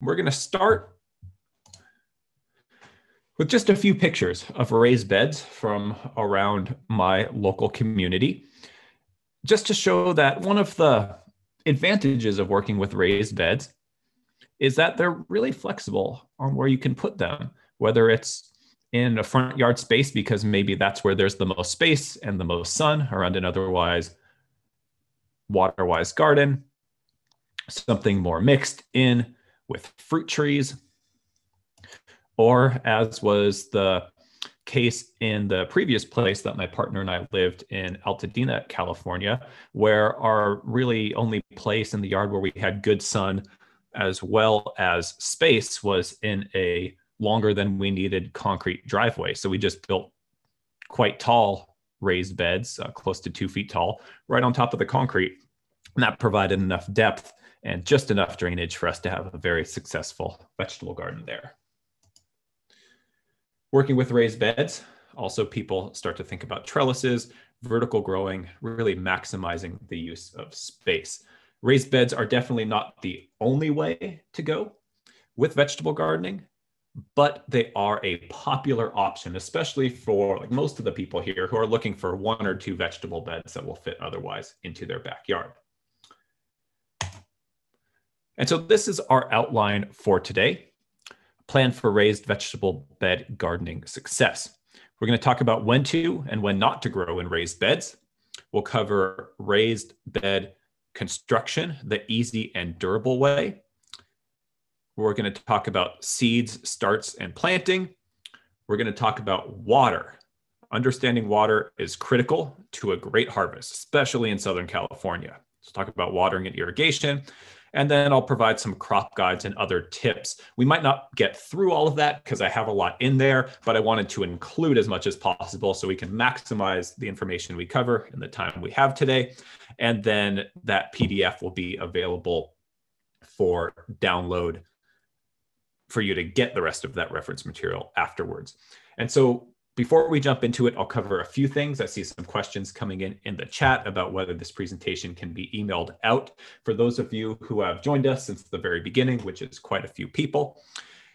We're going to start with just a few pictures of raised beds from around my local community, just to show that one of the advantages of working with raised beds is that they're really flexible on where you can put them, whether it's in a front yard space because maybe that's where there's the most space and the most sun around an otherwise water wise garden, something more mixed in with fruit trees or as was the case in the previous place that my partner and I lived in Altadena, California, where our really only place in the yard where we had good sun as well as space was in a longer than we needed concrete driveway. So we just built quite tall raised beds, uh, close to two feet tall, right on top of the concrete. And that provided enough depth and just enough drainage for us to have a very successful vegetable garden there. Working with raised beds, also people start to think about trellises, vertical growing, really maximizing the use of space. Raised beds are definitely not the only way to go with vegetable gardening, but they are a popular option, especially for like most of the people here who are looking for one or two vegetable beds that will fit otherwise into their backyard. And so this is our outline for today plan for raised vegetable bed gardening success. We're going to talk about when to and when not to grow in raised beds. We'll cover raised bed construction, the easy and durable way. We're going to talk about seeds, starts, and planting. We're going to talk about water. Understanding water is critical to a great harvest, especially in Southern California. So, talk about watering and irrigation. And then I'll provide some crop guides and other tips. We might not get through all of that because I have a lot in there, but I wanted to include as much as possible so we can maximize the information we cover in the time we have today. And then that PDF will be available for download for you to get the rest of that reference material afterwards. And so before we jump into it, I'll cover a few things. I see some questions coming in in the chat about whether this presentation can be emailed out. For those of you who have joined us since the very beginning, which is quite a few people,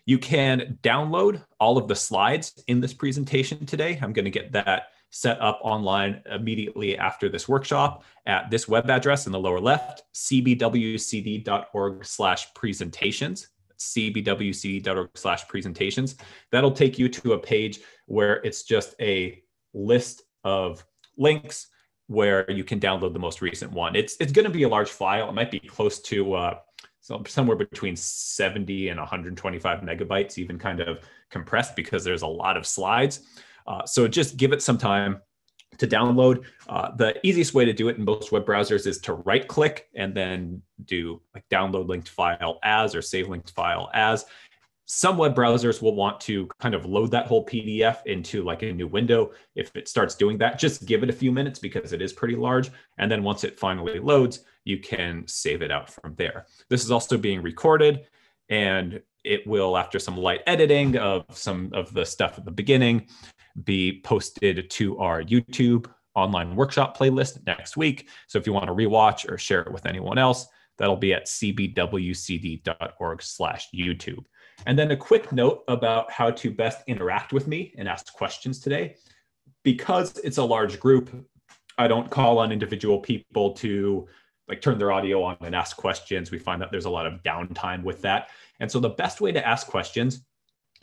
you can download all of the slides in this presentation today. I'm going to get that set up online immediately after this workshop at this web address in the lower left, cbwcd.org slash presentations cbwc.org slash presentations. That'll take you to a page where it's just a list of links where you can download the most recent one. It's it's going to be a large file. It might be close to uh, somewhere between 70 and 125 megabytes, even kind of compressed because there's a lot of slides. Uh, so just give it some time to download. Uh, the easiest way to do it in most web browsers is to right click and then do like download linked file as or save linked file as. Some web browsers will want to kind of load that whole PDF into like a new window. If it starts doing that, just give it a few minutes because it is pretty large. And then once it finally loads, you can save it out from there. This is also being recorded and it will, after some light editing of some of the stuff at the beginning, be posted to our YouTube online workshop playlist next week. So if you want to rewatch or share it with anyone else, that'll be at cbwcd.org slash YouTube. And then a quick note about how to best interact with me and ask questions today. Because it's a large group, I don't call on individual people to like turn their audio on and ask questions. We find that there's a lot of downtime with that. And so the best way to ask questions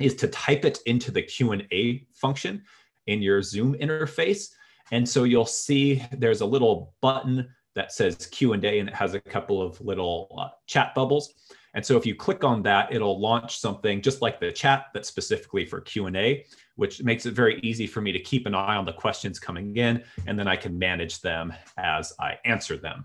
is to type it into the Q&A function in your Zoom interface. And so you'll see there's a little button that says Q&A and it has a couple of little uh, chat bubbles. And so if you click on that, it'll launch something just like the chat that's specifically for Q&A, which makes it very easy for me to keep an eye on the questions coming in, and then I can manage them as I answer them.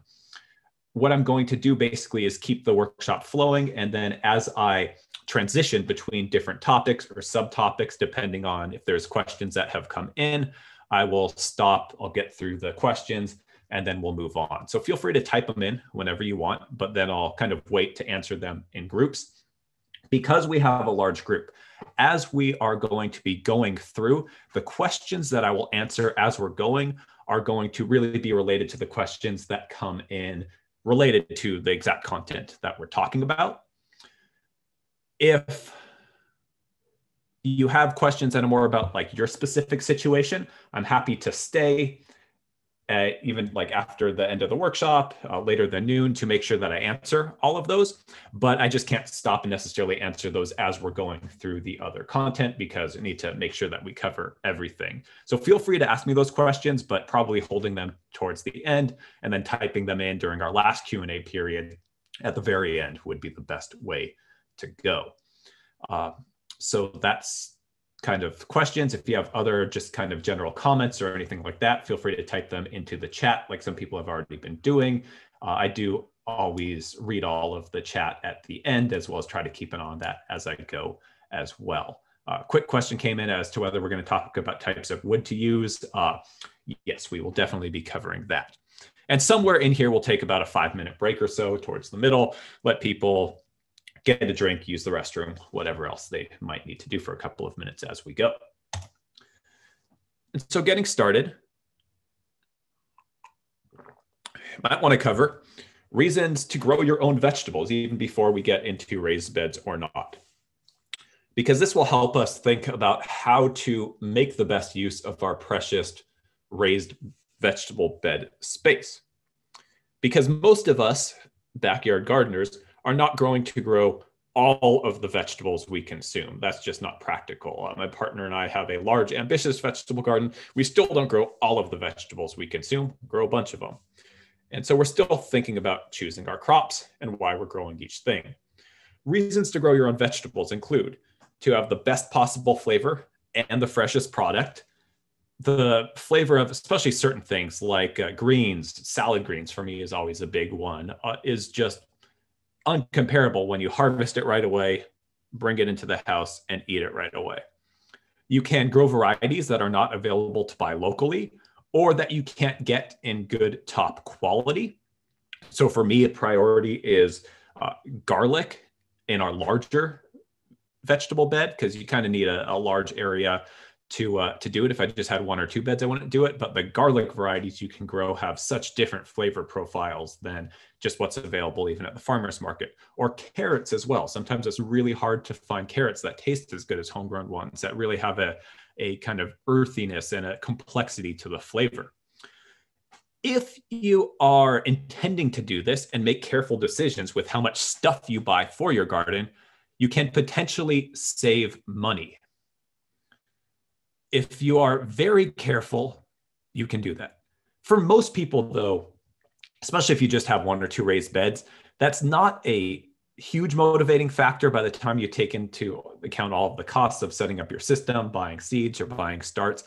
What I'm going to do basically is keep the workshop flowing, and then as I transition between different topics or subtopics, depending on if there's questions that have come in. I will stop, I'll get through the questions, and then we'll move on. So feel free to type them in whenever you want, but then I'll kind of wait to answer them in groups. Because we have a large group, as we are going to be going through, the questions that I will answer as we're going are going to really be related to the questions that come in related to the exact content that we're talking about if you have questions that are more about like your specific situation, I'm happy to stay uh, even like after the end of the workshop, uh, later than noon, to make sure that I answer all of those. But I just can't stop and necessarily answer those as we're going through the other content because I need to make sure that we cover everything. So feel free to ask me those questions, but probably holding them towards the end and then typing them in during our last Q&A period at the very end would be the best way to go. Uh, so that's kind of questions. If you have other just kind of general comments or anything like that, feel free to type them into the chat like some people have already been doing. Uh, I do always read all of the chat at the end as well as try to keep an eye on that as I go as well. Uh, quick question came in as to whether we're going to talk about types of wood to use. Uh, yes, we will definitely be covering that. And somewhere in here, we'll take about a five minute break or so towards the middle, let people get a drink, use the restroom, whatever else they might need to do for a couple of minutes as we go. And so getting started, might want to cover reasons to grow your own vegetables even before we get into raised beds or not. Because this will help us think about how to make the best use of our precious raised vegetable bed space. Because most of us backyard gardeners are not going to grow all of the vegetables we consume. That's just not practical. Uh, my partner and I have a large, ambitious vegetable garden. We still don't grow all of the vegetables we consume, grow a bunch of them. And so we're still thinking about choosing our crops and why we're growing each thing. Reasons to grow your own vegetables include to have the best possible flavor and the freshest product. The flavor of especially certain things like uh, greens, salad greens for me is always a big one, uh, is just uncomparable when you harvest it right away, bring it into the house, and eat it right away. You can grow varieties that are not available to buy locally or that you can't get in good top quality. So for me, a priority is uh, garlic in our larger vegetable bed because you kind of need a, a large area to uh, to do it. If I just had one or two beds, I wouldn't do it. But the garlic varieties you can grow have such different flavor profiles than just what's available even at the farmers market. Or carrots as well. Sometimes it's really hard to find carrots that taste as good as homegrown ones that really have a a kind of earthiness and a complexity to the flavor. If you are intending to do this and make careful decisions with how much stuff you buy for your garden, you can potentially save money if you are very careful, you can do that. For most people, though, especially if you just have one or two raised beds, that's not a huge motivating factor by the time you take into account all the costs of setting up your system, buying seeds or buying starts.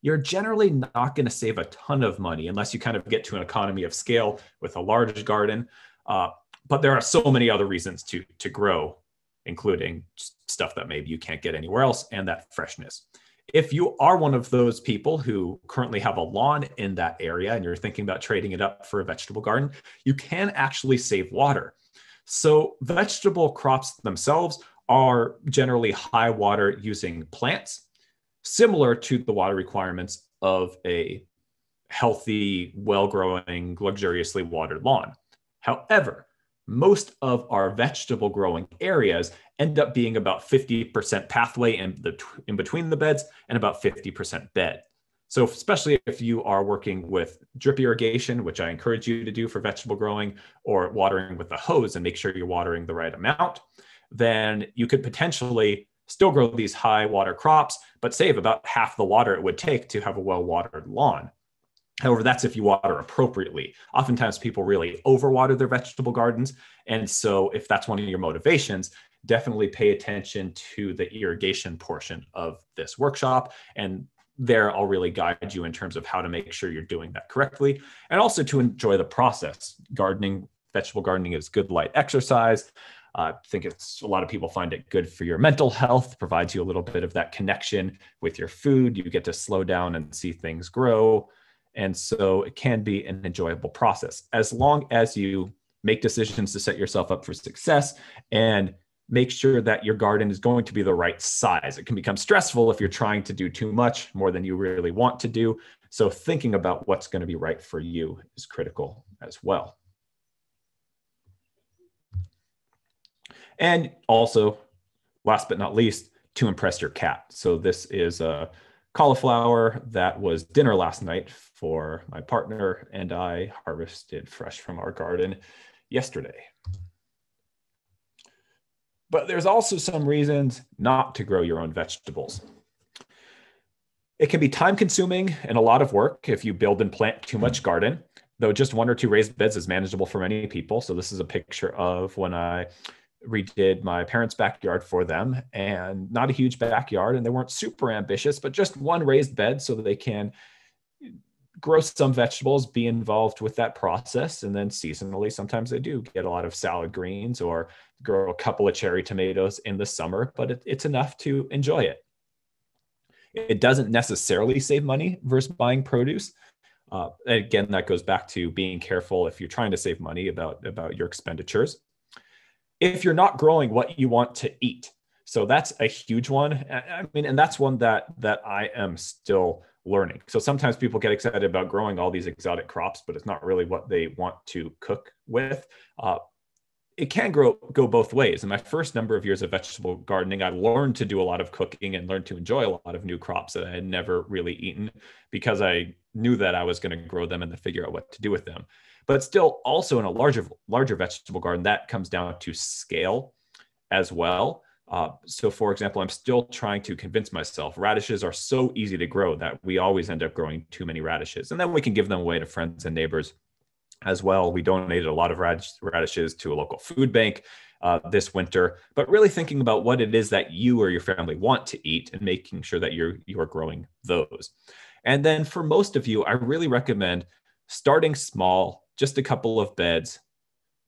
You're generally not going to save a ton of money unless you kind of get to an economy of scale with a large garden. Uh, but there are so many other reasons to to grow, including stuff that maybe you can't get anywhere else and that freshness. If you are one of those people who currently have a lawn in that area and you're thinking about trading it up for a vegetable garden, you can actually save water. So, vegetable crops themselves are generally high water using plants, similar to the water requirements of a healthy, well growing, luxuriously watered lawn. However, most of our vegetable growing areas end up being about 50% pathway in, the, in between the beds and about 50% bed. So especially if you are working with drip irrigation, which I encourage you to do for vegetable growing, or watering with a hose and make sure you're watering the right amount, then you could potentially still grow these high water crops, but save about half the water it would take to have a well watered lawn. However, that's if you water appropriately. Oftentimes, people really overwater their vegetable gardens. And so, if that's one of your motivations, definitely pay attention to the irrigation portion of this workshop. And there, I'll really guide you in terms of how to make sure you're doing that correctly and also to enjoy the process. Gardening, vegetable gardening is good light exercise. I think it's a lot of people find it good for your mental health, provides you a little bit of that connection with your food. You get to slow down and see things grow. And so it can be an enjoyable process as long as you make decisions to set yourself up for success and make sure that your garden is going to be the right size. It can become stressful if you're trying to do too much, more than you really want to do. So, thinking about what's going to be right for you is critical as well. And also, last but not least, to impress your cat. So this is a cauliflower that was dinner last night for my partner and I harvested fresh from our garden yesterday. But there's also some reasons not to grow your own vegetables. It can be time consuming and a lot of work if you build and plant too much garden, though just one or two raised beds is manageable for many people. So this is a picture of when I redid my parents' backyard for them and not a huge backyard and they weren't super ambitious, but just one raised bed so they can grow some vegetables, be involved with that process. And then seasonally, sometimes they do get a lot of salad greens or grow a couple of cherry tomatoes in the summer, but it, it's enough to enjoy it. It doesn't necessarily save money versus buying produce. Uh, again, that goes back to being careful if you're trying to save money about, about your expenditures if you're not growing what you want to eat. So that's a huge one. I mean, and that's one that that I am still learning. So sometimes people get excited about growing all these exotic crops, but it's not really what they want to cook with. Uh, it can grow go both ways. In my first number of years of vegetable gardening, I learned to do a lot of cooking and learned to enjoy a lot of new crops that I had never really eaten because I knew that I was going to grow them and then figure out what to do with them but still also in a larger larger vegetable garden that comes down to scale as well. Uh, so for example i'm still trying to convince myself radishes are so easy to grow that we always end up growing too many radishes. And then we can give them away to friends and neighbors as well. We donated a lot of radish, radishes to a local food bank uh, this winter but really thinking about what it is that you or your family want to eat and making sure that you're you're growing those. And then for most of you i really recommend starting small just a couple of beds,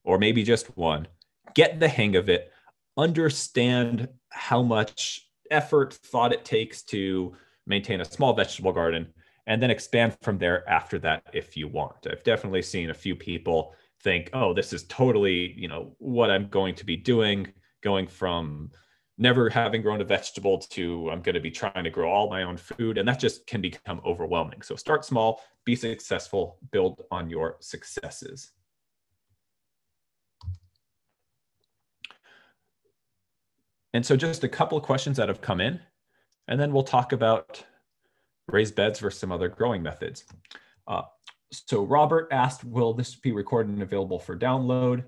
or maybe just one. Get the hang of it. Understand how much effort, thought it takes to maintain a small vegetable garden, and then expand from there after that if you want. I've definitely seen a few people think, oh, this is totally, you know, what I'm going to be doing, going from never having grown a vegetable to I'm going to be trying to grow all my own food. And that just can become overwhelming. So start small, be successful, build on your successes. And so just a couple of questions that have come in, and then we'll talk about raised beds versus some other growing methods. Uh, so Robert asked, will this be recorded and available for download?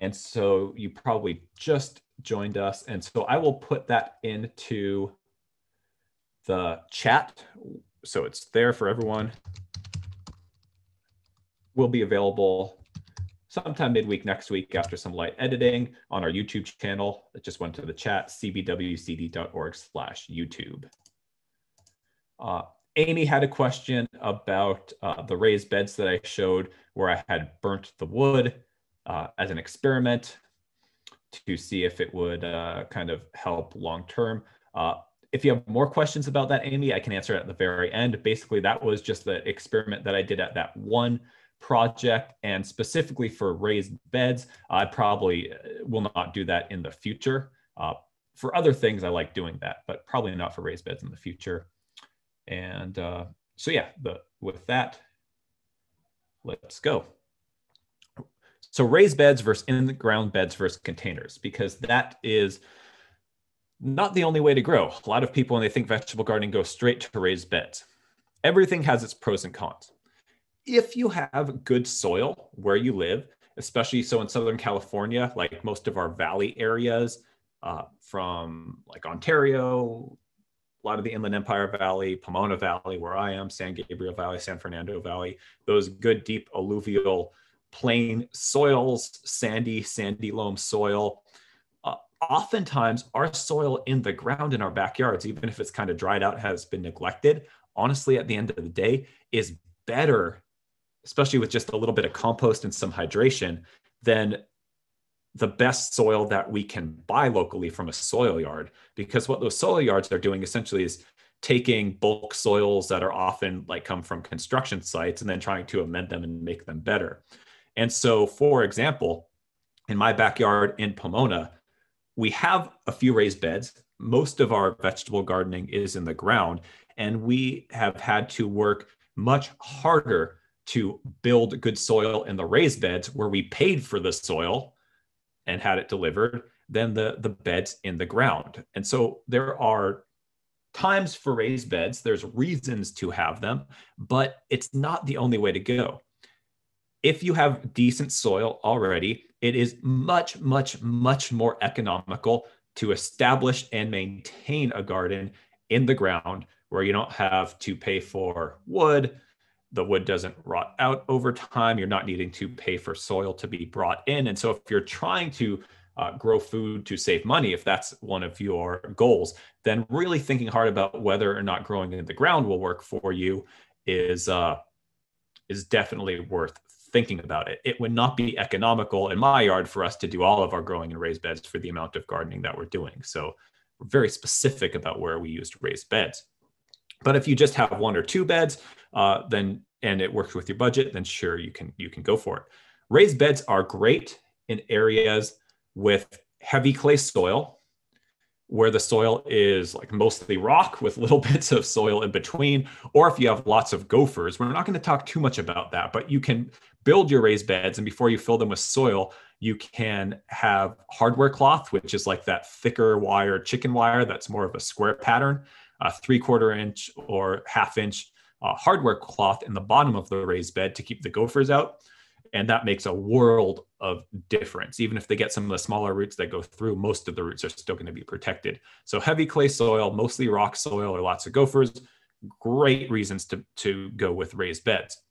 And so you probably just joined us. And so I will put that into the chat. So it's there for everyone. Will be available sometime midweek next week after some light editing on our YouTube channel. It just went to the chat, cbwcd.org slash YouTube. Uh, Amy had a question about uh, the raised beds that I showed where I had burnt the wood uh, as an experiment to see if it would uh, kind of help long term. Uh, if you have more questions about that, Amy, I can answer at the very end. Basically, that was just the experiment that I did at that one project and specifically for raised beds. I probably uh, will not do that in the future. Uh, for other things, I like doing that, but probably not for raised beds in the future. And uh, so, yeah, the, with that, let's go. So raised beds versus in the ground beds versus containers, because that is not the only way to grow. A lot of people, when they think vegetable gardening, go straight to raised beds. Everything has its pros and cons. If you have good soil where you live, especially so in Southern California, like most of our valley areas, uh, from like Ontario, a lot of the Inland Empire Valley, Pomona Valley, where I am, San Gabriel Valley, San Fernando Valley, those good deep alluvial plain soils, sandy, sandy loam soil. Uh, oftentimes, our soil in the ground in our backyards, even if it's kind of dried out, has been neglected. Honestly, at the end of the day, is better, especially with just a little bit of compost and some hydration, than the best soil that we can buy locally from a soil yard. Because what those soil yards are doing essentially is taking bulk soils that are often like come from construction sites and then trying to amend them and make them better. And so, for example, in my backyard in Pomona, we have a few raised beds. Most of our vegetable gardening is in the ground, and we have had to work much harder to build good soil in the raised beds where we paid for the soil and had it delivered than the, the beds in the ground. And so there are times for raised beds, there's reasons to have them, but it's not the only way to go. If you have decent soil already, it is much, much, much more economical to establish and maintain a garden in the ground where you don't have to pay for wood. The wood doesn't rot out over time. You're not needing to pay for soil to be brought in. And so, if you're trying to uh, grow food to save money, if that's one of your goals, then really thinking hard about whether or not growing in the ground will work for you is uh, is definitely worth thinking about it. It would not be economical in my yard for us to do all of our growing in raised beds for the amount of gardening that we're doing. So we're very specific about where we used raised beds. But if you just have one or two beds, uh, then and it works with your budget, then sure you can you can go for it. Raised beds are great in areas with heavy clay soil where the soil is like mostly rock with little bits of soil in between, or if you have lots of gophers, we're not going to talk too much about that, but you can build your raised beds. And before you fill them with soil, you can have hardware cloth, which is like that thicker wire, chicken wire, that's more of a square pattern, a three quarter inch or half inch uh, hardware cloth in the bottom of the raised bed to keep the gophers out. And that makes a world of difference. Even if they get some of the smaller roots that go through most of the roots are still going to be protected. So heavy clay soil mostly rock soil or lots of gophers great reasons to, to go with raised beds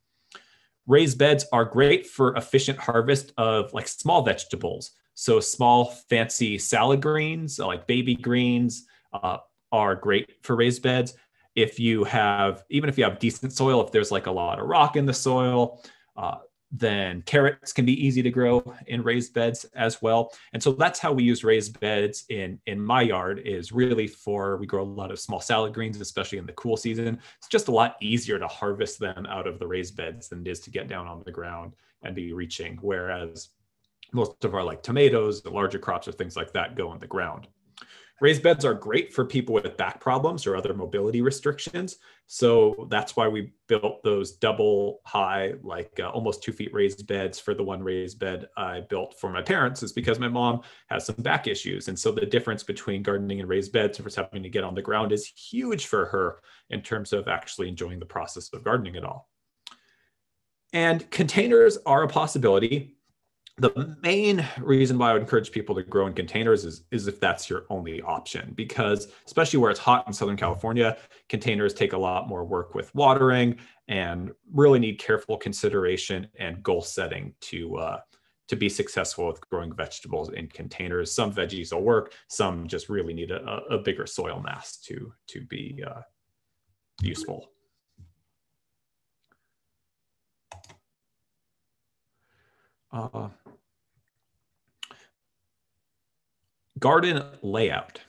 raised beds are great for efficient harvest of like small vegetables. So small fancy salad greens like baby greens uh, are great for raised beds. If you have even if you have decent soil if there's like a lot of rock in the soil uh, then carrots can be easy to grow in raised beds as well. And so that's how we use raised beds in, in my yard is really for, we grow a lot of small salad greens, especially in the cool season. It's just a lot easier to harvest them out of the raised beds than it is to get down on the ground and be reaching. Whereas most of our like tomatoes, the larger crops or things like that go in the ground. Raised beds are great for people with back problems or other mobility restrictions. So that's why we built those double high, like uh, almost two feet raised beds for the one raised bed I built for my parents, is because my mom has some back issues. And so the difference between gardening and raised beds versus having to get on the ground is huge for her in terms of actually enjoying the process of gardening at all. And containers are a possibility the main reason why I would encourage people to grow in containers is, is if that's your only option, because especially where it's hot in Southern California, containers take a lot more work with watering and really need careful consideration and goal setting to uh, to be successful with growing vegetables in containers. Some veggies will work, some just really need a, a bigger soil mass to to be uh, useful. Uh, garden layout.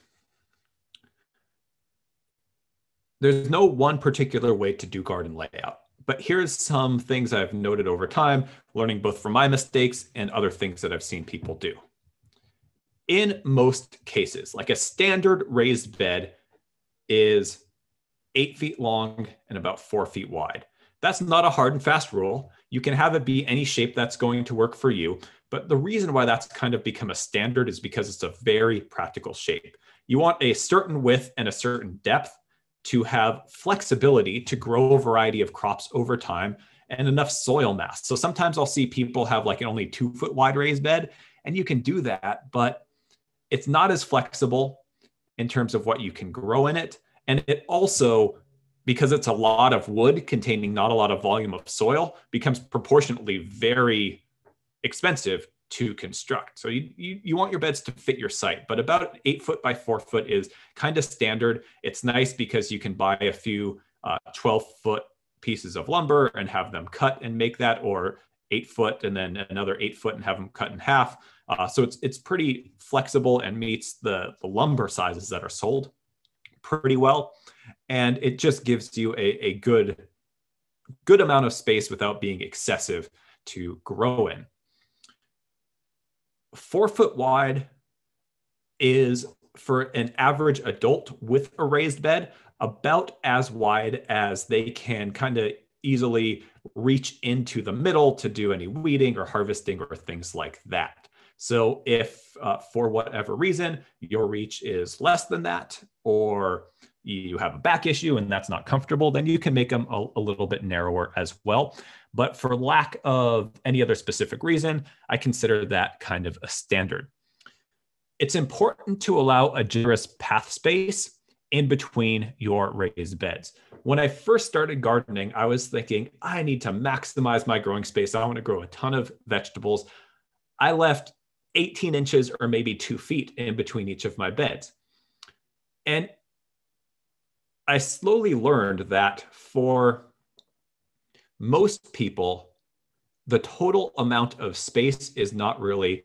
There's no one particular way to do garden layout, but here's some things I've noted over time, learning both from my mistakes and other things that I've seen people do. In most cases, like a standard raised bed is eight feet long and about four feet wide. That's not a hard and fast rule. You can have it be any shape that's going to work for you. But the reason why that's kind of become a standard is because it's a very practical shape. You want a certain width and a certain depth to have flexibility to grow a variety of crops over time and enough soil mass. So sometimes I'll see people have like an only two foot wide raised bed, and you can do that, but it's not as flexible in terms of what you can grow in it. And it also, because it's a lot of wood containing not a lot of volume of soil, becomes proportionately very expensive to construct. So you, you, you, want your beds to fit your site, but about eight foot by four foot is kind of standard. It's nice because you can buy a few uh, 12 foot pieces of lumber and have them cut and make that, or eight foot and then another eight foot and have them cut in half. Uh, so it's it's pretty flexible and meets the, the lumber sizes that are sold pretty well. And it just gives you a, a good good amount of space without being excessive to grow in four foot wide is for an average adult with a raised bed about as wide as they can kind of easily reach into the middle to do any weeding or harvesting or things like that. So if uh, for whatever reason your reach is less than that, or you have a back issue and that's not comfortable, then you can make them a, a, little bit narrower as well. But for lack of any other specific reason, I consider that kind of a standard. It's important to allow a generous path space in between your raised beds. When I first started gardening, I was thinking, I need to maximize my growing space. I want to grow a ton of vegetables. I left 18 inches or maybe two feet in between each of my beds. And I slowly learned that for most people, the total amount of space is not really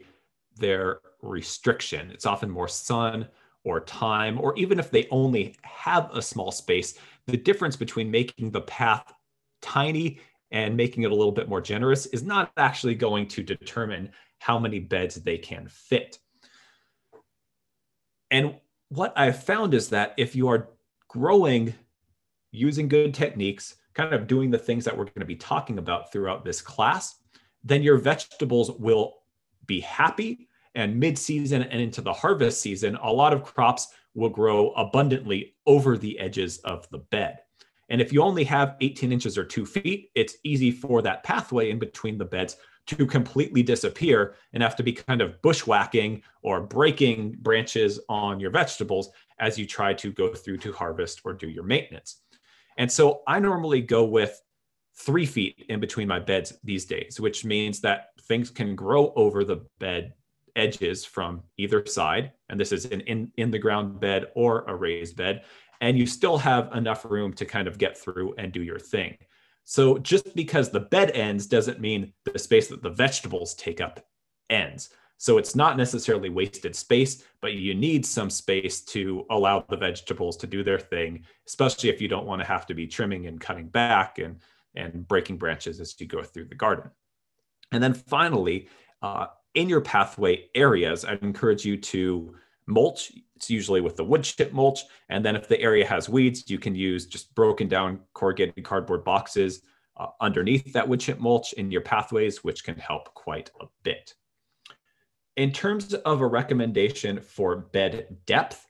their restriction. It's often more sun or time, or even if they only have a small space, the difference between making the path tiny and making it a little bit more generous is not actually going to determine how many beds they can fit. And what I've found is that if you are growing using good techniques, kind of doing the things that we're going to be talking about throughout this class, then your vegetables will be happy. And mid season and into the harvest season, a lot of crops will grow abundantly over the edges of the bed. And if you only have 18 inches or two feet, it's easy for that pathway in between the beds to completely disappear and have to be kind of bushwhacking or breaking branches on your vegetables as you try to go through to harvest or do your maintenance. And so I normally go with three feet in between my beds these days, which means that things can grow over the bed edges from either side. And this is an in, in the ground bed or a raised bed. And you still have enough room to kind of get through and do your thing. So just because the bed ends doesn't mean the space that the vegetables take up ends. So it's not necessarily wasted space, but you need some space to allow the vegetables to do their thing, especially if you don't want to have to be trimming and cutting back and, and breaking branches as you go through the garden. And then finally, uh, in your pathway areas, I'd encourage you to mulch. It's usually with the wood chip mulch. And then if the area has weeds, you can use just broken down corrugated cardboard boxes uh, underneath that wood chip mulch in your pathways, which can help quite a bit. In terms of a recommendation for bed depth,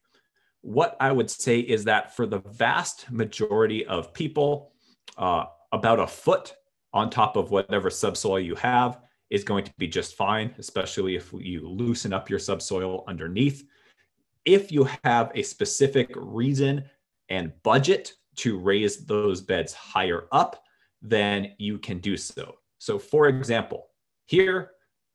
what I would say is that for the vast majority of people, uh, about a foot on top of whatever subsoil you have is going to be just fine, especially if you loosen up your subsoil underneath. If you have a specific reason and budget to raise those beds higher up, then you can do so. So, for example, here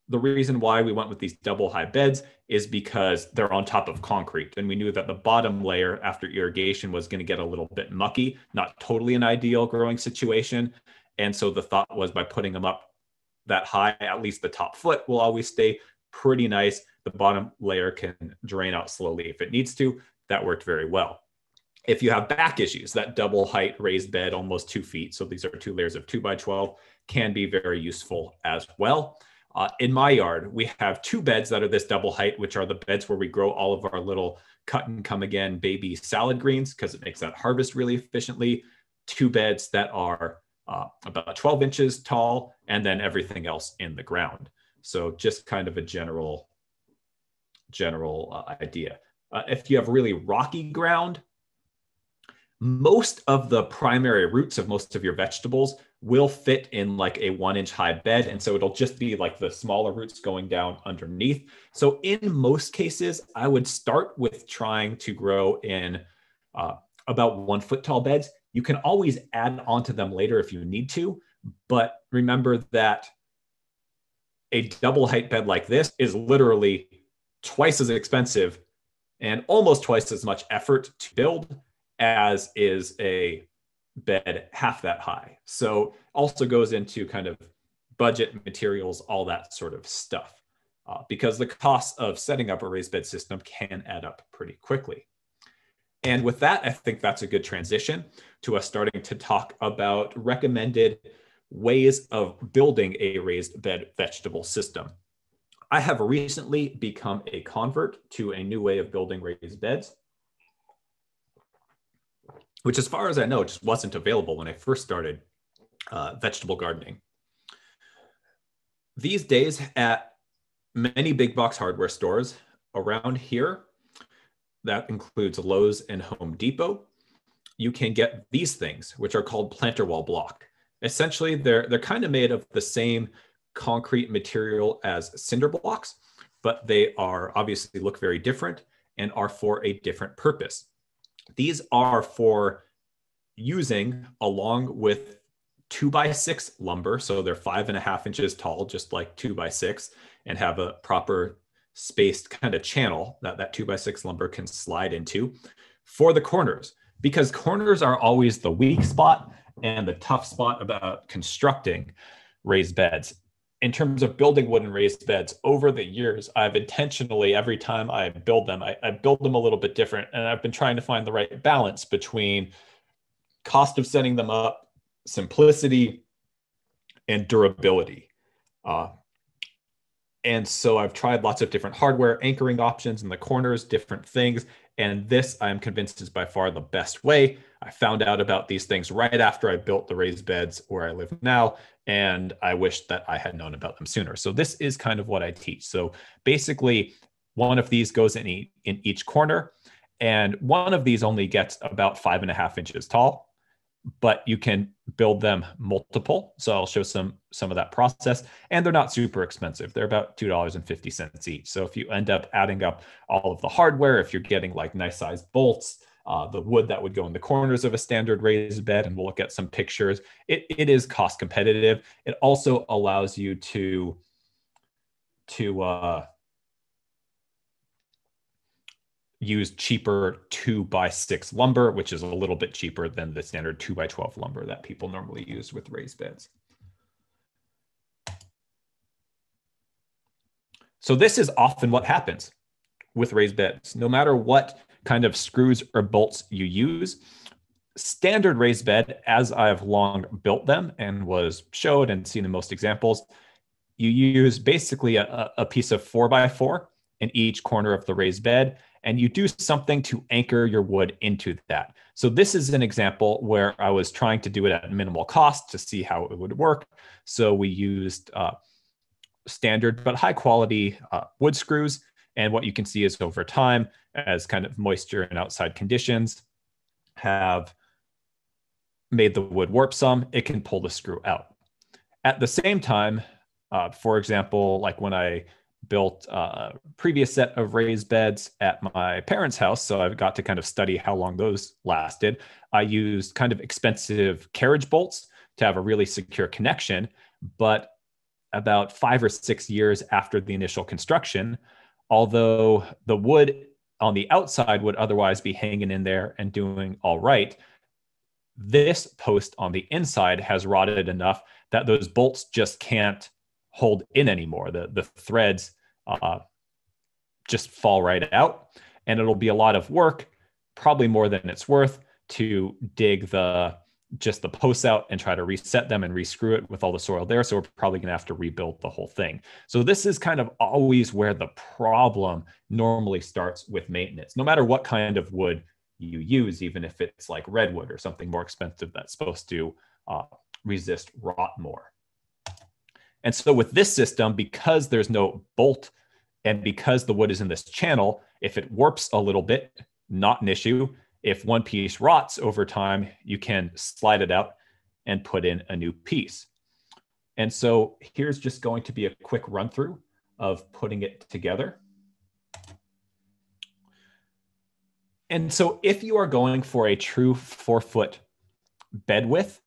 the reason why we went with these double high beds is because they're on top of concrete. And we knew that the bottom layer after irrigation was going to get a little bit mucky, not totally an ideal growing situation. And so the thought was by putting them up that high, at least the top foot will always stay pretty nice. The bottom layer can drain out slowly if it needs to. That worked very well. If you have back issues, that double height raised bed, almost two feet, so these are two layers of two by 12, can be very useful as well. Uh, in my yard, we have two beds that are this double height, which are the beds where we grow all of our little cut and come again baby salad greens because it makes that harvest really efficiently. Two beds that are uh, about 12 inches tall, and then everything else in the ground. So just kind of a general, general uh, idea. Uh, if you have really rocky ground, most of the primary roots of most of your vegetables will fit in like a one inch high bed. And so it'll just be like the smaller roots going down underneath. So in most cases, I would start with trying to grow in uh, about one foot tall beds. You can always add onto them later if you need to. But remember that a double height bed like this is literally twice as expensive and almost twice as much effort to build as is a bed half that high. So also goes into kind of budget materials, all that sort of stuff, uh, because the cost of setting up a raised bed system can add up pretty quickly. And with that, I think that's a good transition to us starting to talk about recommended ways of building a raised bed vegetable system. I have recently become a convert to a new way of building raised beds which, as far as I know, just wasn't available when I first started uh, vegetable gardening. These days, at many big box hardware stores around here, that includes Lowe's and Home Depot, you can get these things, which are called planter wall block. Essentially, they're, they're kind of made of the same concrete material as cinder blocks, but they are obviously look very different and are for a different purpose. These are for using along with two by six lumber. So they're five and a half inches tall, just like two by six, and have a proper spaced kind of channel that that two by six lumber can slide into for the corners because corners are always the weak spot and the tough spot about constructing raised beds. In terms of building wooden raised beds over the years, I've intentionally, every time I build them, I, I build them a little bit different. And I've been trying to find the right balance between cost of setting them up, simplicity, and durability. Uh, and so I've tried lots of different hardware anchoring options in the corners, different things. And this I'm convinced is by far the best way. I found out about these things right after I built the raised beds where I live now. And I wish that I had known about them sooner. So this is kind of what I teach. So basically, one of these goes in, e- in each corner. And one of these only gets about five and a half inches tall but you can build them multiple. So I'll show some some of that process, and they're not super expensive. They're about two dollars and fifty cents each. So if you end up adding up all of the hardware, if you're getting like nice sized bolts, uh, the wood that would go in the corners of a standard raised bed, and we'll look at some pictures. It it is cost competitive. It also allows you to to uh, use cheaper two by six lumber, which is a little bit cheaper than the standard two by 12 lumber that people normally use with raised beds. So this is often what happens with raised beds. No matter what kind of screws or bolts you use, standard raised bed, as I've long built them and was showed and seen in most examples, you use basically a, a piece of four by four in each corner of the raised bed and you do something to anchor your wood into that. So this is an example where I was trying to do it at minimal cost to see how it would work. So we used uh, standard but high quality uh, wood screws. And what you can see is over time, as kind of moisture and outside conditions have made the wood warp some, it can pull the screw out. At the same time, uh, for example, like when I built a previous set of raised beds at my parents' house. So I've got to kind of study how long those lasted. I used kind of expensive carriage bolts to have a really secure connection. But about five or six years after the initial construction, although the wood on the outside would otherwise be hanging in there and doing all right, this post on the inside has rotted enough that those bolts just can't hold in anymore. The the threads uh, just fall right out, and it'll be a lot of work, probably more than it's worth, to dig the just the posts out and try to reset them and rescrew it with all the soil there. So we're probably going to have to rebuild the whole thing. So this is kind of always where the problem normally starts with maintenance, no matter what kind of wood you use, even if it's like redwood or something more expensive that's supposed to uh, resist rot more. And so with this system, because there's no bolt and because the wood is in this channel, if it warps a little bit, not an issue. If one piece rots over time, you can slide it out and put in a new piece. And so here's just going to be a quick run through of putting it together. And so if you are going for a true four foot bed width,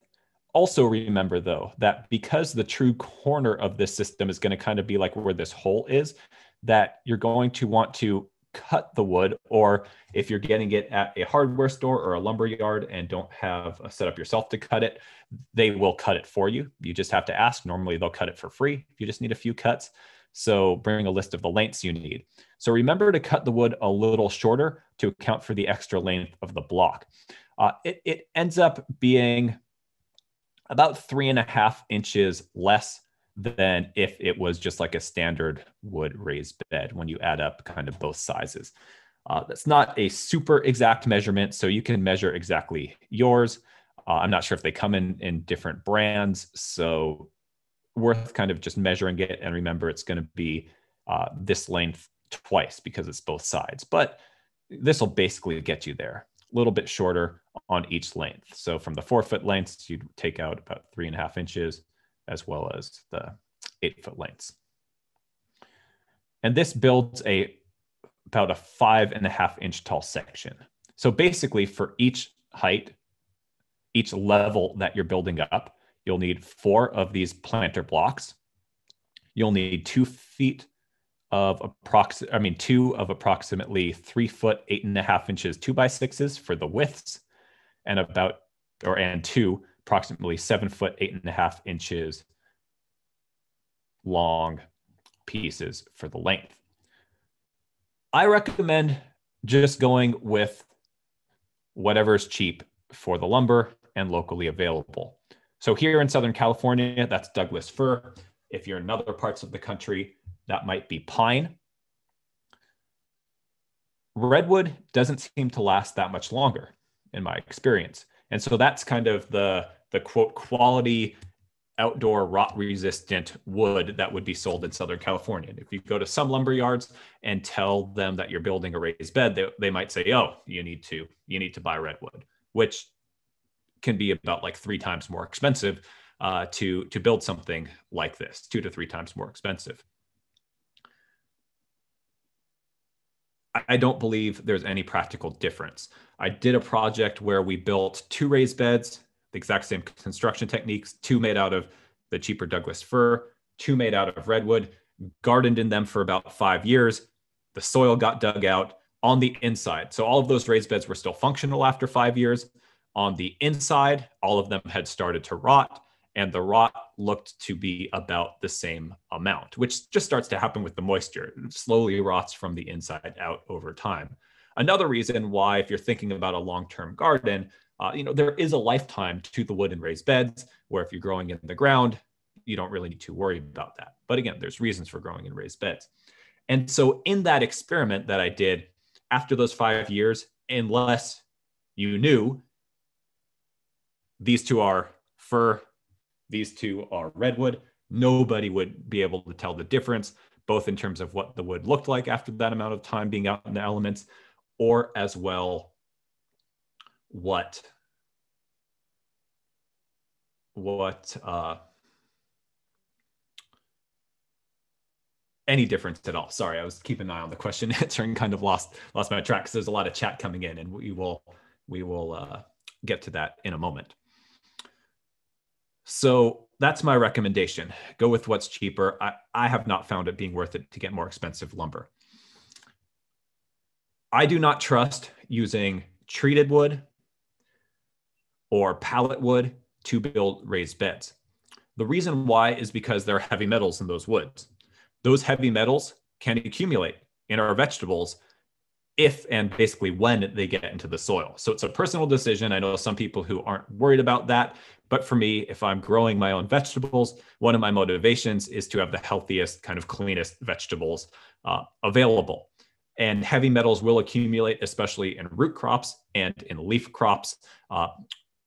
also remember though that because the true corner of this system is going to kind of be like where this hole is that you're going to want to cut the wood or if you're getting it at a hardware store or a lumber yard and don't have a setup yourself to cut it they will cut it for you. You just have to ask. Normally they'll cut it for free if you just need a few cuts. So bring a list of the lengths you need. So remember to cut the wood a little shorter to account for the extra length of the block. Uh, it, it ends up being about three and a half inches less than if it was just like a standard wood raised bed when you add up kind of both sizes. Uh, that's not a super exact measurement, so you can measure exactly yours. Uh, I'm not sure if they come in in different brands, so worth kind of just measuring it and remember it's going to be uh, this length twice because it's both sides. But this will basically get you there. A little bit shorter on each length. So from the four foot lengths, you'd take out about three and a half inches as well as the eight foot lengths. And this builds a about a five and a half inch tall section. So basically for each height, each level that you're building up, you'll need four of these planter blocks. You'll need two feet of approximate, I mean, two of approximately three foot, eight and a half inches, two by sixes for the widths, and about, or and two approximately seven foot, eight and a half inches long pieces for the length. I recommend just going with whatever's cheap for the lumber and locally available. So here in Southern California, that's Douglas fir. If you're in other parts of the country, that might be pine. Redwood doesn't seem to last that much longer in my experience. And so that's kind of the, the quote quality outdoor rot resistant wood that would be sold in Southern California. if you go to some lumber yards and tell them that you're building a raised bed, they, they might say, oh, you need to, you need to buy redwood, which can be about like three times more expensive uh, to, to build something like this, two to three times more expensive. I don't believe there's any practical difference. I did a project where we built two raised beds the exact same construction techniques, two made out of the cheaper Douglas fir, two made out of redwood, gardened in them for about five years. The soil got dug out on the inside. So all of those raised beds were still functional after five years. On the inside, all of them had started to rot, and the rot looked to be about the same amount, which just starts to happen with the moisture. It slowly rots from the inside out over time. Another reason why, if you're thinking about a long term garden, uh, you know, there is a lifetime to the wood and raised beds where if you're growing in the ground, you don't really need to worry about that. But again, there's reasons for growing in raised beds. And so in that experiment that I did after those five years, unless you knew these two are fir, these two are redwood, nobody would be able to tell the difference, both in terms of what the wood looked like after that amount of time being out in the elements, or as well what what uh, any difference at all. Sorry, I was keeping an eye on the question answering, kind of lost lost my track because there's a lot of chat coming in, and we will we will uh, get to that in a moment. So that's my recommendation. Go with what's cheaper. I, I have not found it being worth it to get more expensive lumber. I do not trust using treated wood or pallet wood to build raised beds. The reason why is because there are heavy metals in those woods. Those heavy metals can accumulate in our vegetables if and basically when they get into the soil. So it's a personal decision. I know some people who aren't worried about that. But for me, if I'm growing my own vegetables, one of my motivations is to have the healthiest, kind of cleanest vegetables uh, available. And heavy metals will accumulate, especially in root crops and in leaf crops. Uh,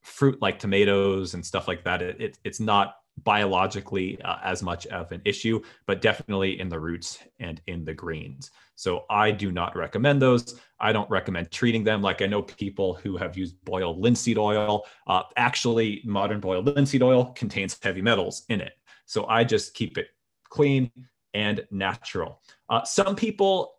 fruit like tomatoes and stuff like that, it, it it's not biologically uh, as much of an issue, but definitely in the roots and in the greens. So I do not recommend those. I don't recommend treating them. Like I know people who have used boiled linseed oil. Uh, actually, modern boiled linseed oil contains heavy metals in it. So I just keep it clean and natural. Uh, some people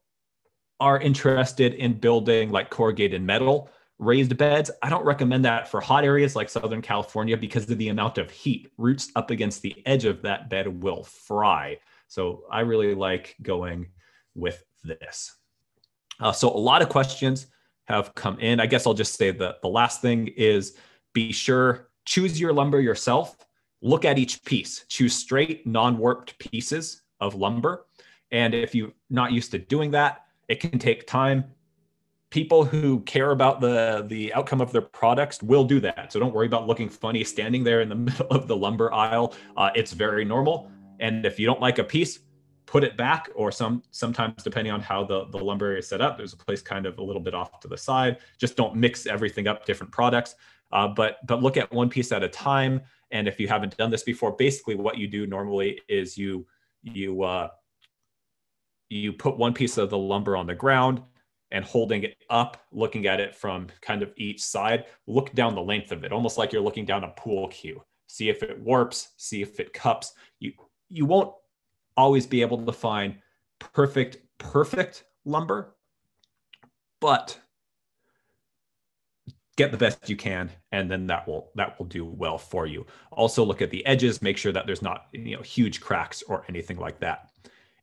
are interested in building like corrugated metal raised beds. I don't recommend that for hot areas like Southern California because of the amount of heat. Roots up against the edge of that bed will fry. So I really like going with this. Uh, so a lot of questions have come in. I guess I'll just say that the last thing is be sure choose your lumber yourself. Look at each piece. Choose straight, non-warped pieces of lumber. And if you're not used to doing that, it can take time people who care about the the outcome of their products will do that. So don't worry about looking funny standing there in the middle of the lumber aisle. Uh, it's very normal. And if you don't like a piece, put it back. Or some sometimes depending on how the the lumber is set up, there's a place kind of a little bit off to the side. Just don't mix everything up, different products. Uh, but but look at one piece at a time. And if you haven't done this before, basically what you do normally is you you uh, you put one piece of the lumber on the ground and holding it up, looking at it from kind of each side, look down the length of it, almost like you're looking down a pool cue. See if it warps, see if it cups. You you won't always be able to find perfect perfect lumber, but get the best you can and then that will that will do well for you also look at the edges make sure that there's not you know huge cracks or anything like that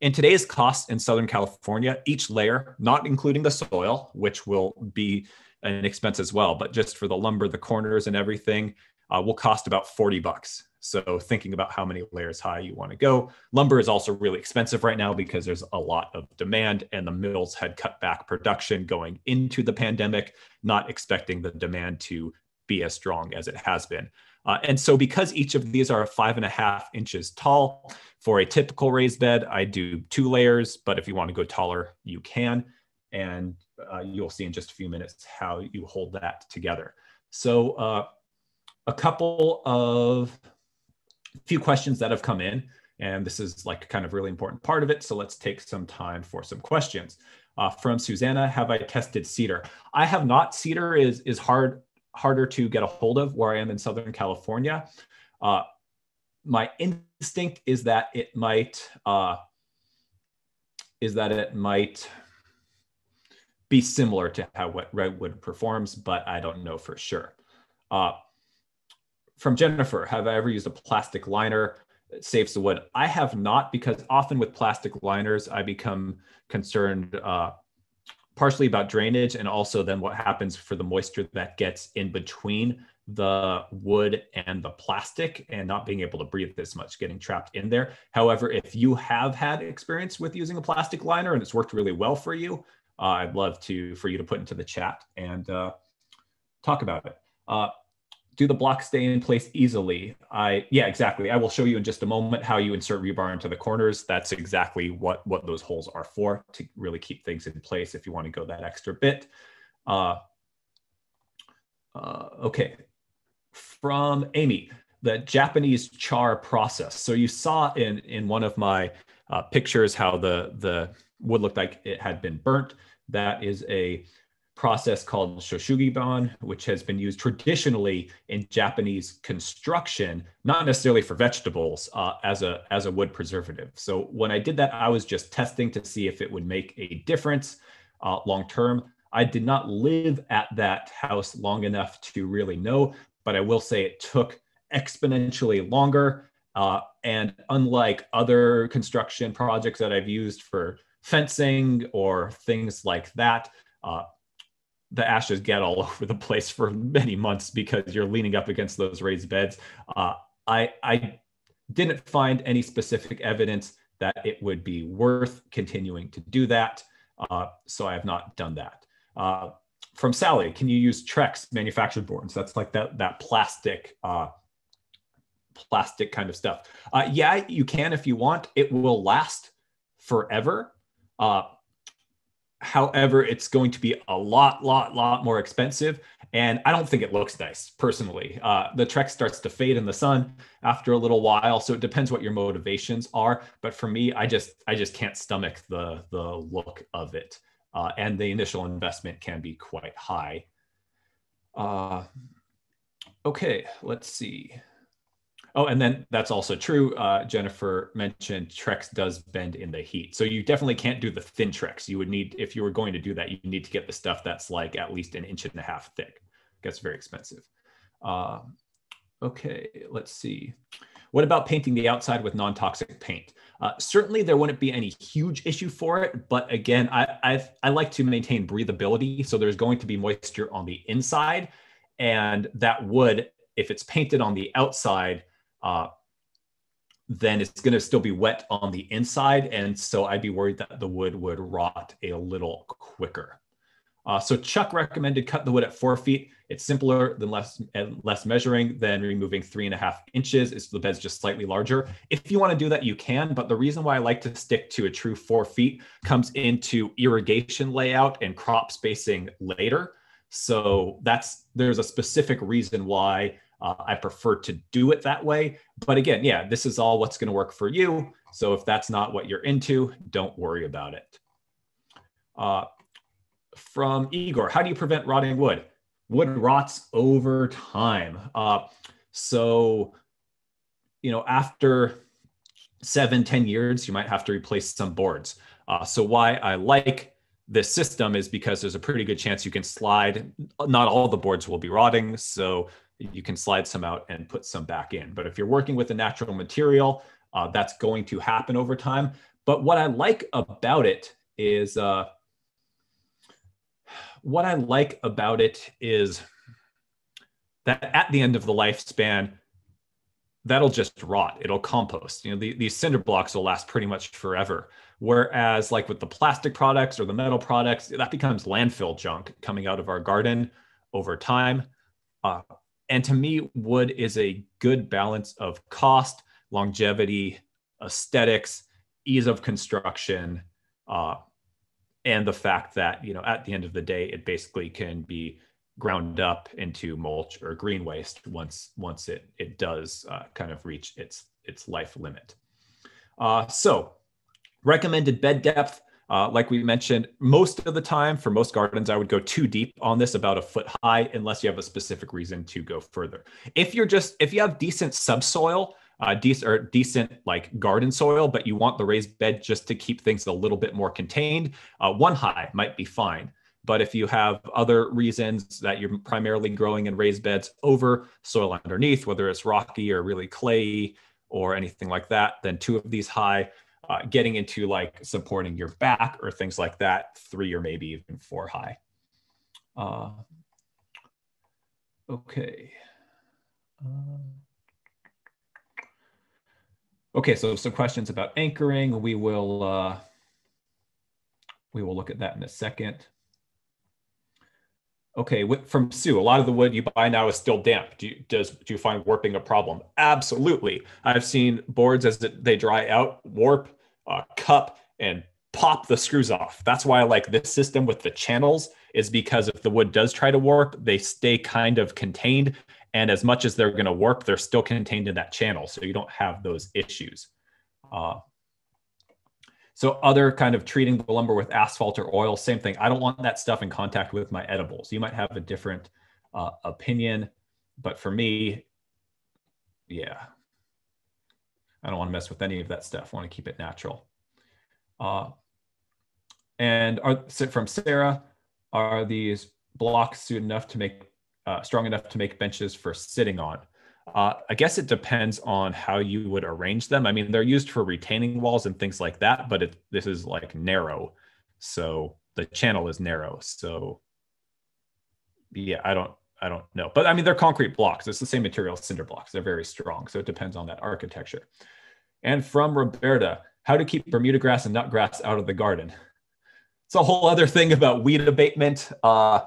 in today's costs in Southern California, each layer, not including the soil, which will be an expense as well, but just for the lumber, the corners, and everything, uh, will cost about 40 bucks. So thinking about how many layers high you want to go. Lumber is also really expensive right now because there's a lot of demand and the mills had cut back production going into the pandemic, not expecting the demand to be as strong as it has been. Uh, and so because each of these are five and a half inches tall, for a typical raised bed, I do two layers, but if you want to go taller, you can. And uh, you'll see in just a few minutes how you hold that together. So uh, a couple of few questions that have come in, and this is like kind of really important part of it. So let's take some time for some questions. Uh, from Susanna, have I tested cedar? I have not. Cedar is is hard harder to get a hold of where I am in Southern California. Uh, my instinct is that it might uh, is that it might be similar to how what redwood performs, but I don't know for sure. Uh, from Jennifer, have I ever used a plastic liner that saves the wood? I have not because often with plastic liners, I become concerned uh, partially about drainage and also then what happens for the moisture that gets in between the wood and the plastic and not being able to breathe this much getting trapped in there. However, if you have had experience with using a plastic liner and it's worked really well for you, uh, I'd love to for you to put into the chat and uh, talk about it. Uh, do the blocks stay in place easily? I yeah, exactly. I will show you in just a moment how you insert rebar into the corners. That's exactly what what those holes are for to really keep things in place if you want to go that extra bit. Uh, uh, okay, from Amy, the Japanese char process. So you saw in in one of my uh, pictures how the the wood looked like it had been burnt. That is a process called shou sugi ban, which has been used traditionally in Japanese construction, not necessarily for vegetables, uh, as a as a wood preservative. So when I did that, I was just testing to see if it would make a difference uh, long term. I did not live at that house long enough to really know, but I will say it took exponentially longer. Uh, and unlike other construction projects that I've used for fencing or things like that, uh, the ashes get all over the place for many months because you're leaning up against those raised beds. Uh, I, I didn't find any specific evidence that it would be worth continuing to do that. Uh, so I have not done that. Uh, from Sally, can you use Trex manufactured boards? That's like that, that plastic, uh, plastic kind of stuff. Uh, yeah, you can if you want. It will last forever. However, it's going to be a lot, lot, lot more expensive. And I don't think it looks nice personally. Uh, the Trex starts to fade in the sun after a little while. So it depends what your motivations are. But for me, I just I just can't stomach the the look of it. Uh, and the initial investment can be quite high. Uh, okay, let's see. Oh, and then that's also true. Uh, Jennifer mentioned Trex does bend in the heat. So you definitely can't do the thin Trex. You would need, if you were going to do that, you need to get the stuff that's like at least an inch and a half thick. Gets very expensive. Uh, okay, let's see. What about painting the outside with non-toxic paint? Uh, certainly there wouldn't be any huge issue for it, but again, I, I've, I like to maintain breathability. So there's going to be moisture on the inside and that would, if it's painted on the outside, uh, then it's going to still be wet on the inside. And so I'd be worried that the wood would rot a little quicker. Uh, so Chuck recommended cut the wood at four feet. It's simpler than less less measuring than removing three and a half inches. It's the bed's just slightly larger. If you want to do that, you can. But the reason why I like to stick to a true four feet comes into irrigation layout and crop spacing later. So that's there's a specific reason why uh, I prefer to do it that way. But again, yeah, this is all what's going to work for you. So if that's not what you're into, don't worry about it. Uh, from Igor, how do you prevent rotting wood? Wood rots over time. Uh, so, you know, after seven, ten years, you might have to replace some boards. Uh, so why I like this system is because there's a pretty good chance you can slide. Not all the boards will be rotting, so you can slide some out and put some back in. But if you're working with a natural material, uh, that's going to happen over time. But what I like about it is uh, what I like about it is that at the end of the lifespan, that'll just rot. It'll compost. You know, the, these cinder blocks will last pretty much forever. Whereas, like with the plastic products or the metal products, that becomes landfill junk coming out of our garden over time. Uh, and to me, wood is a good balance of cost, longevity, aesthetics, ease of construction, uh, and the fact that you know at the end of the day, it basically can be ground up into mulch or green waste once once it it does uh, kind of reach its its life limit. Uh, so recommended bed depth. Uh, like we mentioned, most of the time for most gardens, I would go too deep on this, about a foot high, unless you have a specific reason to go further. If you're just if you have decent subsoil, uh, decent or decent like garden soil, but you want the raised bed just to keep things a little bit more contained, uh, one high might be fine. But if you have other reasons that you're primarily growing in raised beds over soil underneath, whether it's rocky or really clayey or anything like that, then two of these high. Uh, getting into like supporting your back or things like that, three or maybe even four high. Uh, okay. Uh, Okay, so some questions about anchoring. We will uh, we will look at that in a second. Okay, from Sue, a lot of the wood you buy now is still damp. Do you, does do you find warping a problem? Absolutely. I've seen boards as they dry out warp, uh, cup, and pop the screws off. That's why I like this system with the channels is because if the wood does try to warp, they stay kind of contained and as much as they're going to warp, they're still contained in that channel. So you don't have those issues. Uh, so other kind of treating the lumber with asphalt or oil, same thing. I don't want that stuff in contact with my edibles. You might have a different uh, opinion, but for me, yeah, I don't want to mess with any of that stuff. I want to keep it natural. Uh, and are from Sarah, are these blocks suited enough to make uh, strong enough to make benches for sitting on. Uh, I guess it depends on how you would arrange them. I mean, they're used for retaining walls and things like that, but it, this is like narrow. So the channel is narrow. So yeah, I don't, I don't know. But I mean, they're concrete blocks. It's the same material as cinder blocks. They're very strong. So it depends on that architecture. And from Roberta, how to keep Bermuda grass and nut grass out of the garden. It's a whole other thing about weed abatement. Uh,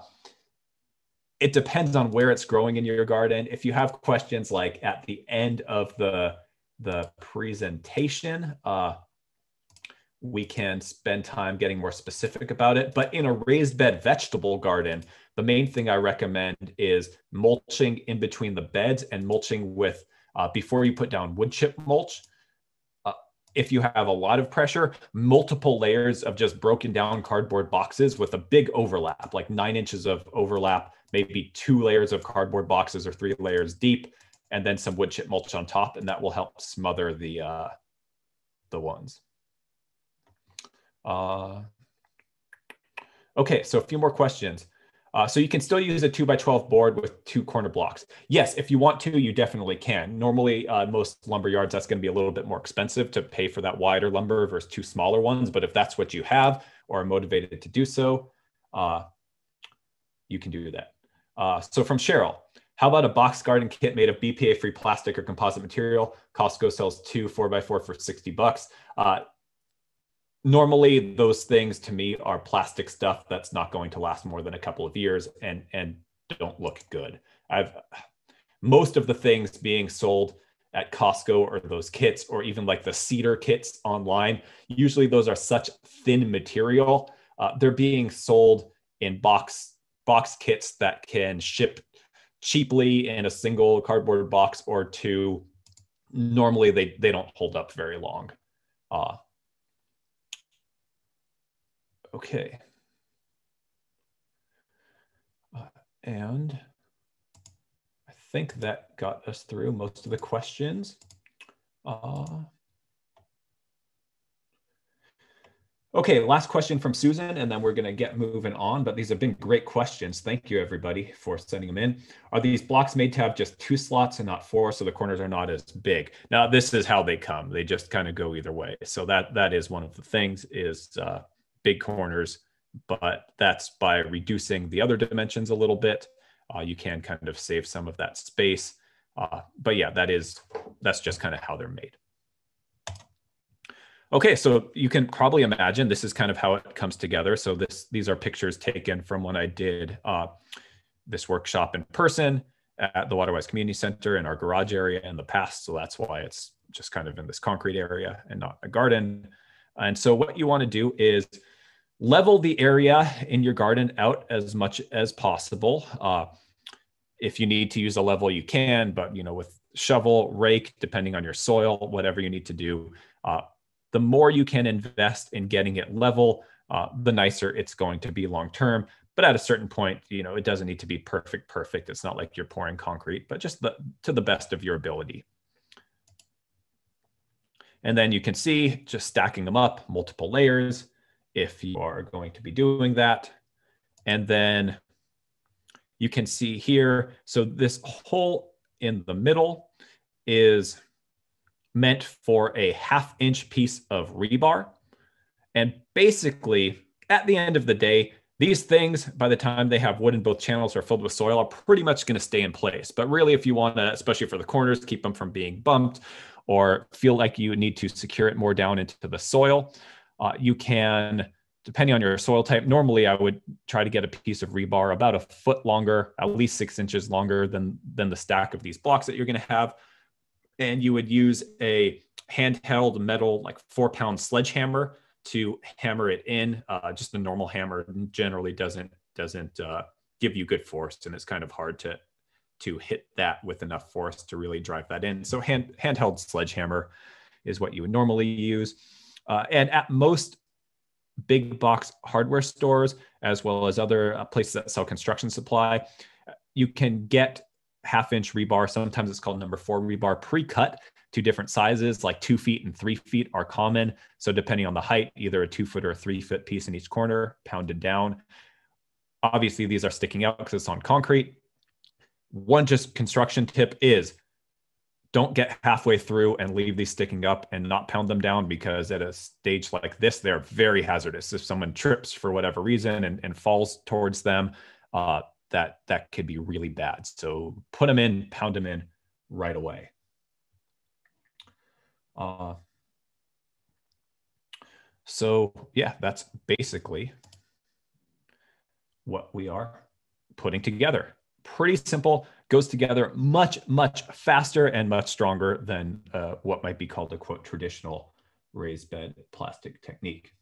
it depends on where it's growing in your garden. If you have questions like at the end of the the presentation, uh, we can spend time getting more specific about it. But in a raised bed vegetable garden, the main thing I recommend is mulching in between the beds and mulching with uh, before you put down wood chip mulch. Uh, if you have a lot of pressure, multiple layers of just broken down cardboard boxes with a big overlap, like nine inches of overlap maybe two layers of cardboard boxes or three layers deep, and then some wood chip mulch on top, and that will help smother the uh, the ones. Uh, okay, so a few more questions. Uh, so you can still use a two by 12 board with two corner blocks. Yes, if you want to, you definitely can. Normally, uh, most lumber yards, that's going to be a little bit more expensive to pay for that wider lumber versus two smaller ones. But if that's what you have or are motivated to do so, uh, you can do that. Uh, so from Cheryl, how about a box garden kit made of BPA free plastic or composite material? Costco sells two 4x4 for 60 bucks. Normally, those things to me are plastic stuff that's not going to last more than a couple of years and, and don't look good. I've most of the things being sold at Costco or those kits or even like the cedar kits online, usually those are such thin material. Uh, they're being sold in box box kits that can ship cheaply in a single cardboard box or two normally they they don't hold up very long Uh, okay. Uh, and I think that got us through most of the questions. Uh, Okay, last question from Susan, and then we're going to get moving on. But these have been great questions. Thank you, everybody, for sending them in. Are these blocks made to have just two slots and not four, so the corners are not as big? Now, this is how they come. They just kind of go either way. So that that is one of the things is uh, big corners, but that's by reducing the other dimensions a little bit. Uh, you can kind of save some of that space. Uh, but yeah, that is that's just kind of how they're made. Okay, so you can probably imagine this is kind of how it comes together. So this these are pictures taken from when I did uh, this workshop in person at the Waterwise Community Center in our garage area in the past. So that's why it's just kind of in this concrete area and not a garden. And so what you want to do is level the area in your garden out as much as possible. Uh, if you need to use a level, you can, but you know, with shovel, rake, depending on your soil, whatever you need to do, uh, the more you can invest in getting it level, uh, the nicer it's going to be long term. But at a certain point, you know, it doesn't need to be perfect, perfect. It's not like you're pouring concrete, but just the, to the best of your ability. And then you can see just stacking them up, multiple layers, if you are going to be doing that. And then you can see here, so this hole in the middle is meant for a half inch piece of rebar. And basically, at the end of the day, these things, by the time they have wood in both channels are filled with soil, are pretty much going to stay in place. But really, if you want to, especially for the corners, keep them from being bumped or feel like you need to secure it more down into the soil, uh, you can, depending on your soil type, normally I would try to get a piece of rebar about a foot longer, at least six inches longer than, than the stack of these blocks that you're going to have. And you would use a handheld metal like four pound sledgehammer to hammer it in. Uh, just a normal hammer generally doesn't doesn't uh, give you good force and it's kind of hard to to hit that with enough force to really drive that in. So hand handheld sledgehammer is what you would normally use uh, and at most big box hardware stores as well as other uh, places that sell construction supply you can get half inch rebar. Sometimes it's called number four rebar pre-cut to different sizes, like two feet and three feet are common. So depending on the height, either a two foot or a three foot piece in each corner, pounded down. Obviously, these are sticking out because it's on concrete. One just construction tip is don't get halfway through and leave these sticking up and not pound them down because at a stage like this, they're very hazardous. If someone trips for whatever reason and, and falls towards them, uh, that that could be really bad. So put them in, pound them in right away. Uh, so yeah, that's basically what we are putting together. Pretty simple, goes together much, much faster and much stronger than uh, what might be called a quote traditional raised bed plastic technique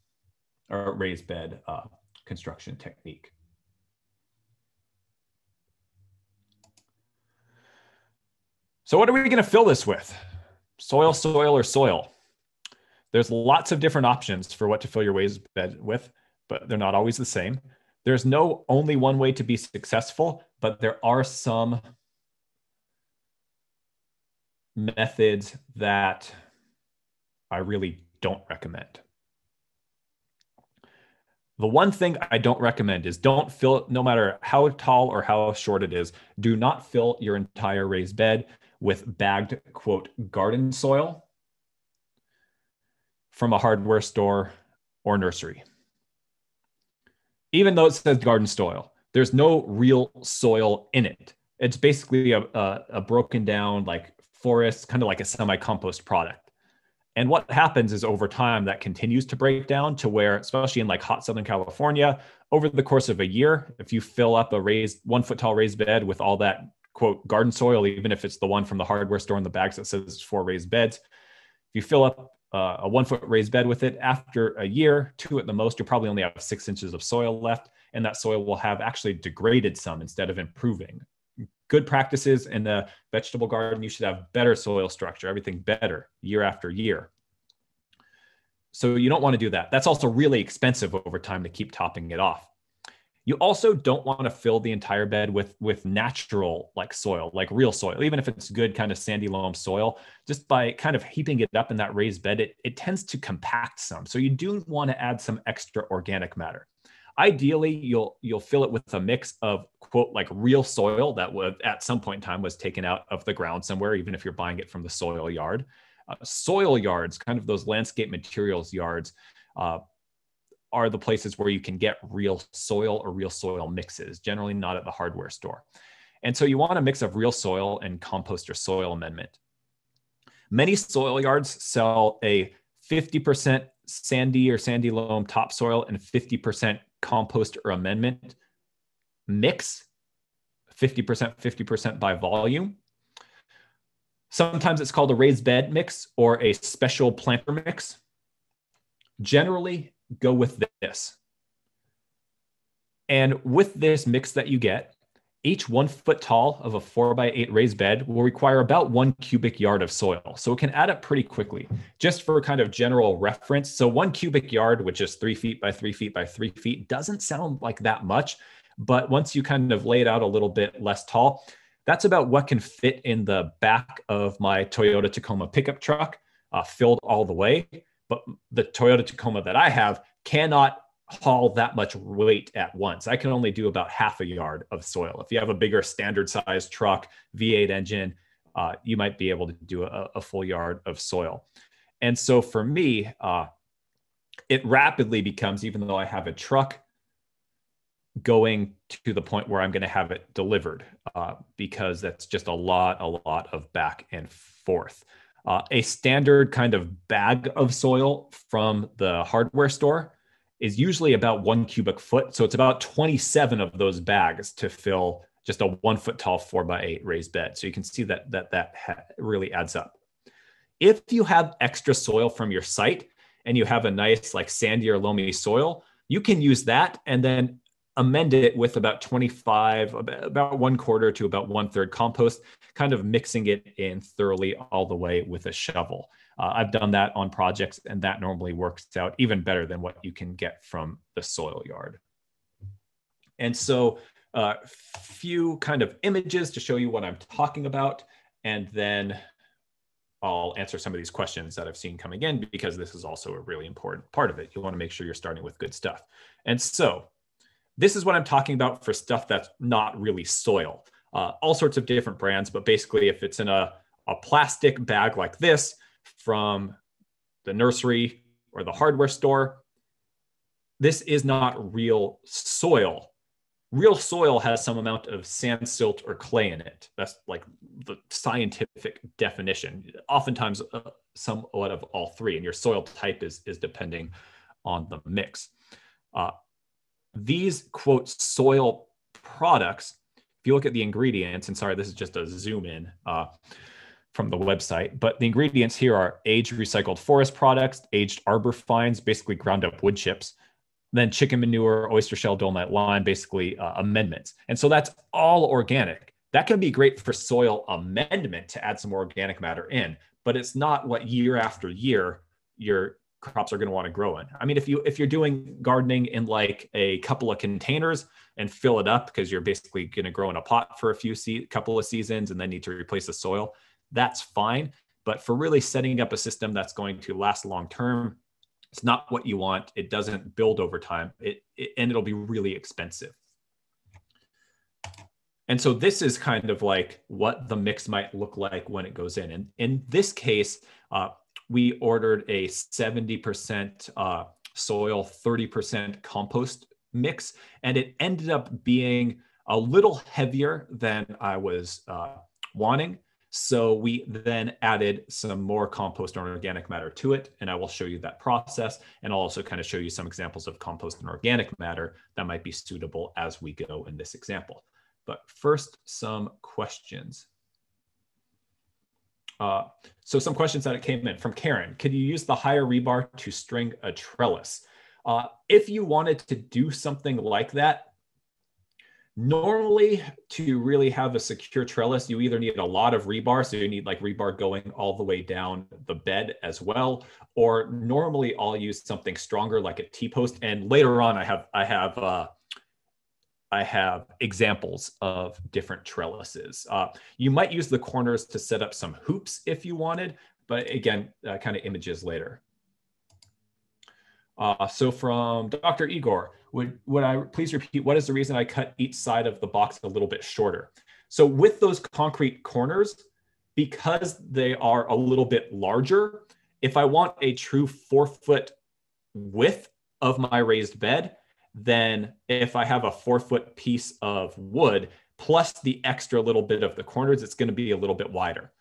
or raised bed uh, construction technique. So what are we going to fill this with? Soil, soil, or soil? There's lots of different options for what to fill your raised bed with, but they're not always the same. There's no only one way to be successful, but there are some methods that I really don't recommend. The one thing I don't recommend is don't fill, no matter how tall or how short it is, do not fill your entire raised bed with bagged, quote, garden soil from a hardware store or nursery. Even though it says garden soil, there's no real soil in it. It's basically a, a, a broken down, like forest, kind of like a semi compost product. And what happens is over time that continues to break down to where, especially in like hot Southern California, over the course of a year, if you fill up a raised one foot tall raised bed with all that quote garden soil, even if it's the one from the hardware store in the bags that says it's for raised beds. If you fill up uh, a one foot raised bed with it, after a year, two at the most, you'll probably only have six inches of soil left, and that soil will have actually degraded some instead of improving. Good practices in the vegetable garden, you should have better soil structure, everything better year after year. So you don't want to do that. That's also really expensive over time to keep topping it off. You also don't want to fill the entire bed with with natural like soil, like real soil, even if it's good kind of sandy loam soil. Just by kind of heaping it up in that raised bed, it, it tends to compact some. So you do want to add some extra organic matter. Ideally, you'll you'll fill it with a mix of quote like real soil that would at some point in time was taken out of the ground somewhere, even if you're buying it from the soil yard. Uh, soil yards, kind of those landscape materials yards, uh, are the places where you can get real soil or real soil mixes, generally not at the hardware store. And so you want a mix of real soil and compost or soil amendment. Many soil yards sell a 50% sandy or sandy loam topsoil and 50% compost or amendment mix, 50%, 50% by volume. Sometimes it's called a raised bed mix or a special planter mix. Generally, go with this. And with this mix that you get, each one foot tall of a four by eight raised bed will require about one cubic yard of soil. So it can add up pretty quickly. Just for kind of general reference, so one cubic yard, which is three feet by three feet by three feet, doesn't sound like that much. But once you kind of lay it out a little bit less tall, that's about what can fit in the back of my Toyota Tacoma pickup truck, uh, filled all the way. But the Toyota Tacoma that I have cannot haul that much weight at once. I can only do about half a yard of soil. If you have a bigger standard size truck, V8 engine, uh, you might be able to do a, a, full yard of soil. And so for me, uh, it rapidly becomes, even though I have a truck, going to the point where I'm going to have it delivered uh, because that's just a lot, a lot of back and forth. Uh, a standard kind of bag of soil from the hardware store is usually about one cubic foot. So it's about 27 of those bags to fill just a one foot tall four by eight raised bed. So you can see that that that ha- really adds up. If you have extra soil from your site and you have a nice like sandy or loamy soil, you can use that and then amend it with about 25, about one quarter to about one third compost, kind of mixing it in thoroughly all the way with a shovel. Uh, I've done that on projects, and that normally works out even better than what you can get from the soil yard. And so, a uh, few kind of images to show you what I'm talking about, and then I'll answer some of these questions that I've seen coming in because this is also a really important part of it. You want to make sure you're starting with good stuff. And so, this is what I'm talking about for stuff that's not really soil. Uh, all sorts of different brands, but basically, if it's in a, a plastic bag like this, from the nursery or the hardware store. This is not real soil. Real soil has some amount of sand, silt, or clay in it. That's like the scientific definition. Oftentimes, uh, somewhat of all three, and your soil type is, is depending on the mix. Uh, these quote soil products, if you look at the ingredients, and sorry, this is just a zoom in. Uh, from the website. But the ingredients here are aged recycled forest products, aged arbor fines, basically ground up wood chips, then chicken manure, oyster shell, dolomite lime, basically uh, amendments. And so that's all organic. That can be great for soil amendment to add some organic matter in, but it's not what year after year your crops are going to want to grow in. I mean, if you if you're doing gardening in like a couple of containers and fill it up because you're basically going to grow in a pot for a few se- couple of seasons and then need to replace the soil, that's fine. But for really setting up a system that's going to last long term, it's not what you want. It doesn't build over time, it, it, and it'll be really expensive. And so this is kind of like what the mix might look like when it goes in. And in this case, uh, we ordered a 70% uh, soil, 30% compost mix, and it ended up being a little heavier than I was uh, wanting. So we then added some more compost and organic matter to it. And I will show you that process. And I'll also kind of show you some examples of compost and organic matter that might be suitable as we go in this example. But first, some questions. Uh, so some questions that came in from Karen. Could you use the higher rebar to string a trellis? Uh, if you wanted to do something like that, Normally, to really have a secure trellis, you either need a lot of rebar, so you need like rebar going all the way down the bed as well, or normally I'll use something stronger like a T-post. And later on, I have I have uh, I have examples of different trellises. Uh, you might use the corners to set up some hoops if you wanted, but again, uh, kind of images later. Uh, so from Dr. Igor, would, would I please repeat what is the reason I cut each side of the box a little bit shorter? So with those concrete corners, because they are a little bit larger, if I want a true four foot width of my raised bed, then if I have a four foot piece of wood plus the extra little bit of the corners, it's going to be a little bit wider.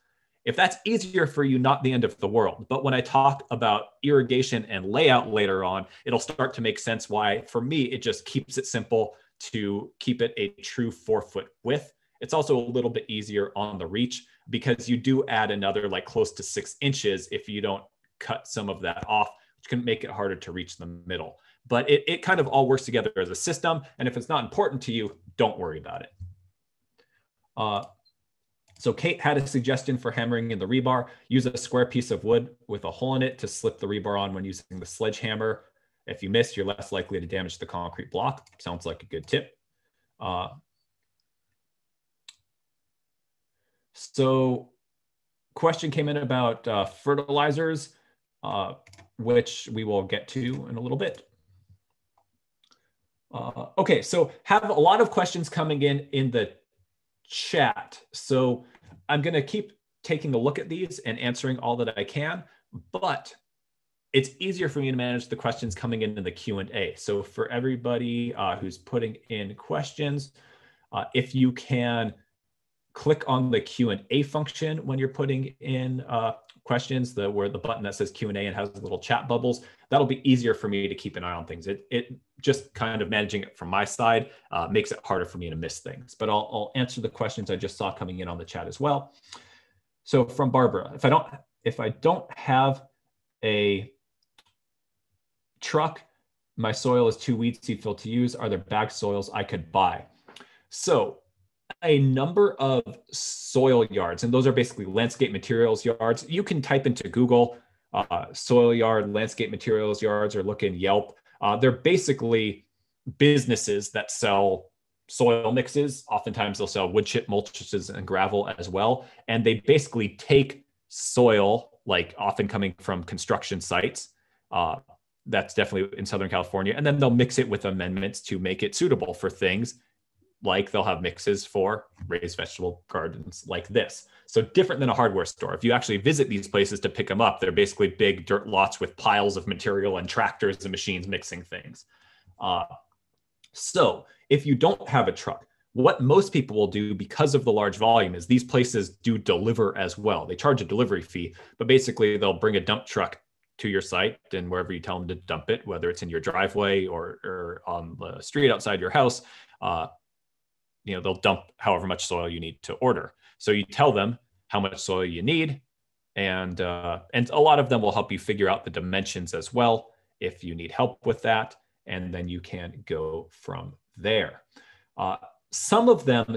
If that's easier for you, not the end of the world. But when I talk about irrigation and layout later on, it'll start to make sense why, for me, it just keeps it simple to keep it a true four foot width. It's also a little bit easier on the reach because you do add another like close to six inches if you don't cut some of that off, which can make it harder to reach the middle. But it, it kind of all works together as a system. And if it's not important to you, don't worry about it. Uh, so Kate had a suggestion for hammering in the rebar. Use a square piece of wood with a hole in it to slip the rebar on when using the sledgehammer. If you miss, you're less likely to damage the concrete block. Sounds like a good tip. Uh, so question came in about uh, fertilizers, uh, which we will get to in a little bit. Uh, okay, so have a lot of questions coming in in the chat. So I'm going to keep taking a look at these and answering all that I can, but it's easier for me to manage the questions coming in in the Q&A. So for everybody uh, who's putting in questions, uh, if you can click on the Q&A function when you're putting in uh, questions, the where the button that says Q&A and has little chat bubbles, that'll be easier for me to keep an eye on things. It, it just kind of managing it from my side uh, makes it harder for me to miss things. But I'll, I'll answer the questions I just saw coming in on the chat as well. So from Barbara, if I don't if I don't have a truck, my soil is too weed seed fill to use. Are there bag soils I could buy? So a number of soil yards, and those are basically landscape materials yards. You can type into Google uh, soil yard, landscape materials yards, or look in Yelp. Uh, they're basically businesses that sell soil mixes. Oftentimes they'll sell wood chip mulches and gravel as well. And they basically take soil, like often coming from construction sites. Uh, that's definitely in Southern California. And then they'll mix it with amendments to make it suitable for things like they'll have mixes for raised vegetable gardens like this. So different than a hardware store. If you actually visit these places to pick them up, they're basically big dirt lots with piles of material and tractors and machines mixing things. Uh, so if you don't have a truck, what most people will do because of the large volume is these places do deliver as well. They charge a delivery fee, but basically they'll bring a dump truck to your site and wherever you tell them to dump it, whether it's in your driveway or, or on the street outside your house, uh, you know, they'll dump however much soil you need to order. So you tell them how much soil you need, and uh, and a lot of them will help you figure out the dimensions as well if you need help with that, and then you can go from there. Uh, some of them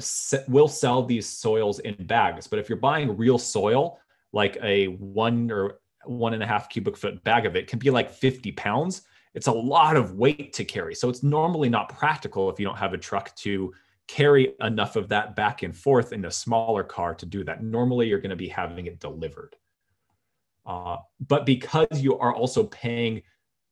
will sell these soils in bags, but if you're buying real soil, like a one or one and a half cubic foot bag of it can be like 50 pounds. It's a lot of weight to carry. So it's normally not practical if you don't have a truck to carry enough of that back and forth in a smaller car to do that. Normally, you're going to be having it delivered. Uh, but because you are also paying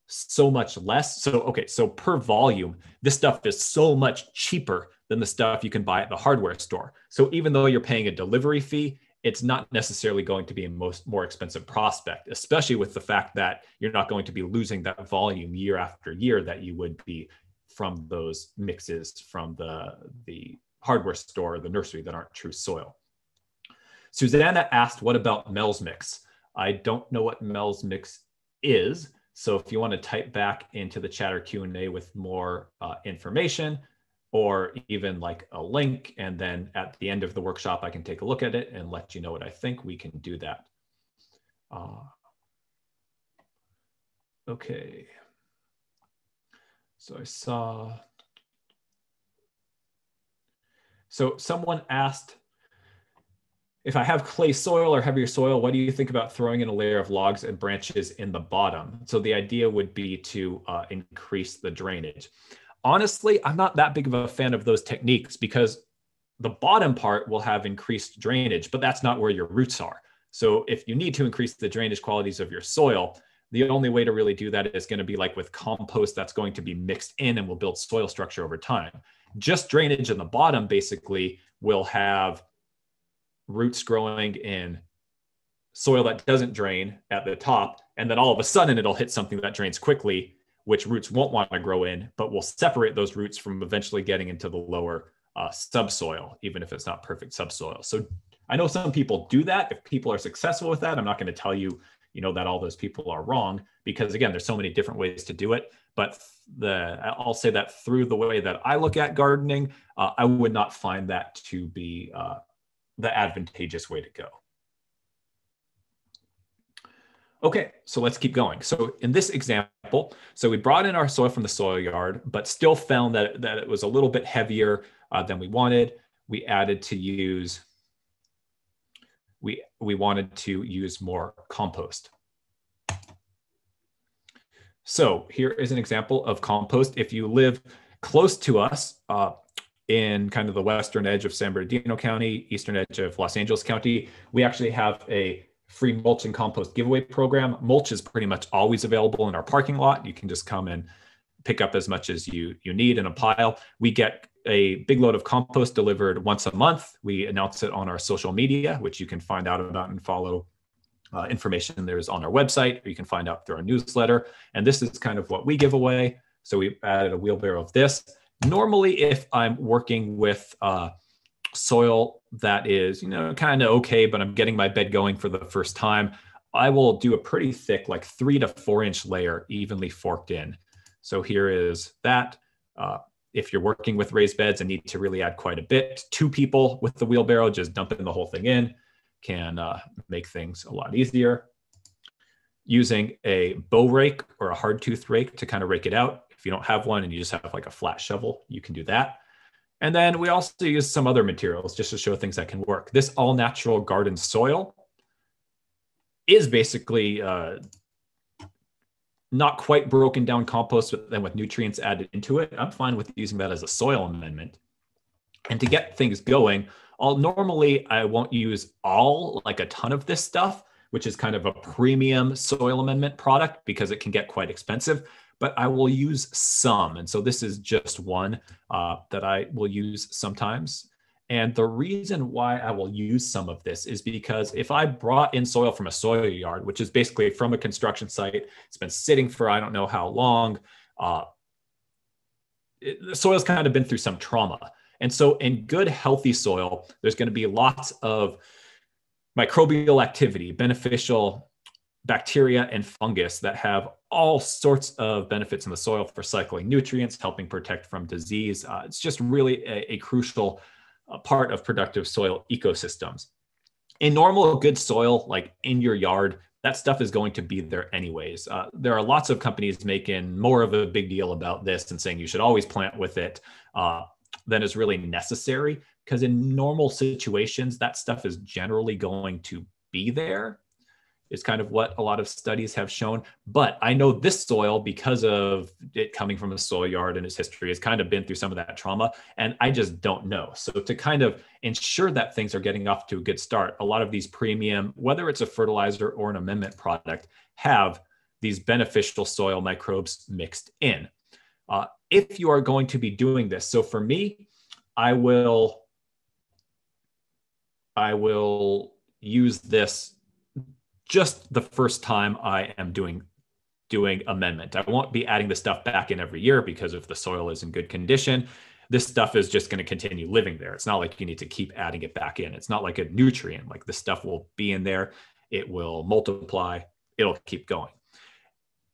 so much less, so okay, so per volume, this stuff is so much cheaper than the stuff you can buy at the hardware store. So even though you're paying a delivery fee, it's not necessarily going to be a most more expensive prospect, especially with the fact that you're not going to be losing that volume year after year that you would be from those mixes from the, the hardware store, the nursery that aren't true soil. Susanna asked, what about Mel's Mix? I don't know what Mel's Mix is. So if you want to type back into the chatter Q&A with more uh, information or even like a link, and then at the end of the workshop, I can take a look at it and let you know what I think, we can do that. Uh, okay. So I saw, So someone asked, if I have clay soil or heavier soil, what do you think about throwing in a layer of logs and branches in the bottom? So the idea would be to uh, increase the drainage. Honestly, I'm not that big of a fan of those techniques because the bottom part will have increased drainage, but that's not where your roots are. So if you need to increase the drainage qualities of your soil, the only way to really do that is going to be like with compost that's going to be mixed in and will build soil structure over time. Just drainage in the bottom basically will have roots growing in soil that doesn't drain at the top. And then all of a sudden it'll hit something that drains quickly, which roots won't want to grow in, but will separate those roots from eventually getting into the lower uh, subsoil, even if it's not perfect subsoil. So I know some people do that. If people are successful with that, I'm not going to tell you, you know, that all those people are wrong because again, there's so many different ways to do it. But the I'll say that through the way that I look at gardening, uh, I would not find that to be uh, the advantageous way to go. Okay, so let's keep going. So in this example, so we brought in our soil from the soil yard, but still found that, that it was a little bit heavier uh, than we wanted. We added to use, we, we wanted to use more compost. So here is an example of compost. If you live close to us, uh, in kind of the western edge of San Bernardino County, eastern edge of Los Angeles County, we actually have a free mulch and compost giveaway program. Mulch is pretty much always available in our parking lot. You can just come and pick up as much as you you need in a pile. We get a big load of compost delivered once a month. We announce it on our social media, which you can find out about and follow uh, information there's on our website, or you can find out through our newsletter. And this is kind of what we give away. So we added a wheelbarrow of this. Normally, if I'm working with uh, soil that is, you know, kind of okay, but I'm getting my bed going for the first time, I will do a pretty thick, like three to four inch layer evenly forked in. So here is that. Uh, if you're working with raised beds and need to really add quite a bit, two people with the wheelbarrow, just dumping the whole thing in can uh, make things a lot easier. Using a bow rake or a hard tooth rake to kind of rake it out, if you don't have one and you just have like a flat shovel, you can do that. And then we also use some other materials just to show things that can work. This all natural garden soil is basically uh, not quite broken down compost, but then with nutrients added into it. I'm fine with using that as a soil amendment. And to get things going, I'll normally I won't use all like a ton of this stuff, which is kind of a premium soil amendment product because it can get quite expensive but I will use some. And so this is just one uh, that I will use sometimes. And the reason why I will use some of this is because if I brought in soil from a soil yard, which is basically from a construction site, it's been sitting for I don't know how long, uh, it, the soil's kind of been through some trauma. And so in good, healthy soil, there's going to be lots of microbial activity, beneficial bacteria and fungus that have all sorts of benefits in the soil for cycling nutrients, helping protect from disease. Uh, it's just really a, a crucial uh, part of productive soil ecosystems. In normal good soil, like in your yard, that stuff is going to be there anyways. Uh, there are lots of companies making more of a big deal about this and saying you should always plant with it uh, than is really necessary. Because in normal situations, that stuff is generally going to be there is kind of what a lot of studies have shown. But I know this soil, because of it coming from a soil yard and its history, has kind of been through some of that trauma. And I just don't know. So to kind of ensure that things are getting off to a good start, a lot of these premium, whether it's a fertilizer or an amendment product, have these beneficial soil microbes mixed in. Uh, if you are going to be doing this, so for me, I will, I will use this just the first time I am doing doing amendment. I won't be adding the stuff back in every year because if the soil is in good condition, this stuff is just going to continue living there. It's not like you need to keep adding it back in. It's not like a nutrient. Like the stuff will be in there, it will multiply, it'll keep going.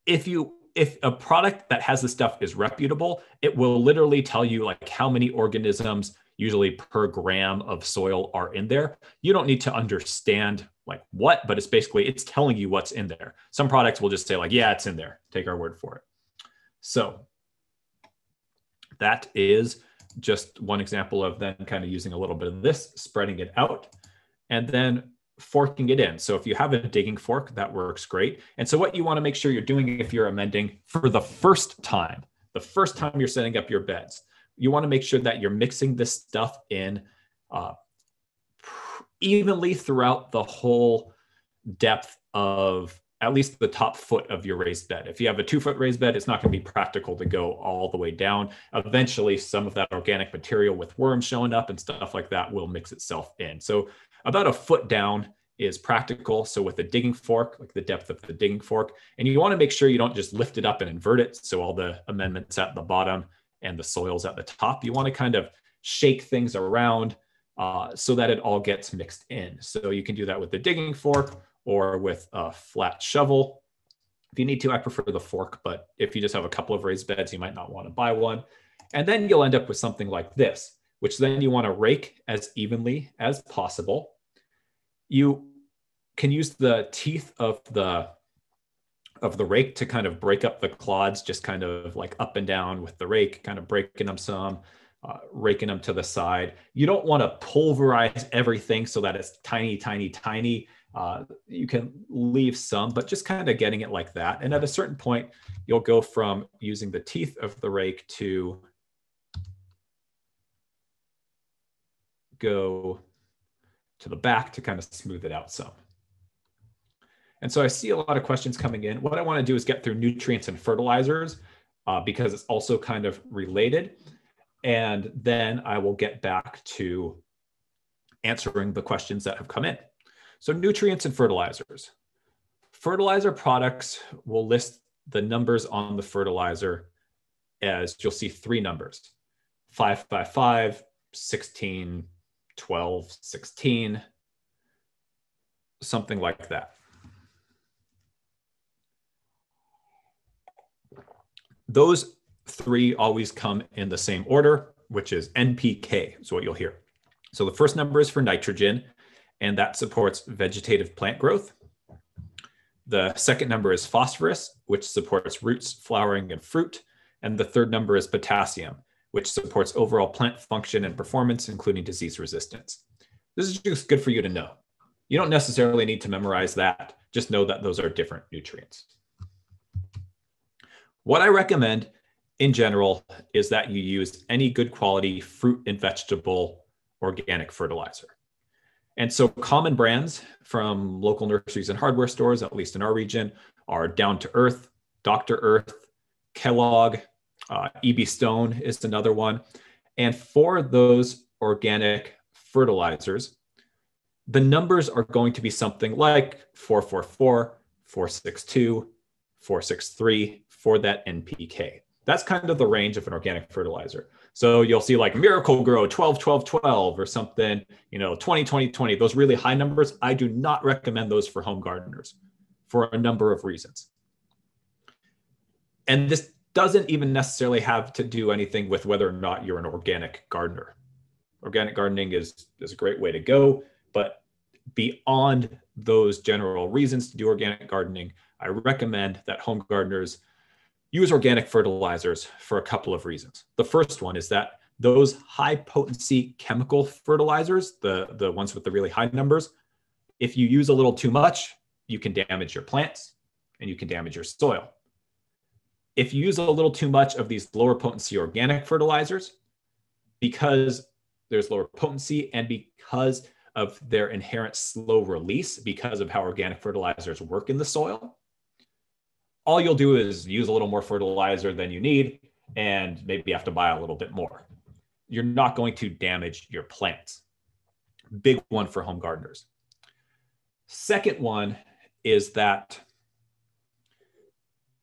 If you if a product that has the stuff is reputable, it will literally tell you like how many organisms usually per gram of soil are in there. You don't need to understand like what, but it's basically it's telling you what's in there. Some products will just say like, yeah, it's in there. Take our word for it. So that is just one example of then kind of using a little bit of this, spreading it out, and then forking it in. So if you have a digging fork, that works great. And so what you want to make sure you're doing if you're amending for the first time, the first time you're setting up your beds, you want to make sure that you're mixing this stuff in uh, evenly throughout the whole depth of at least the top foot of your raised bed. If you have a two foot raised bed, it's not going to be practical to go all the way down. Eventually, some of that organic material with worms showing up and stuff like that will mix itself in. So, about a foot down is practical. So, with a digging fork, like the depth of the digging fork, and you want to make sure you don't just lift it up and invert it. So, all the amendments at the bottom and the soils at the top, you want to kind of shake things around uh, so that it all gets mixed in. So, you can do that with the digging fork or with a flat shovel. If you need to, I prefer the fork, but if you just have a couple of raised beds, you might not want to buy one. And then you'll end up with something like this, which then you want to rake as evenly as possible. You can use the teeth of the of the rake to kind of break up the clods, just kind of like up and down with the rake, kind of breaking them some, uh, raking them to the side. You don't want to pulverize everything so that it's tiny, tiny, tiny. Uh, you can leave some, but just kind of getting it like that. And at a certain point, you'll go from using the teeth of the rake to go to the back to kind of smooth it out some. And so I see a lot of questions coming in. What I want to do is get through nutrients and fertilizers uh, because it's also kind of related. And then I will get back to answering the questions that have come in. So nutrients and fertilizers. Fertilizer products will list the numbers on the fertilizer as you'll see three numbers, 555, 16, 12, 16, something like that. Those three always come in the same order, which is NPK, is what you'll hear. So the first number is for nitrogen, and that supports vegetative plant growth. The second number is phosphorus, which supports roots, flowering, and fruit. And the third number is potassium, which supports overall plant function and performance, including disease resistance. This is just good for you to know. You don't necessarily need to memorize that. Just know that those are different nutrients. What I recommend in general is that you use any good quality fruit and vegetable organic fertilizer. And so common brands from local nurseries and hardware stores, at least in our region, are Down to Earth, Dr. Earth, Kellogg, uh, EB Stone is another one. And for those organic fertilizers, the numbers are going to be something like 444, 462, 463 for that NPK. That's kind of the range of an organic fertilizer. So you'll see like Miracle-Gro 12, 12, 12 or something, you know, 20, 20, 20, those really high numbers. I do not recommend those for home gardeners for a number of reasons. And this doesn't even necessarily have to do anything with whether or not you're an organic gardener. Organic gardening is, is a great way to go, but beyond those general reasons to do organic gardening, I recommend that home gardeners use organic fertilizers for a couple of reasons. The first one is that those high potency chemical fertilizers, the, the ones with the really high numbers, if you use a little too much, you can damage your plants and you can damage your soil. If you use a little too much of these lower potency organic fertilizers, because there's lower potency and because of their inherent slow release, because of how organic fertilizers work in the soil, all you'll do is use a little more fertilizer than you need and maybe you have to buy a little bit more. You're not going to damage your plants. Big one for home gardeners. Second one is that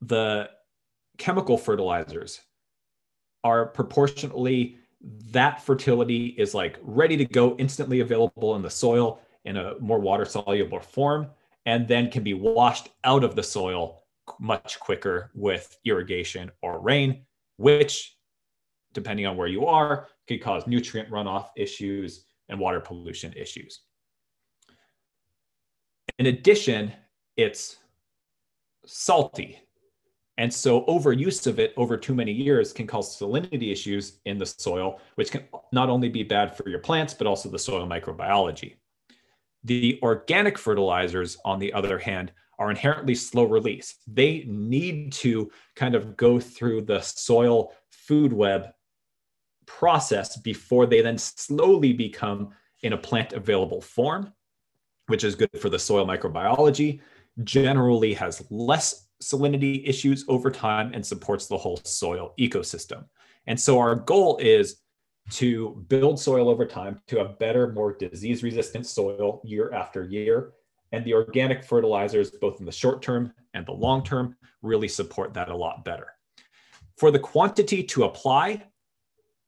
the chemical fertilizers are proportionately that fertility is like ready to go instantly available in the soil in a more water soluble form and then can be washed out of the soil much quicker with irrigation or rain, which, depending on where you are, could cause nutrient runoff issues and water pollution issues. In addition, it's salty. And so overuse of it over too many years can cause salinity issues in the soil, which can not only be bad for your plants, but also the soil microbiology. The organic fertilizers, on the other hand, are inherently slow release. They need to kind of go through the soil food web process before they then slowly become in a plant available form, which is good for the soil microbiology, generally has less salinity issues over time and supports the whole soil ecosystem. And so our goal is to build soil over time to have better, more disease resistant soil year after year. And the organic fertilizers, both in the short term and the long term, really support that a lot better. For the quantity to apply,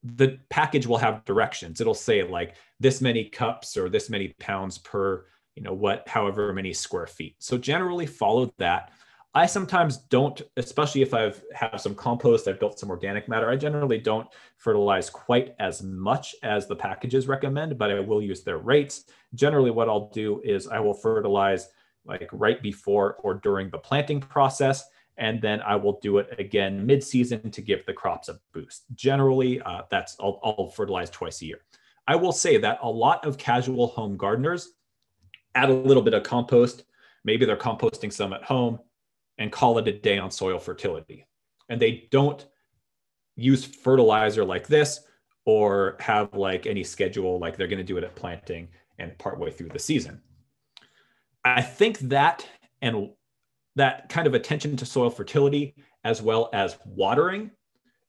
the package will have directions. It'll say like this many cups or this many pounds per, you know, what, however many square feet. So generally follow that. I sometimes don't, especially if I've have some compost, I've built some organic matter. I generally don't fertilize quite as much as the packages recommend, but I will use their rates. Generally, what I'll do is I will fertilize like right before or during the planting process, and then I will do it again mid-season to give the crops a boost. Generally, uh, that's I'll, I'll fertilize twice a year. I will say that a lot of casual home gardeners add a little bit of compost. Maybe they're composting some at home and call it a day on soil fertility. And they don't use fertilizer like this or have like any schedule like they're going to do it at planting and partway through the season. I think that and that kind of attention to soil fertility as well as watering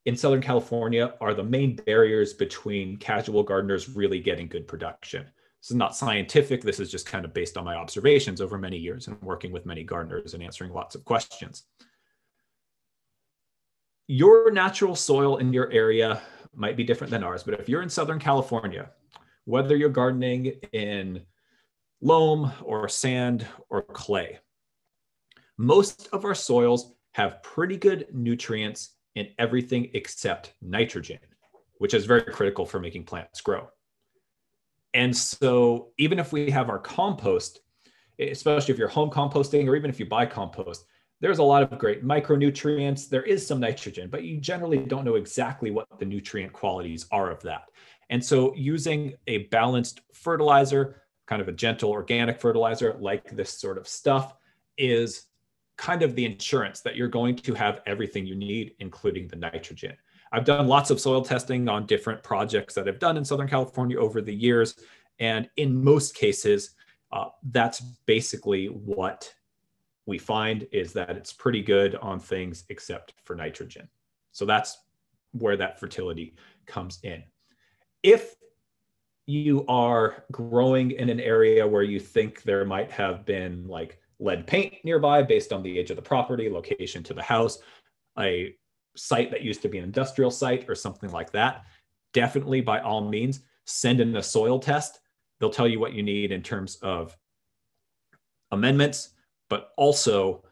in Southern California are the main barriers between casual gardeners really getting good production. This is not scientific. This is just kind of based on my observations over many years and working with many gardeners and answering lots of questions. Your natural soil in your area might be different than ours, but if you're in Southern California, whether you're gardening in loam or sand or clay, most of our soils have pretty good nutrients in everything except nitrogen, which is very critical for making plants grow. And so even if we have our compost, especially if you're home composting or even if you buy compost, there's a lot of great micronutrients. There is some nitrogen, but you generally don't know exactly what the nutrient qualities are of that. And so using a balanced fertilizer, kind of a gentle organic fertilizer like this sort of stuff, is kind of the insurance that you're going to have everything you need, including the nitrogen. I've done lots of soil testing on different projects that I've done in Southern California over the years. And in most cases, uh, that's basically what we find is that it's pretty good on things except for nitrogen. So that's where that fertility comes in. If you are growing in an area where you think there might have been like lead paint nearby based on the age of the property, location to the house, a site that used to be an industrial site or something like that, definitely by all means send in a soil test. They'll tell you what you need in terms of amendments, but also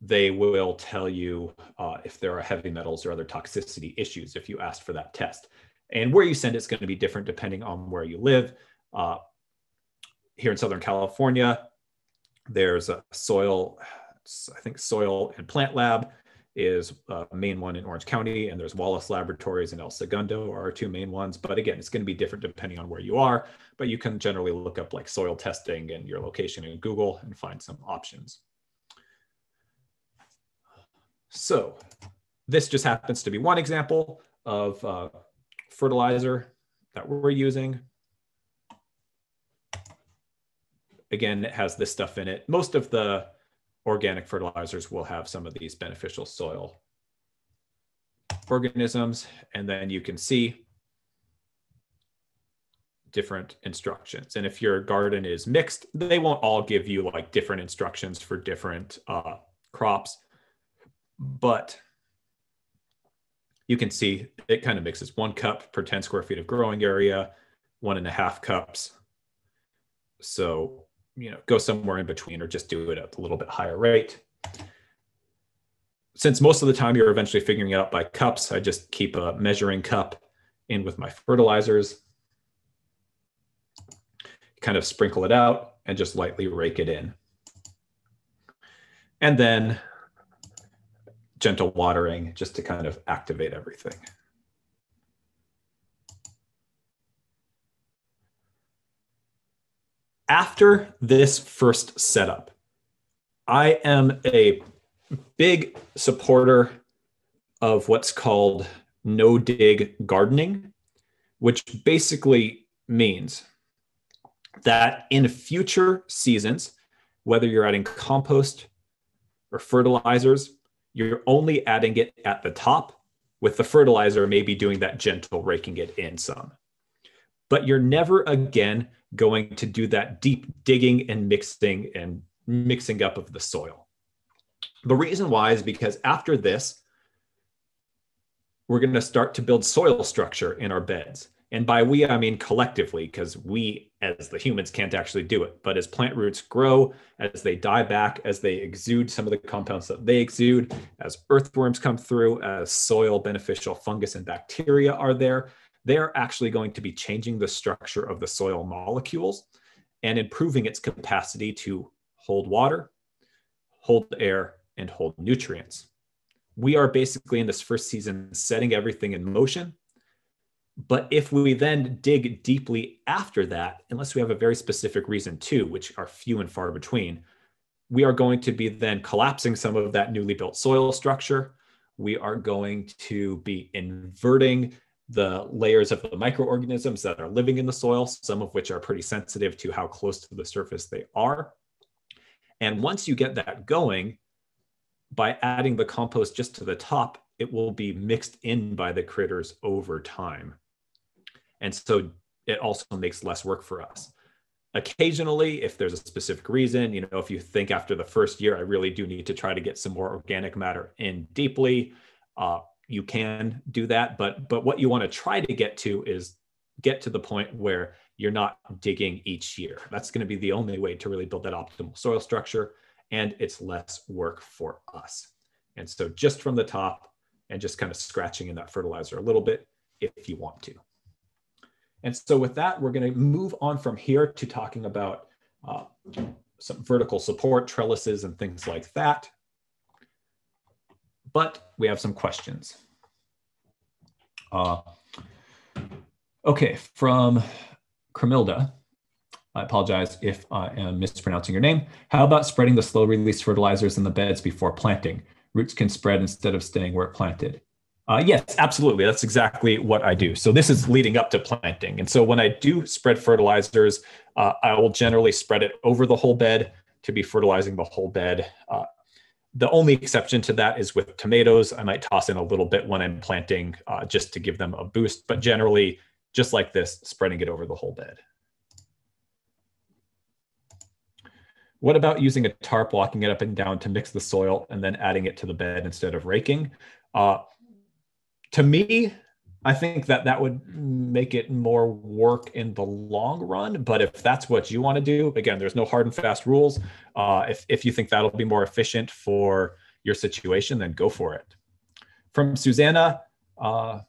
they will tell you uh, if there are heavy metals or other toxicity issues if you ask for that test. And where you send it's going to be different depending on where you live. Uh, here in Southern California, there's a soil, I think soil and plant lab is a main one in Orange County, and there's Wallace Laboratories in El Segundo are our two main ones. But again, it's going to be different depending on where you are. But you can generally look up like soil testing and your location in Google and find some options. So this just happens to be one example of uh, fertilizer that we're using. Again, it has this stuff in it. Most of the organic fertilizers will have some of these beneficial soil organisms. And then you can see different instructions. And if your garden is mixed, they won't all give you like different instructions for different uh, crops. But you can see it kind of mixes one cup per 10 square feet of growing area, one and a half cups. So you know, go somewhere in between or just do it at a little bit higher rate. Since most of the time you're eventually figuring it out by cups, I just keep a measuring cup in with my fertilizers, kind of sprinkle it out and just lightly rake it in. And then gentle watering just to kind of activate everything. After this first setup, I am a big supporter of what's called no dig gardening, which basically means that in future seasons, whether you're adding compost or fertilizers, you're only adding it at the top, with the fertilizer maybe doing that gentle raking it in some. But you're never again going to do that deep digging and mixing and mixing up of the soil. The reason why is because after this, we're going to start to build soil structure in our beds. And by we, I mean collectively, because we as the humans can't actually do it. But as plant roots grow, as they die back, as they exude some of the compounds that they exude, as earthworms come through, as soil beneficial fungus and bacteria are there, they are actually going to be changing the structure of the soil molecules and improving its capacity to hold water, hold air, and hold nutrients. We are basically in this first season setting everything in motion but if we then dig deeply after that, unless we have a very specific reason too, which are few and far between, we are going to be then collapsing some of that newly built soil structure. We are going to be inverting the layers of the microorganisms that are living in the soil, some of which are pretty sensitive to how close to the surface they are. And once you get that going, by adding the compost just to the top, it will be mixed in by the critters over time. And so it also makes less work for us. Occasionally, if there's a specific reason, you know, if you think after the first year, I really do need to try to get some more organic matter in deeply, uh, you can do that. But but what you want to try to get to is get to the point where you're not digging each year. That's going to be the only way to really build that optimal soil structure, and it's less work for us. And so just from the top and just kind of scratching in that fertilizer a little bit if you want to. And so with that, we're going to move on from here to talking about uh, some vertical support, trellises, and things like that. But we have some questions. Uh, okay, from Cremilda. I apologize if I am mispronouncing your name. How about spreading the slow release fertilizers in the beds before planting? Roots can spread instead of staying where it planted. Uh, yes, absolutely. That's exactly what I do. So this is leading up to planting. And so when I do spread fertilizers, uh, I will generally spread it over the whole bed to be fertilizing the whole bed. Uh, the only exception to that is with tomatoes. I might toss in a little bit when I'm planting uh, just to give them a boost, but generally, just like this, spreading it over the whole bed. What about using a tarp, walking it up and down to mix the soil and then adding it to the bed instead of raking? Uh, to me, I think that that would make it more work in the long run. But if that's what you want to do, again, there's no hard and fast rules. Uh, if, if you think that'll be more efficient for your situation, then go for it. From Susanna, uh,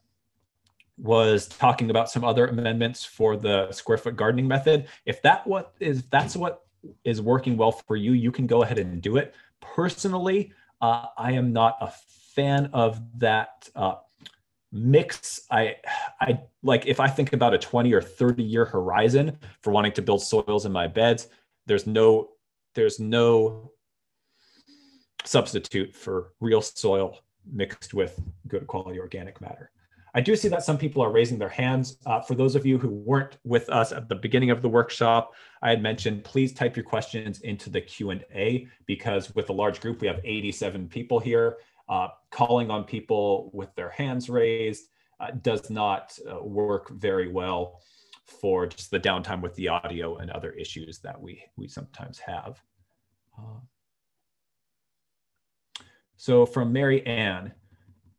was talking about some other amendments for the square foot gardening method. If that what is if that's what is working well for you, you can go ahead and do it. Personally, uh, I am not a fan of that uh, mix i i like if i think about a 20 or 30 year horizon for wanting to build soils in my beds there's no there's no substitute for real soil mixed with good quality organic matter. I do see that some people are raising their hands. Uh, for those of you who weren't with us at the beginning of the workshop i had mentioned please type your questions into the q&a because with a large group we have 87 people here uh, calling on people with their hands raised uh, does not uh, work very well for just the downtime with the audio and other issues that we, we sometimes have. Uh, so from Mary Ann,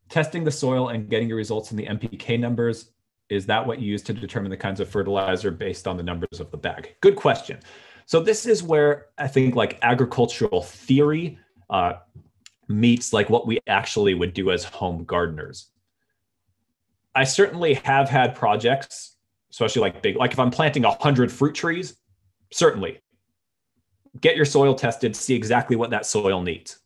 testing the soil and getting your results in the NPK numbers, is that what you use to determine the kinds of fertilizer based on the numbers of the bag? Good question. So this is where I think like agricultural theory uh, meets like what we actually would do as home gardeners. I certainly have had projects, especially like big, like if I'm planting a hundred fruit trees, certainly get your soil tested, see exactly what that soil needs.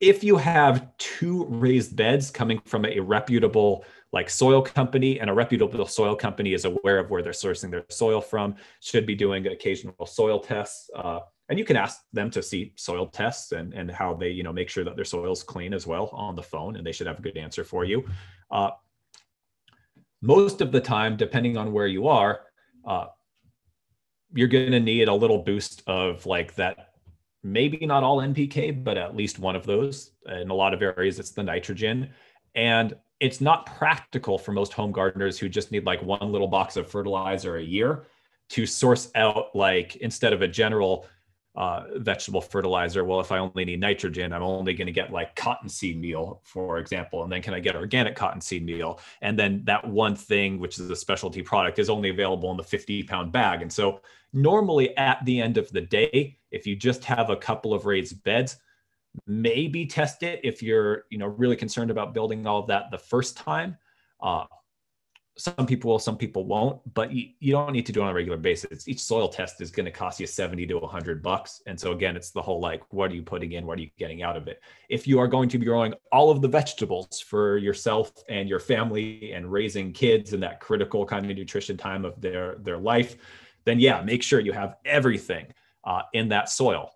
if you have two raised beds coming from a reputable like soil company and a reputable soil company is aware of where they're sourcing their soil from should be doing occasional soil tests uh, and you can ask them to see soil tests and, and how they you know make sure that their soil's clean as well on the phone and they should have a good answer for you uh, most of the time depending on where you are uh, you're going to need a little boost of like that maybe not all NPK, but at least one of those. In a lot of areas, it's the nitrogen. And it's not practical for most home gardeners who just need like one little box of fertilizer a year to source out like instead of a general uh, vegetable fertilizer. Well, if I only need nitrogen, I'm only going to get like cottonseed meal, for example. And then can I get organic cottonseed meal? And then that one thing, which is a specialty product, is only available in the 50 pound bag. And so, normally at the end of the day, if you just have a couple of raised beds, maybe test it if you're you know really concerned about building all of that the first time uh, some people will, some people won't, but you, you don't need to do it on a regular basis. Each soil test is going to cost you 70 to 100 bucks. And so, again, it's the whole like, what are you putting in? What are you getting out of it? If you are going to be growing all of the vegetables for yourself and your family and raising kids in that critical kind of nutrition time of their, their life, then yeah, make sure you have everything uh, in that soil.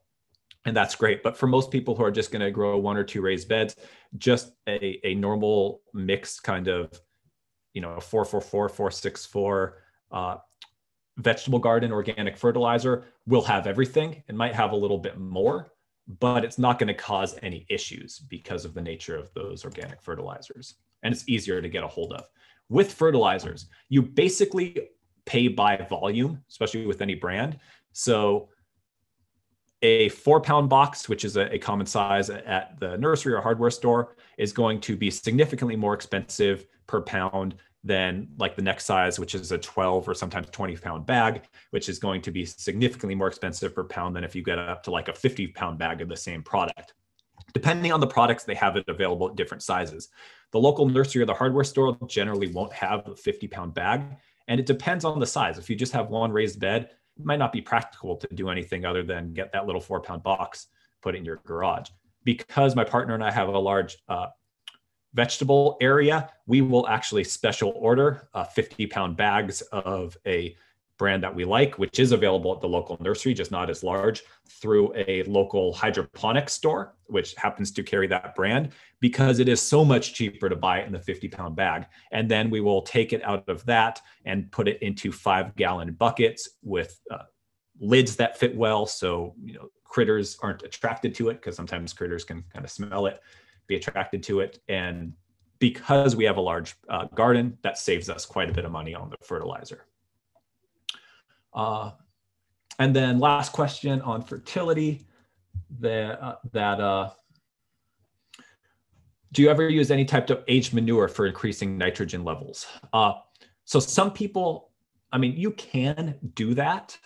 And that's great. But for most people who are just going to grow one or two raised beds, just a, a normal mixed kind of you know, a 444, 464 uh, vegetable garden organic fertilizer will have everything. It might have a little bit more, but it's not going to cause any issues because of the nature of those organic fertilizers. And it's easier to get a hold of. With fertilizers, you basically pay by volume, especially with any brand. So a four pound box, which is a, a, common size at the nursery or hardware store, is going to be significantly more expensive per pound than like the next size, which is a 12 or sometimes 20 pound bag, which is going to be significantly more expensive per pound than if you get up to like a 50 pound bag of the same product. Depending on the products, they have it available at different sizes. The local nursery or the hardware store generally won't have a 50 pound bag, and it depends on the size. If you just have one raised bed, it might not be practical to do anything other than get that little four pound box, put it in your garage. Because my partner and I have a large uh, vegetable area, we will actually special order uh, 50 pound bags of a brand that we like, which is available at the local nursery, just not as large, through a local hydroponic store, which happens to carry that brand, because it is so much cheaper to buy it in the 50 pound bag. And then we will take it out of that and put it into five gallon buckets with uh, lids that fit well. So, you know, critters aren't attracted to it because sometimes critters can kind of smell it be attracted to it. And because we have a large uh, garden, that saves us quite a bit of money on the fertilizer. Uh, and then last question on fertility, uh, that uh, do you ever use any type of aged manure for increasing nitrogen levels? Uh, so some people, I mean, you can do that.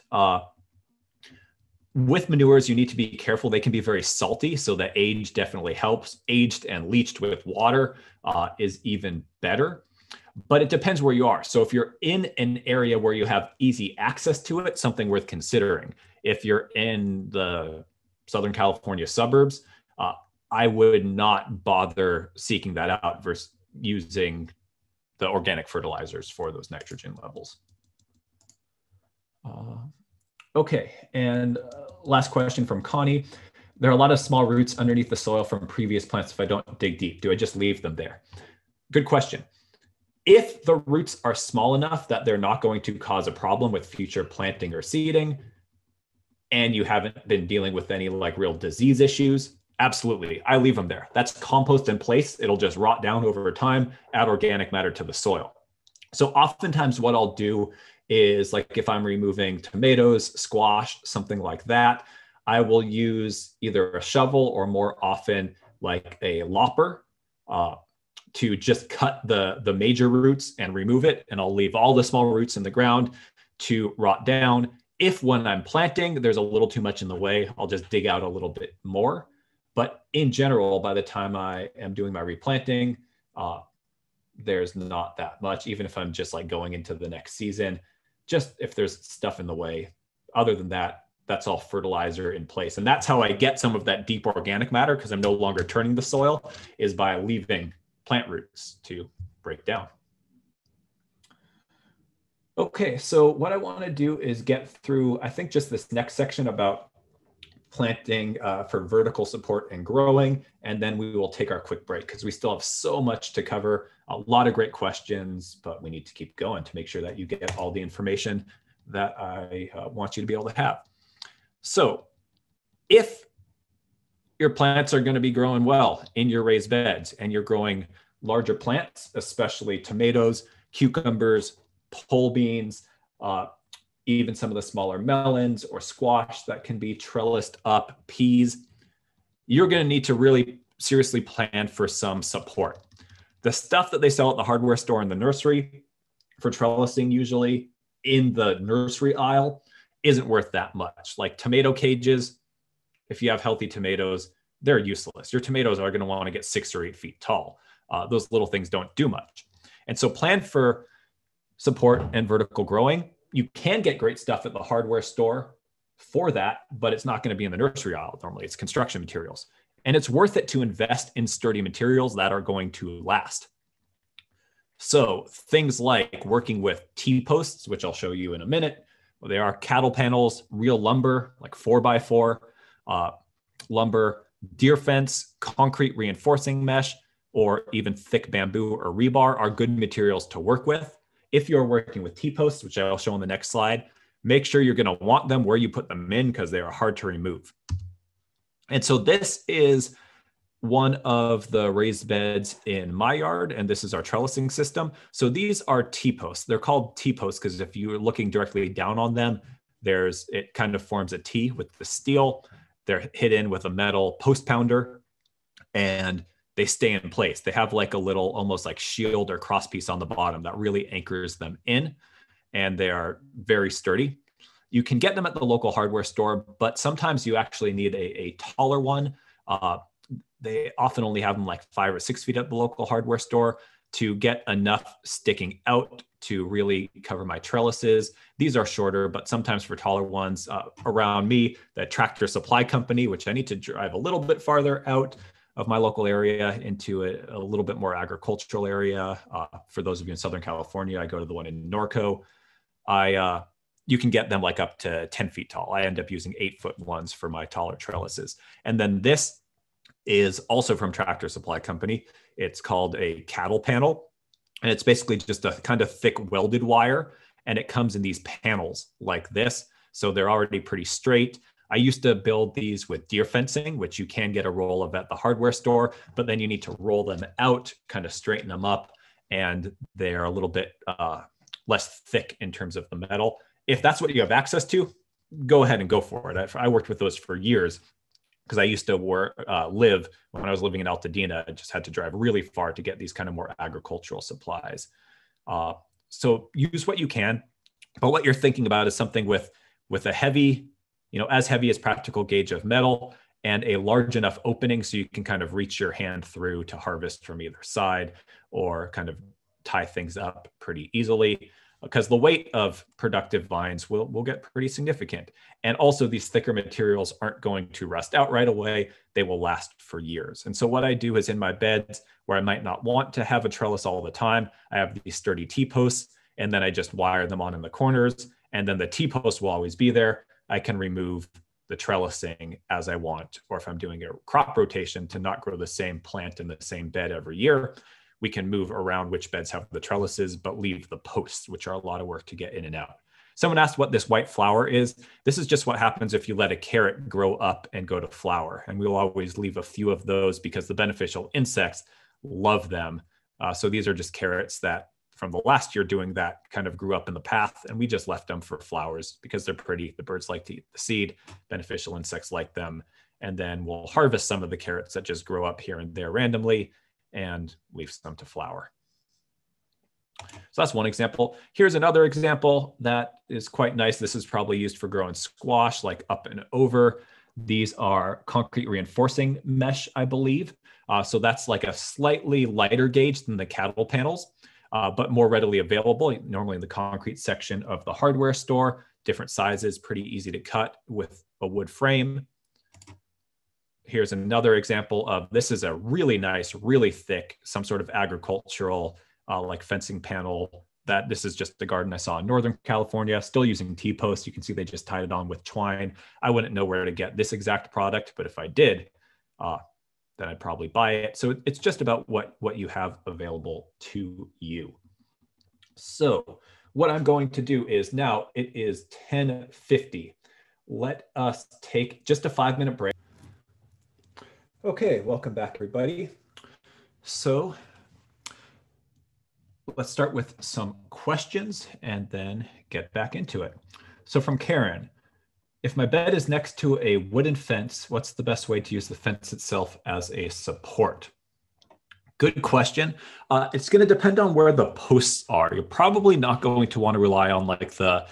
With manures, you need to be careful. They can be very salty, so the age definitely helps. Aged and leached with water uh, is even better, but it depends where you are. So if you're in an area where you have easy access to it, something worth considering. If you're in the Southern California suburbs, uh, I would not bother seeking that out versus using the organic fertilizers for those nitrogen levels. Uh, Okay, and uh, last question from Connie. There are a lot of small roots underneath the soil from previous plants if I don't dig deep. Do I just leave them there? Good question. If the roots are small enough that they're not going to cause a problem with future planting or seeding, and you haven't been dealing with any like real disease issues, absolutely, I leave them there. That's compost in place. It'll just rot down over time, add organic matter to the soil. So oftentimes what I'll do is like if I'm removing tomatoes, squash, something like that, I will use either a shovel or more often like a lopper uh, to just cut the, the major roots and remove it. And I'll leave all the small roots in the ground to rot down. If when I'm planting, there's a little too much in the way, I'll just dig out a little bit more. But in general, by the time I am doing my replanting, uh, there's not that much, even if I'm just like going into the next season just if there's stuff in the way. Other than that, that's all fertilizer in place. And that's how I get some of that deep organic matter because I'm no longer turning the soil is by leaving plant roots to break down. Okay, so what I want to do is get through, I think, just this next section about planting uh, for vertical support and growing, and then we will take our quick break because we still have so much to cover, a lot of great questions, but we need to keep going to make sure that you get all the information that I uh, want you to be able to have. So if your plants are going to be growing well in your raised beds and you're growing larger plants, especially tomatoes, cucumbers, pole beans, uh, even some of the smaller melons or squash that can be trellised up, peas, you're going to need to really seriously plan for some support. The stuff that they sell at the hardware store in the nursery for trellising, usually in the nursery aisle, isn't worth that much. Like tomato cages, if you have healthy tomatoes, they're useless. Your tomatoes are going to want to get six or eight feet tall. Uh, those little things don't do much. And so plan for support and vertical growing. You can get great stuff at the hardware store for that, but it's not going to be in the nursery aisle. Normally, it's construction materials. And it's worth it to invest in sturdy materials that are going to last. So, things like working with T posts, which I'll show you in a minute, they are cattle panels, real lumber, like four by four uh, lumber, deer fence, concrete reinforcing mesh, or even thick bamboo or rebar are good materials to work with. If you're working with T-posts, which I'll show on the next slide, make sure you're going to want them where you put them in because they are hard to remove. And so this is one of the raised beds in my yard, and this is our trellising system. So these are T-posts. They're called T-posts because if you're looking directly down on them, there's it kind of forms a T with the steel. They're hit in with a metal post pounder, and they stay in place. They have like a little almost like shield or crosspiece on the bottom that really anchors them in, and they are very sturdy. You can get them at the local hardware store, but sometimes you actually need a, a taller one. Uh, they often only have them like five or six feet at the local hardware store to get enough sticking out to really cover my trellises. These are shorter, but sometimes for taller ones uh, around me, the Tractor Supply Company, which I need to drive a little bit farther out of my local area into a, a little bit more agricultural area. Uh, for those of you in Southern California, I go to the one in Norco. I uh, you can get them like up to 10 feet tall. I end up using eight foot ones for my taller trellises. And then this is also from Tractor Supply Company. It's called a cattle panel. And it's basically just a kind of thick welded wire. And it comes in these panels like this. So they're already pretty straight. I used to build these with deer fencing, which you can get a roll of at the hardware store, but then you need to roll them out, kind of straighten them up, and they're a little bit uh, less thick in terms of the metal. If that's what you have access to, go ahead and go for it. I, worked with those for years because I used to work, uh, live when I was living in Altadena. I just had to drive really far to get these kind of more agricultural supplies. Uh, so use what you can, but what you're thinking about is something with with a heavy, you know, as heavy as practical gauge of metal and a large enough opening so you can kind of reach your hand through to harvest from either side or kind of tie things up pretty easily because the weight of productive vines will, will get pretty significant. And also these thicker materials aren't going to rust out right away. They will last for years. And so what I do is in my beds where I might not want to have a trellis all the time, I have these sturdy T-posts and then I just wire them on in the corners. And then the T-post will always be there. I can remove the trellising as I want, or if I'm doing a crop rotation to not grow the same plant in the same bed every year, we can move around which beds have the trellises, but leave the posts, which are a lot of work to get in and out. Someone asked what this white flower is. This is just what happens if you let a carrot grow up and go to flower. And we'll always leave a few of those because the beneficial insects love them. Uh, so these are just carrots that from the last year doing that kind of grew up in the path and we just left them for flowers because they're pretty. The birds like to eat the seed, beneficial insects like them. And then we'll harvest some of the carrots that just grow up here and there randomly and leave some to flower. So that's one example. Here's another example that is quite nice. This is probably used for growing squash, like up and over. These are concrete reinforcing mesh, I believe. Uh, so that's like a slightly lighter gauge than the cattle panels, uh, but more readily available, normally in the concrete section of the hardware store. different sizes, pretty easy to cut with a wood frame. Here's another example of this is a really nice, really thick, some sort of agricultural uh, like fencing panel that this is just the garden I saw in Northern California, still using T-posts. You can see they just tied it on with twine. I wouldn't know where to get this exact product, but if I did, uh, then I'd probably buy it. So it's just about what, what you have available to you. So what I'm going to do is now it is 1050. Let us take just a five minute break. Okay, welcome back everybody. So let's start with some questions and then get back into it. So from Karen, if my bed is next to a wooden fence, what's the best way to use the fence itself as a support? Good question. Uh, it's going to depend on where the posts are. You're probably not going to want to rely on like the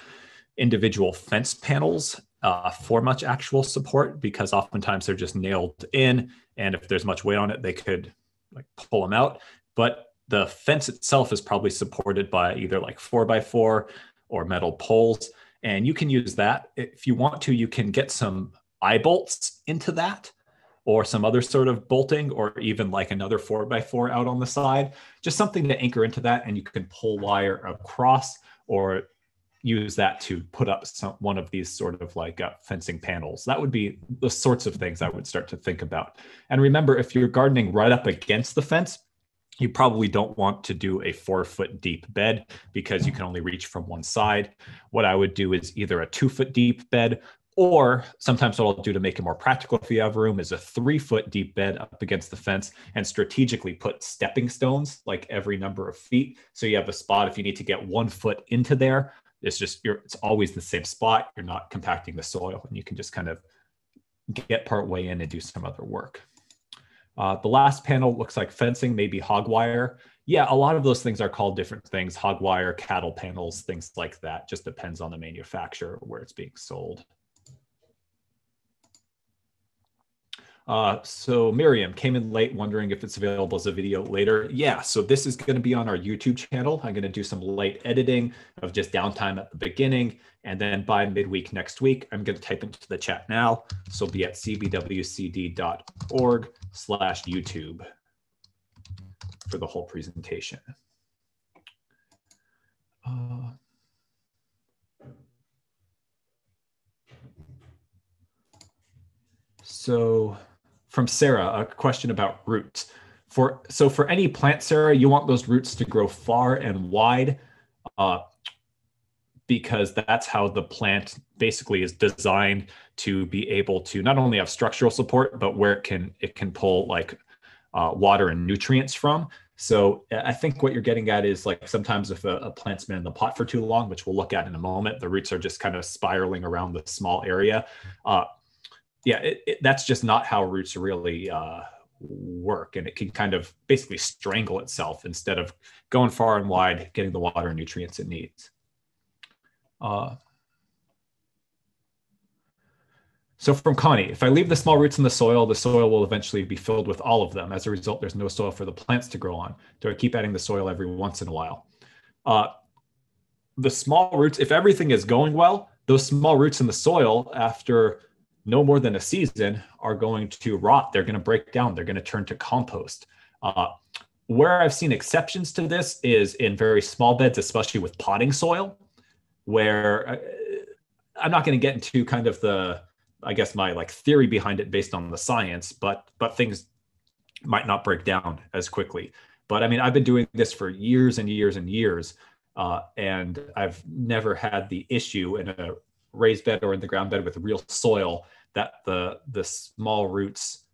individual fence panels uh, for much actual support because oftentimes they're just nailed in, and if there's much weight on it, they could like pull them out. But the fence itself is probably supported by either like four by four or metal poles. And you can use that. If you want to, you can get some eye bolts into that or some other sort of bolting or even like another four by four out on the side, just something to anchor into that. And you can pull wire across or use that to put up some, one of these sort of like uh, fencing panels. That would be the sorts of things I would start to think about. And remember, if you're gardening right up against the fence, you probably don't want to do a four foot deep bed because you can only reach from one side. What I would do is either a two foot deep bed or sometimes what I'll do to make it more practical if you have room is a three foot deep bed up against the fence and strategically put stepping stones like every number of feet. So you have a spot if you need to get one foot into there. It's just you're it's always the same spot. You're not compacting the soil and you can just kind of get part way in and do some other work. Uh, the last panel looks like fencing, maybe hog wire. Yeah, a lot of those things are called different things, hog wire, cattle panels, things like that. Just depends on the manufacturer where it's being sold. Uh, so Miriam came in late wondering if it's available as a video later. Yeah, so this is going to be on our YouTube channel. I'm going to do some light editing of just downtime at the beginning. And then by midweek next week, I'm going to type into the chat now. So be at cbwcd.org slash YouTube for the whole presentation. Uh, so from Sarah, a question about roots. For so for any plant, Sarah, you want those roots to grow far and wide, uh, because that's how the plant basically is designed to be able to not only have structural support, but where it can it can pull like uh, water and nutrients from. So I think what you're getting at is like sometimes if a, a, plant's been in the pot for too long, which we'll look at in a moment, the roots are just kind of spiraling around the small area. Uh, yeah, it, it, that's just not how roots really uh, work. And it can kind of basically strangle itself instead of going far and wide, getting the water and nutrients it needs. Uh, so from Connie, if I leave the small roots in the soil, the soil will eventually be filled with all of them. As a result, there's no soil for the plants to grow on. Do I keep adding the soil every once in a while? Uh, the small roots, if everything is going well, those small roots in the soil after no more than a season are going to rot. They're going to break down. They're going to turn to compost. Uh, where I've seen exceptions to this is in very small beds, especially with potting soil, where uh, I'm not going to get into kind of the, I guess my like theory behind it based on the science, but but things might not break down as quickly. But I mean, I've been doing this for years and years and years, uh, and I've never had the issue in a raised bed or in the ground bed with real soil that the the small roots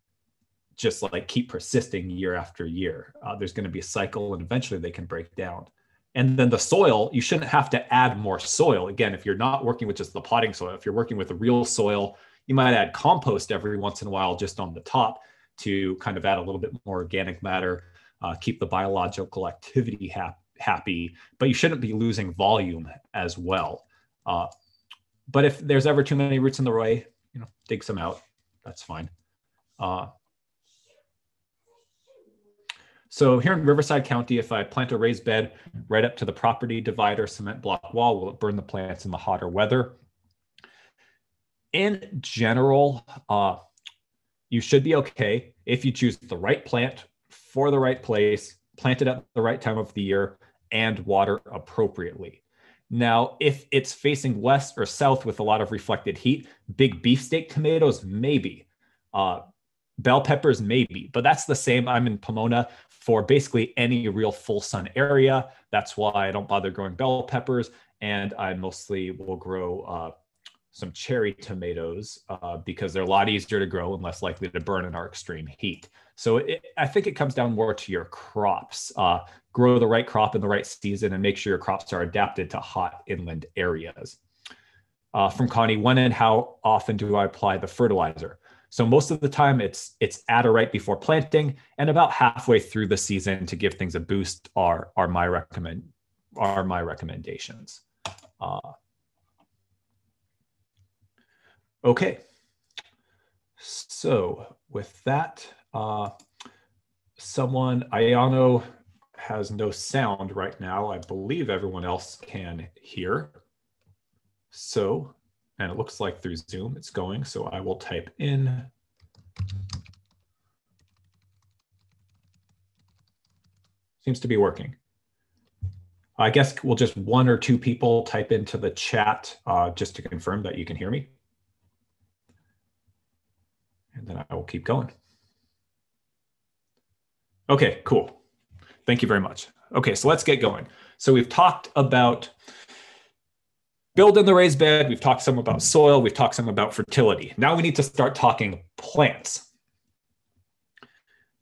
just like keep persisting year after year. Uh, there's going to be a cycle, and eventually they can break down. And then the soil, you shouldn't have to add more soil. Again, if you're not working with just the potting soil, if you're working with the real soil, you might add compost every once in a while just on the top to kind of add a little bit more organic matter, uh, keep the biological activity ha- happy, but you shouldn't be losing volume as well. Uh, but if there's ever too many roots in the way, you know, dig some out. That's fine. Uh, so here in Riverside County, if I plant a raised bed right up to the property divider cement block wall, will it burn the plants in the hotter weather? in general, uh, you should be okay if you choose the right plant for the right place, plant it at the right time of the year, and water appropriately. Now, if it's facing west or south with a lot of reflected heat, big beefsteak tomatoes, maybe. Uh, bell peppers, maybe. But that's the same. I'm in Pomona for basically any real full sun area. That's why I don't bother growing bell peppers. And I mostly will grow uh, some cherry tomatoes uh, because they're a lot easier to grow and less likely to burn in our extreme heat. So it, I think it comes down more to your crops. Uh, grow the right crop in the right season and make sure your crops are adapted to hot inland areas. Uh, from Connie, when and how often do I apply the fertilizer? So most of the time it's it's at or right before planting and about halfway through the season to give things a boost are are my recommend are my recommendations. Uh, okay. So with that, uh, someone Ayano has no sound right now. I believe everyone else can hear. So, and it looks like through Zoom it's going. So I will type in. Seems to be working. I guess we'll just one or two people type into the chat uh, just to confirm that you can hear me. And then I will keep going. Okay, cool. Thank you very much. Okay, so let's get going. So we've talked about building the raised bed. We've talked some about soil. We've talked some about fertility. Now we need to start talking plants.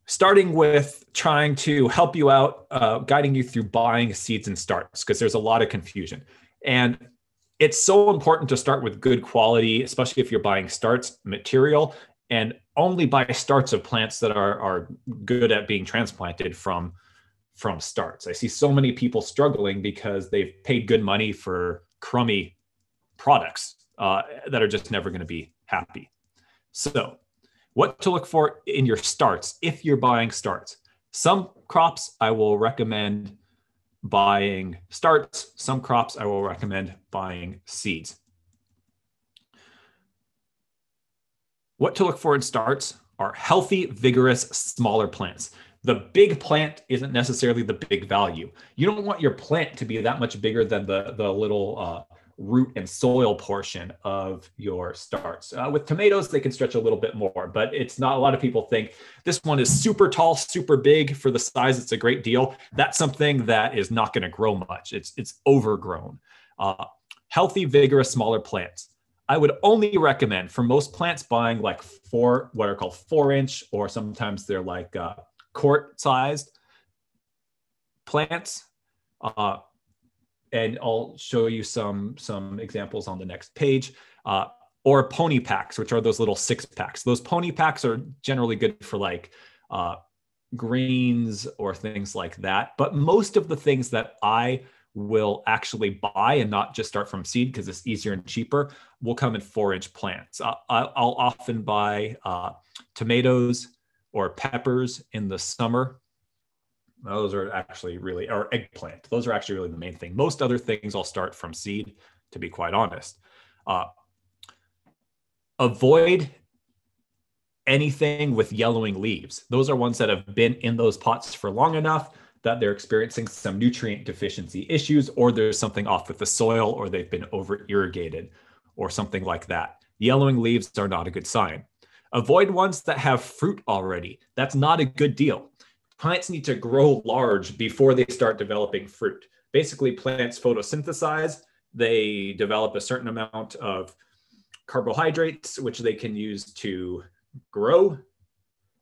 Starting with trying to help you out, uh, guiding you through buying seeds and starts, because there's a lot of confusion. And it's so important to start with good quality, especially if you're buying starts material and only buy starts of plants that are, are good at being transplanted from from starts. I see so many people struggling because they've paid good money for crummy products uh, that are just never going to be happy. So, what to look for in your starts if you're buying starts? Some crops I will recommend buying starts, some crops I will recommend buying seeds. What to look for in starts are healthy, vigorous, smaller plants the big plant isn't necessarily the big value. You don't want your plant to be that much bigger than the, the little uh, root and soil portion of your starts. Uh, with tomatoes, they can stretch a little bit more, but it's not a lot of people think this one is super tall, super big for the size. It's a great deal. That's something that is not going to grow much. It's it's overgrown. Uh, healthy, vigorous, smaller plants. I would only recommend for most plants buying like four, what are called four inch, or sometimes they're like uh, quart sized plants. Uh, and I'll show you some, some examples on the next page. Uh, or pony packs, which are those little six packs. Those pony packs are generally good for like uh, greens or things like that. But most of the things that I will actually buy and not just start from seed because it's easier and cheaper will come in four inch plants. Uh, I'll often buy uh, tomatoes, or peppers in the summer. Those are actually really, or eggplant. Those are actually really the main thing. Most other things I'll start from seed, to be quite honest. Uh, avoid anything with yellowing leaves. Those are ones that have been in those pots for long enough that they're experiencing some nutrient deficiency issues, or there's something off with the soil, or they've been over irrigated, or something like that. Yellowing leaves are not a good sign. Avoid ones that have fruit already. That's not a good deal. Plants need to grow large before they start developing fruit. Basically, plants photosynthesize, they develop a certain amount of carbohydrates, which they can use to grow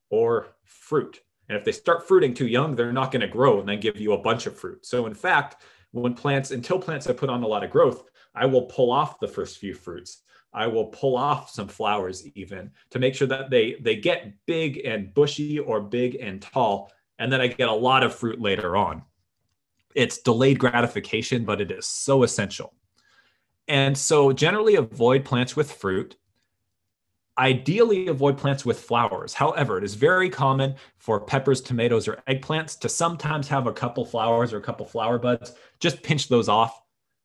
or fruit. And if they start fruiting too young, they're not going to grow and then give you a bunch of fruit. So, in fact, when plants, until plants have put on a lot of growth, I will pull off the first few fruits I will pull off some flowers even to make sure that they they get big and bushy or big and tall, and then I get a lot of fruit later on. It's delayed gratification, but it is so essential. And so generally avoid plants with fruit. Ideally avoid plants with flowers. However, it is very common for peppers, tomatoes, or eggplants to sometimes have a couple flowers or a couple flower buds. Just pinch those off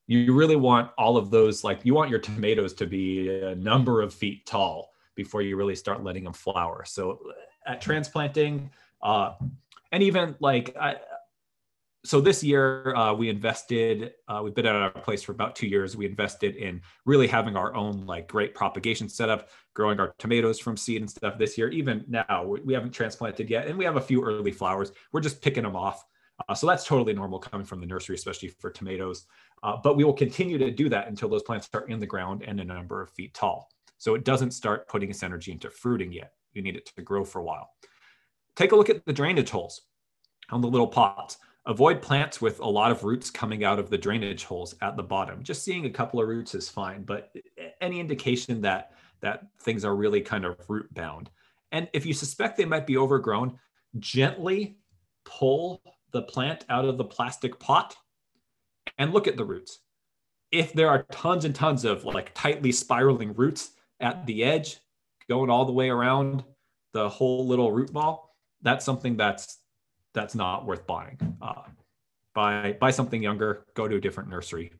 you really want all of those, like you want your tomatoes to be a number of feet tall before you really start letting them flower. So at transplanting, uh, and even like I, so this year uh, we invested uh, we've been at our place for about two years we invested in really having our own like great propagation setup growing our tomatoes from seed and stuff this year even now. We, haven't transplanted yet and we have a few early flowers. We're just picking them off. Uh, so that's totally normal coming from the nursery especially for tomatoes. Uh, but we will continue to do that until those plants are in the ground and a number of feet tall. So it doesn't start putting its energy into fruiting yet. You need it to grow for a while. Take a look at the drainage holes on the little pots. Avoid plants with a lot of roots coming out of the drainage holes at the bottom. Just seeing a couple of roots is fine, but any indication that that things are really kind of root bound. And if you suspect they might be overgrown, gently pull the plant out of the plastic pot and look at the roots. If there are tons and tons of like tightly spiraling roots at the edge, going all the way around the whole little root ball, that's something that's that's not worth buying. Uh, buy buy something younger. Go to a different nursery,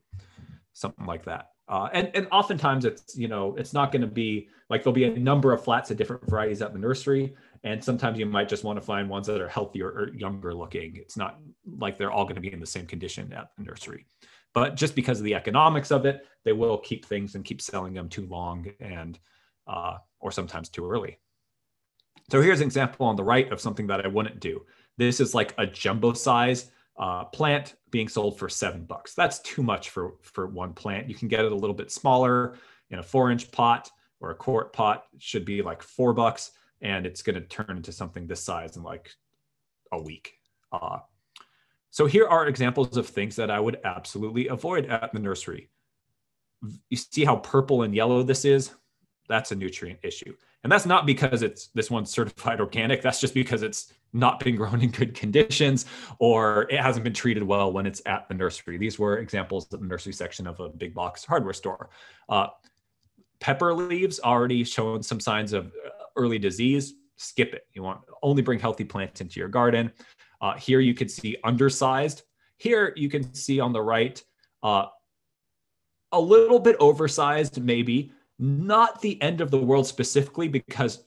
something like that. Uh, and and oftentimes it's you know it's not going to be like there'll be a number of flats of different varieties at the nursery, and sometimes you might just want to find ones that are healthier or younger looking. It's not like they're all going to be in the same condition at the nursery. But just because of the economics of it, they will keep things and keep selling them too long and uh, or sometimes too early. So here's an example on the right of something that I wouldn't do. This is like a jumbo size uh, plant being sold for seven bucks. That's too much for, for one plant. You can get it a little bit smaller in a four inch pot or a quart pot it should be like four bucks and it's going to turn into something this size in like a week. Uh, so here are examples of things that I would absolutely avoid at the nursery. You see how purple and yellow this is? That's a nutrient issue. And that's not because it's this one's certified organic. That's just because it's not been grown in good conditions or it hasn't been treated well when it's at the nursery. These were examples of the nursery section of a big box hardware store. Uh, pepper leaves already showing some signs of uh, early disease. Skip it. You want only bring healthy plants into your garden. Uh, here you can see undersized. Here you can see on the right uh, a little bit oversized, maybe not the end of the world specifically, because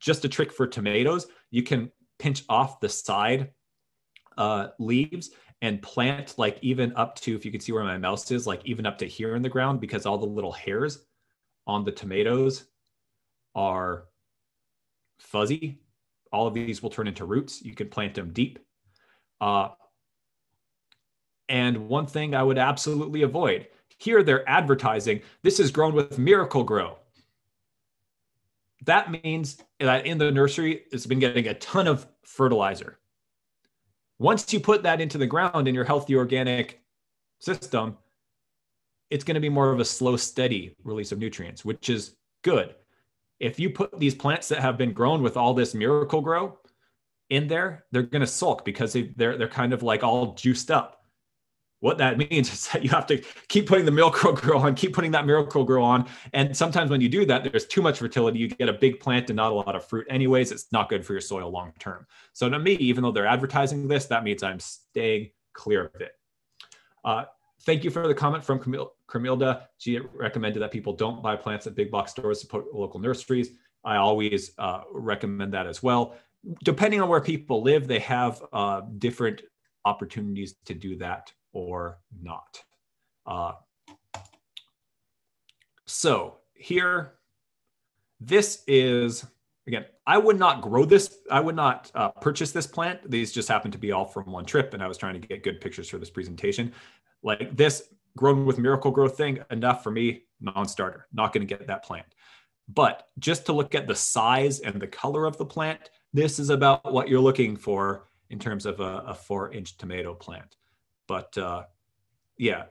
just a trick for tomatoes, you can pinch off the side uh, leaves and plant like even up to, if you can see where my mouse is, like even up to here in the ground, because all the little hairs on the tomatoes are fuzzy. All of these will turn into roots. You can plant them deep. Uh, and one thing I would absolutely avoid here, they're advertising this is grown with Miracle-Gro. that means that in the nursery, it's been getting a ton of fertilizer. Once you put that into the ground in your healthy organic system, it's going to be more of a slow, steady release of nutrients, which is good. If you put these plants that have been grown with all this Miracle-Gro in there, they're going to sulk because they, they're, they're kind of like all juiced up what that means is that you have to keep putting the Miracle-Gro on, keep putting that Miracle-Gro on. And sometimes when you do that, there's too much fertility. You get a big plant and not a lot of fruit, anyways. It's not good for your soil long term. So to me, even though they're advertising this, that means I'm staying clear of it. Uh, thank you for the comment from Camille, Camilda. She recommended that people don't buy plants at big box stores, support local nurseries. I always uh, recommend that as well. Depending on where people live, they have uh, different opportunities to do that or not. Uh, so here, this is, again, I would not grow this. I would not uh, purchase this plant. These just happen to be all from one trip and I was trying to get good pictures for this presentation. Like this grown with Miracle-Gro thing, enough for me, non-starter, not gonna get that plant. But just to look at the size and the color of the plant, this is about what you're looking for in terms of a, a four inch tomato plant. But uh, yeah,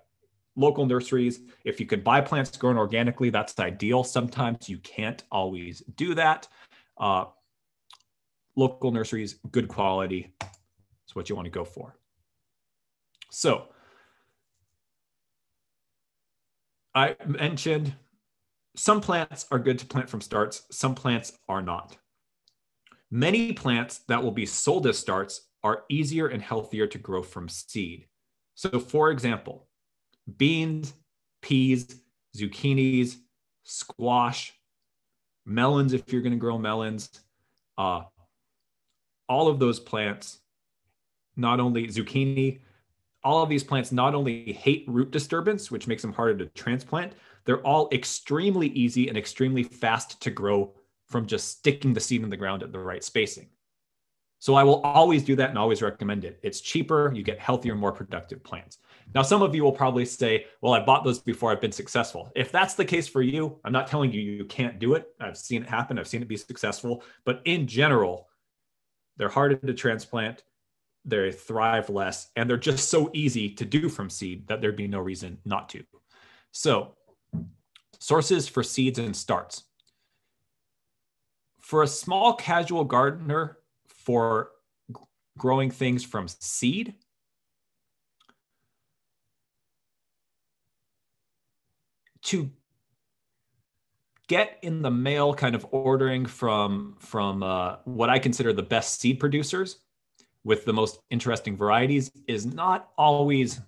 local nurseries, if you can buy plants grown organically, that's ideal. Sometimes you can't always do that. Uh, local nurseries, good quality, is what you want to go for. So I mentioned some plants are good to plant from starts, some plants are not. Many plants that will be sold as starts are easier and healthier to grow from seed. So, for example, beans, peas, zucchinis, squash, melons if you're going to grow melons. Uh, all of those plants, not only zucchini, all of these plants not only hate root disturbance, which makes them harder to transplant, they're all extremely easy and extremely fast to grow from just sticking the seed in the ground at the right spacing. So I will always do that and always recommend it. It's cheaper, you get healthier, more productive plants. Now, some of you will probably say, well, I bought those before I've been successful. If that's the case for you, I'm not telling you you can't do it. I've seen it happen, I've seen it be successful. But in general, they're harder to transplant, they thrive less, and they're just so easy to do from seed that there'd be no reason not to. So, sources for seeds and starts. For a small casual gardener, for growing things from seed, to get in the mail kind of ordering from from uh, what i consider the best seed producers with the most interesting varieties is not always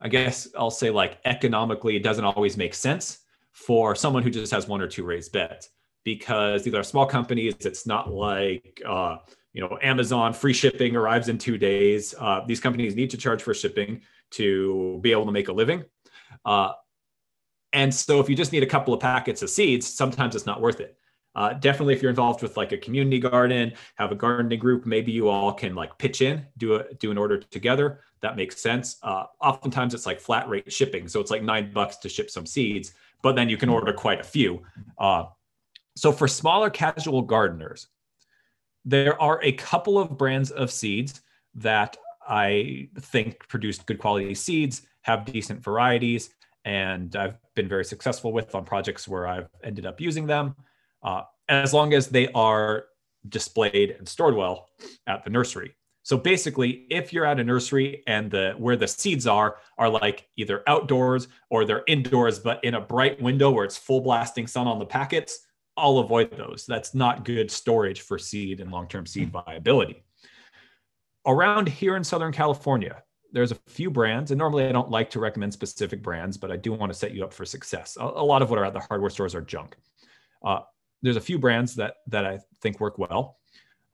i guess i'll say like economically it doesn't always make sense for someone who just has one or two raised beds because these are small companies it's not like uh, you know amazon free shipping arrives in two days uh, these companies need to charge for shipping to be able to make a living uh, and so if you just need a couple of packets of seeds, sometimes it's not worth it. Uh, definitely if you're involved with like a community garden, have a gardening group, maybe you all can like pitch in, do a do an order together. That makes sense. Uh, oftentimes it's like flat rate shipping, so it's like nine bucks to ship some seeds, but then you can order quite a few. Uh, so for smaller casual gardeners, there are a couple of brands of seeds that I think produce good quality seeds, have decent varieties, and I've been very successful with on projects where I've ended up using them, uh, as long as they are displayed and stored well at the nursery. So basically, if you're at a nursery and the where the seeds are are like either outdoors or they're indoors, but in a bright window where it's full blasting sun on the packets, I'll avoid those. That's not good storage for seed and long-term seed viability. Around here in Southern California, there's a few brands, and normally I don't like to recommend specific brands, but I do want to set you up for success. A, a lot of what are at the hardware stores are junk. Uh, there's a few brands that that I think work well.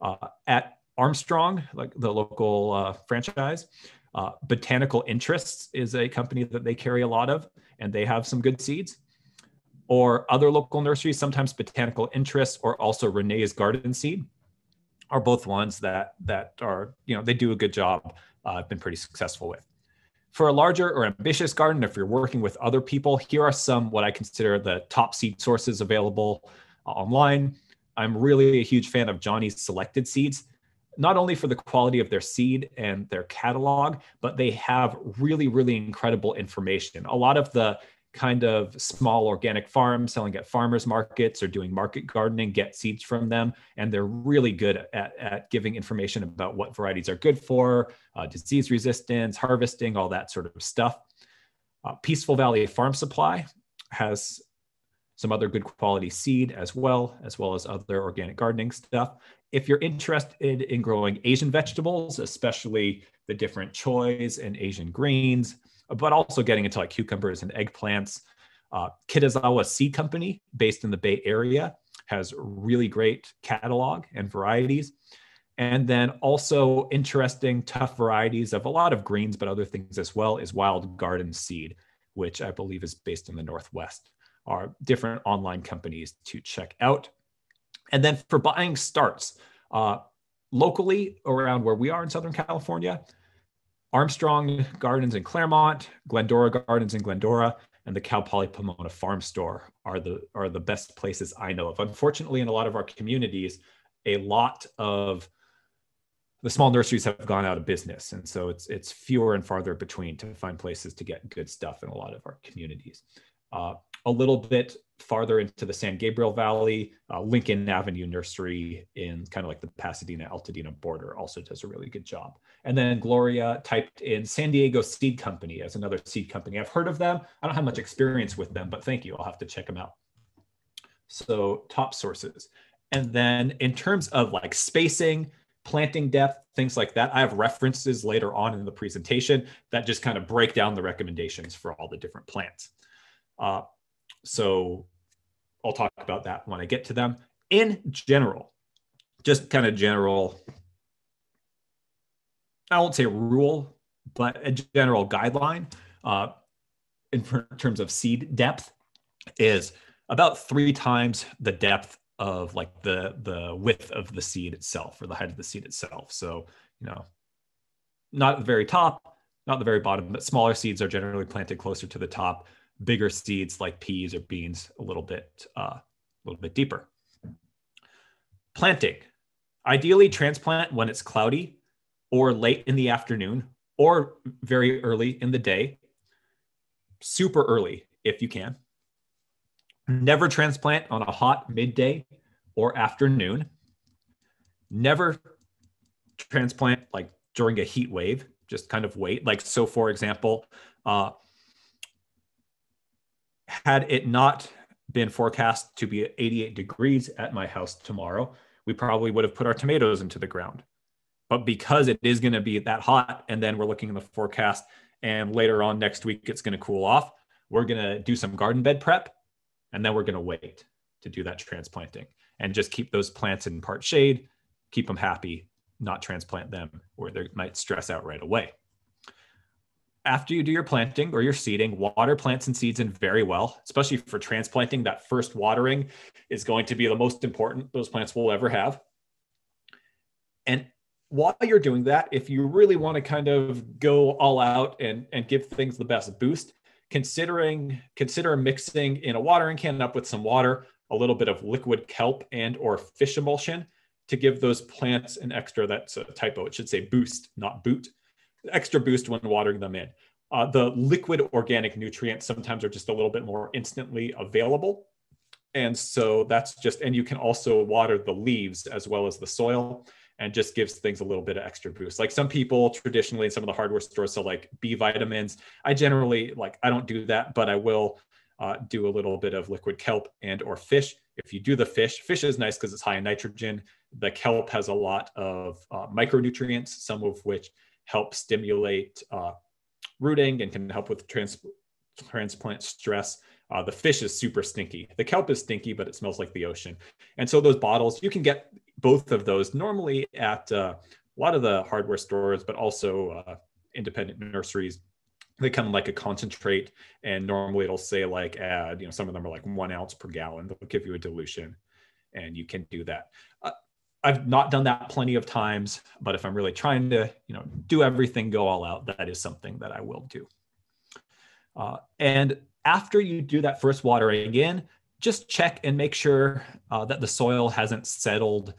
Uh, at Armstrong, like the local uh, franchise, uh, Botanical Interests is a company that they carry a lot of, and they have some good seeds. Or other local nurseries, sometimes Botanical Interests or also Renee's Garden Seed are both ones that that are you know they do a good job uh, I've been pretty successful with. For a larger or ambitious garden, if you're working with other people, here are some what I consider the top seed sources available uh, online. I'm really a huge fan of Johnny's Selected Seeds, not only for the quality of their seed and their catalog, but they have really, really incredible information. A lot of the kind of small organic farms selling at farmers markets or doing market gardening get seeds from them. And they're really good at, at giving information about what varieties are good for uh, disease resistance harvesting all that sort of stuff. Uh, peaceful valley farm supply has some other good quality seed as well as well as other organic gardening stuff. If you're interested in growing asian vegetables especially the different choys and asian greens but also getting into like cucumbers and eggplants. Uh, Kitazawa Seed Company, based in the Bay Area, has really great catalog and varieties. And then also interesting, tough varieties of a lot of greens, but other things as well, is Wild Garden Seed, which I believe is based in the Northwest, are different online companies to check out. And then for buying starts, uh, locally around where we are in Southern California, Armstrong Gardens in Claremont, Glendora Gardens in Glendora, and the Cal Poly Pomona Farm Store are the are the best places I know of. Unfortunately, in a lot of our communities, a lot of the small nurseries have gone out of business, and so it's it's fewer and farther between to find places to get good stuff in a lot of our communities. Uh, a little bit farther into the San Gabriel Valley, uh, Lincoln Avenue Nursery in kind of like the Pasadena Altadena border also does a really good job. And then Gloria typed in San Diego Seed Company as another seed company. I've heard of them. I don't have much experience with them, but thank you. I'll have to check them out. So top sources. And then in terms of like spacing, planting depth, things like that. I have references later on in the presentation that just kind of break down the recommendations for all the different plants. Uh, so I'll talk about that when I get to them. In general, just kind of general, I won't say rule, but a general guideline uh, in terms of seed depth is about three times the depth of like the the width of the seed itself or the height of the seed itself. So you know, not the very top, not the very bottom, but smaller seeds are generally planted closer to the top. Bigger seeds like peas or beans a little bit uh, a little bit deeper. Planting, ideally transplant when it's cloudy or late in the afternoon or very early in the day. Super early if you can. Never transplant on a hot midday or afternoon. Never transplant like during a heat wave, just kind of wait. Like, so for example, uh, had it not been forecast to be 88 degrees at my house tomorrow, we probably would have put our tomatoes into the ground. But because it is going to be that hot, and then we're looking in the forecast, and later on next week it's going to cool off, we're going to do some garden bed prep and then we're going to wait to do that transplanting and just keep those plants in part shade, keep them happy, not transplant them or they might stress out right away. After you do your planting or your seeding, water plants and seeds in very well, especially for transplanting. That first watering is going to be the most important those plants will ever have. And while you're doing that, if you really want to kind of go all out and, and give things the best boost, considering consider mixing in a watering can up with some water, a little bit of liquid kelp and or fish emulsion to give those plants an extra, that's a typo, it should say boost, not boot, extra boost when watering them in. Uh, the liquid organic nutrients sometimes are just a little bit more instantly available. And so that's just, and you can also water the leaves as well as the soil and just gives things a little bit of extra boost. Like some people traditionally in some of the hardware stores sell like B vitamins. I generally like I don't do that, but I will uh, do a little bit of liquid kelp and or fish. If you do the fish, fish is nice because it's high in nitrogen. The kelp has a lot of uh, micronutrients, some of which help stimulate uh, rooting and can help with trans- transplant stress. Uh, the fish is super stinky. The kelp is stinky, but it smells like the ocean. And so those bottles, you can get both of those normally at uh, a lot of the hardware stores, but also uh, independent nurseries. They come like a concentrate, and normally it'll say like add, you know, some of them are like one ounce per gallon. They'll give you a dilution, and you can do that. I've not done that plenty of times, but if I'm really trying to, you know, do everything, go all out, that is something that I will do. Uh, and after you do that first watering again, just check and make sure uh, that the soil hasn't settled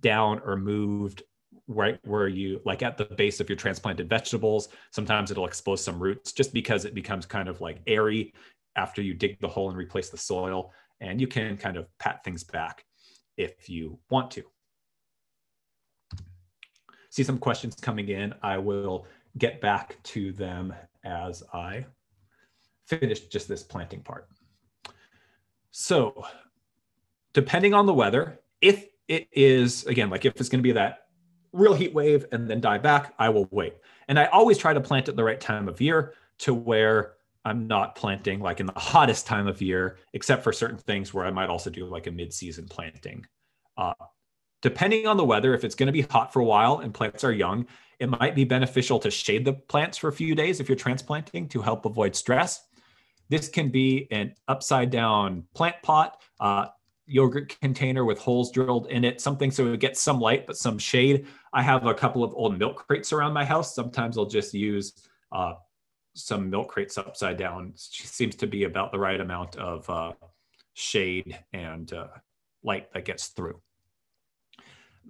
down or moved right where you like at the base of your transplanted vegetables. Sometimes it'll expose some roots just because it becomes kind of like airy after you dig the hole and replace the soil. And you can kind of pat things back if you want to. See some questions coming in. I will get back to them as I finish just this planting part. So depending on the weather, if it is again like if it's going to be that real heat wave and then die back i will wait and i always try to plant at the right time of year to where i'm not planting like in the hottest time of year except for certain things where i might also do like a mid-season planting uh, depending on the weather if it's going to be hot for a while and plants are young it might be beneficial to shade the plants for a few days if you're transplanting to help avoid stress this can be an upside down plant pot uh, yogurt container with holes drilled in it, something so it gets some light but some shade. I have a couple of old milk crates around my house. Sometimes I'll just use uh, some milk crates upside down. Seems to be about the right amount of uh, shade and uh, light that gets through.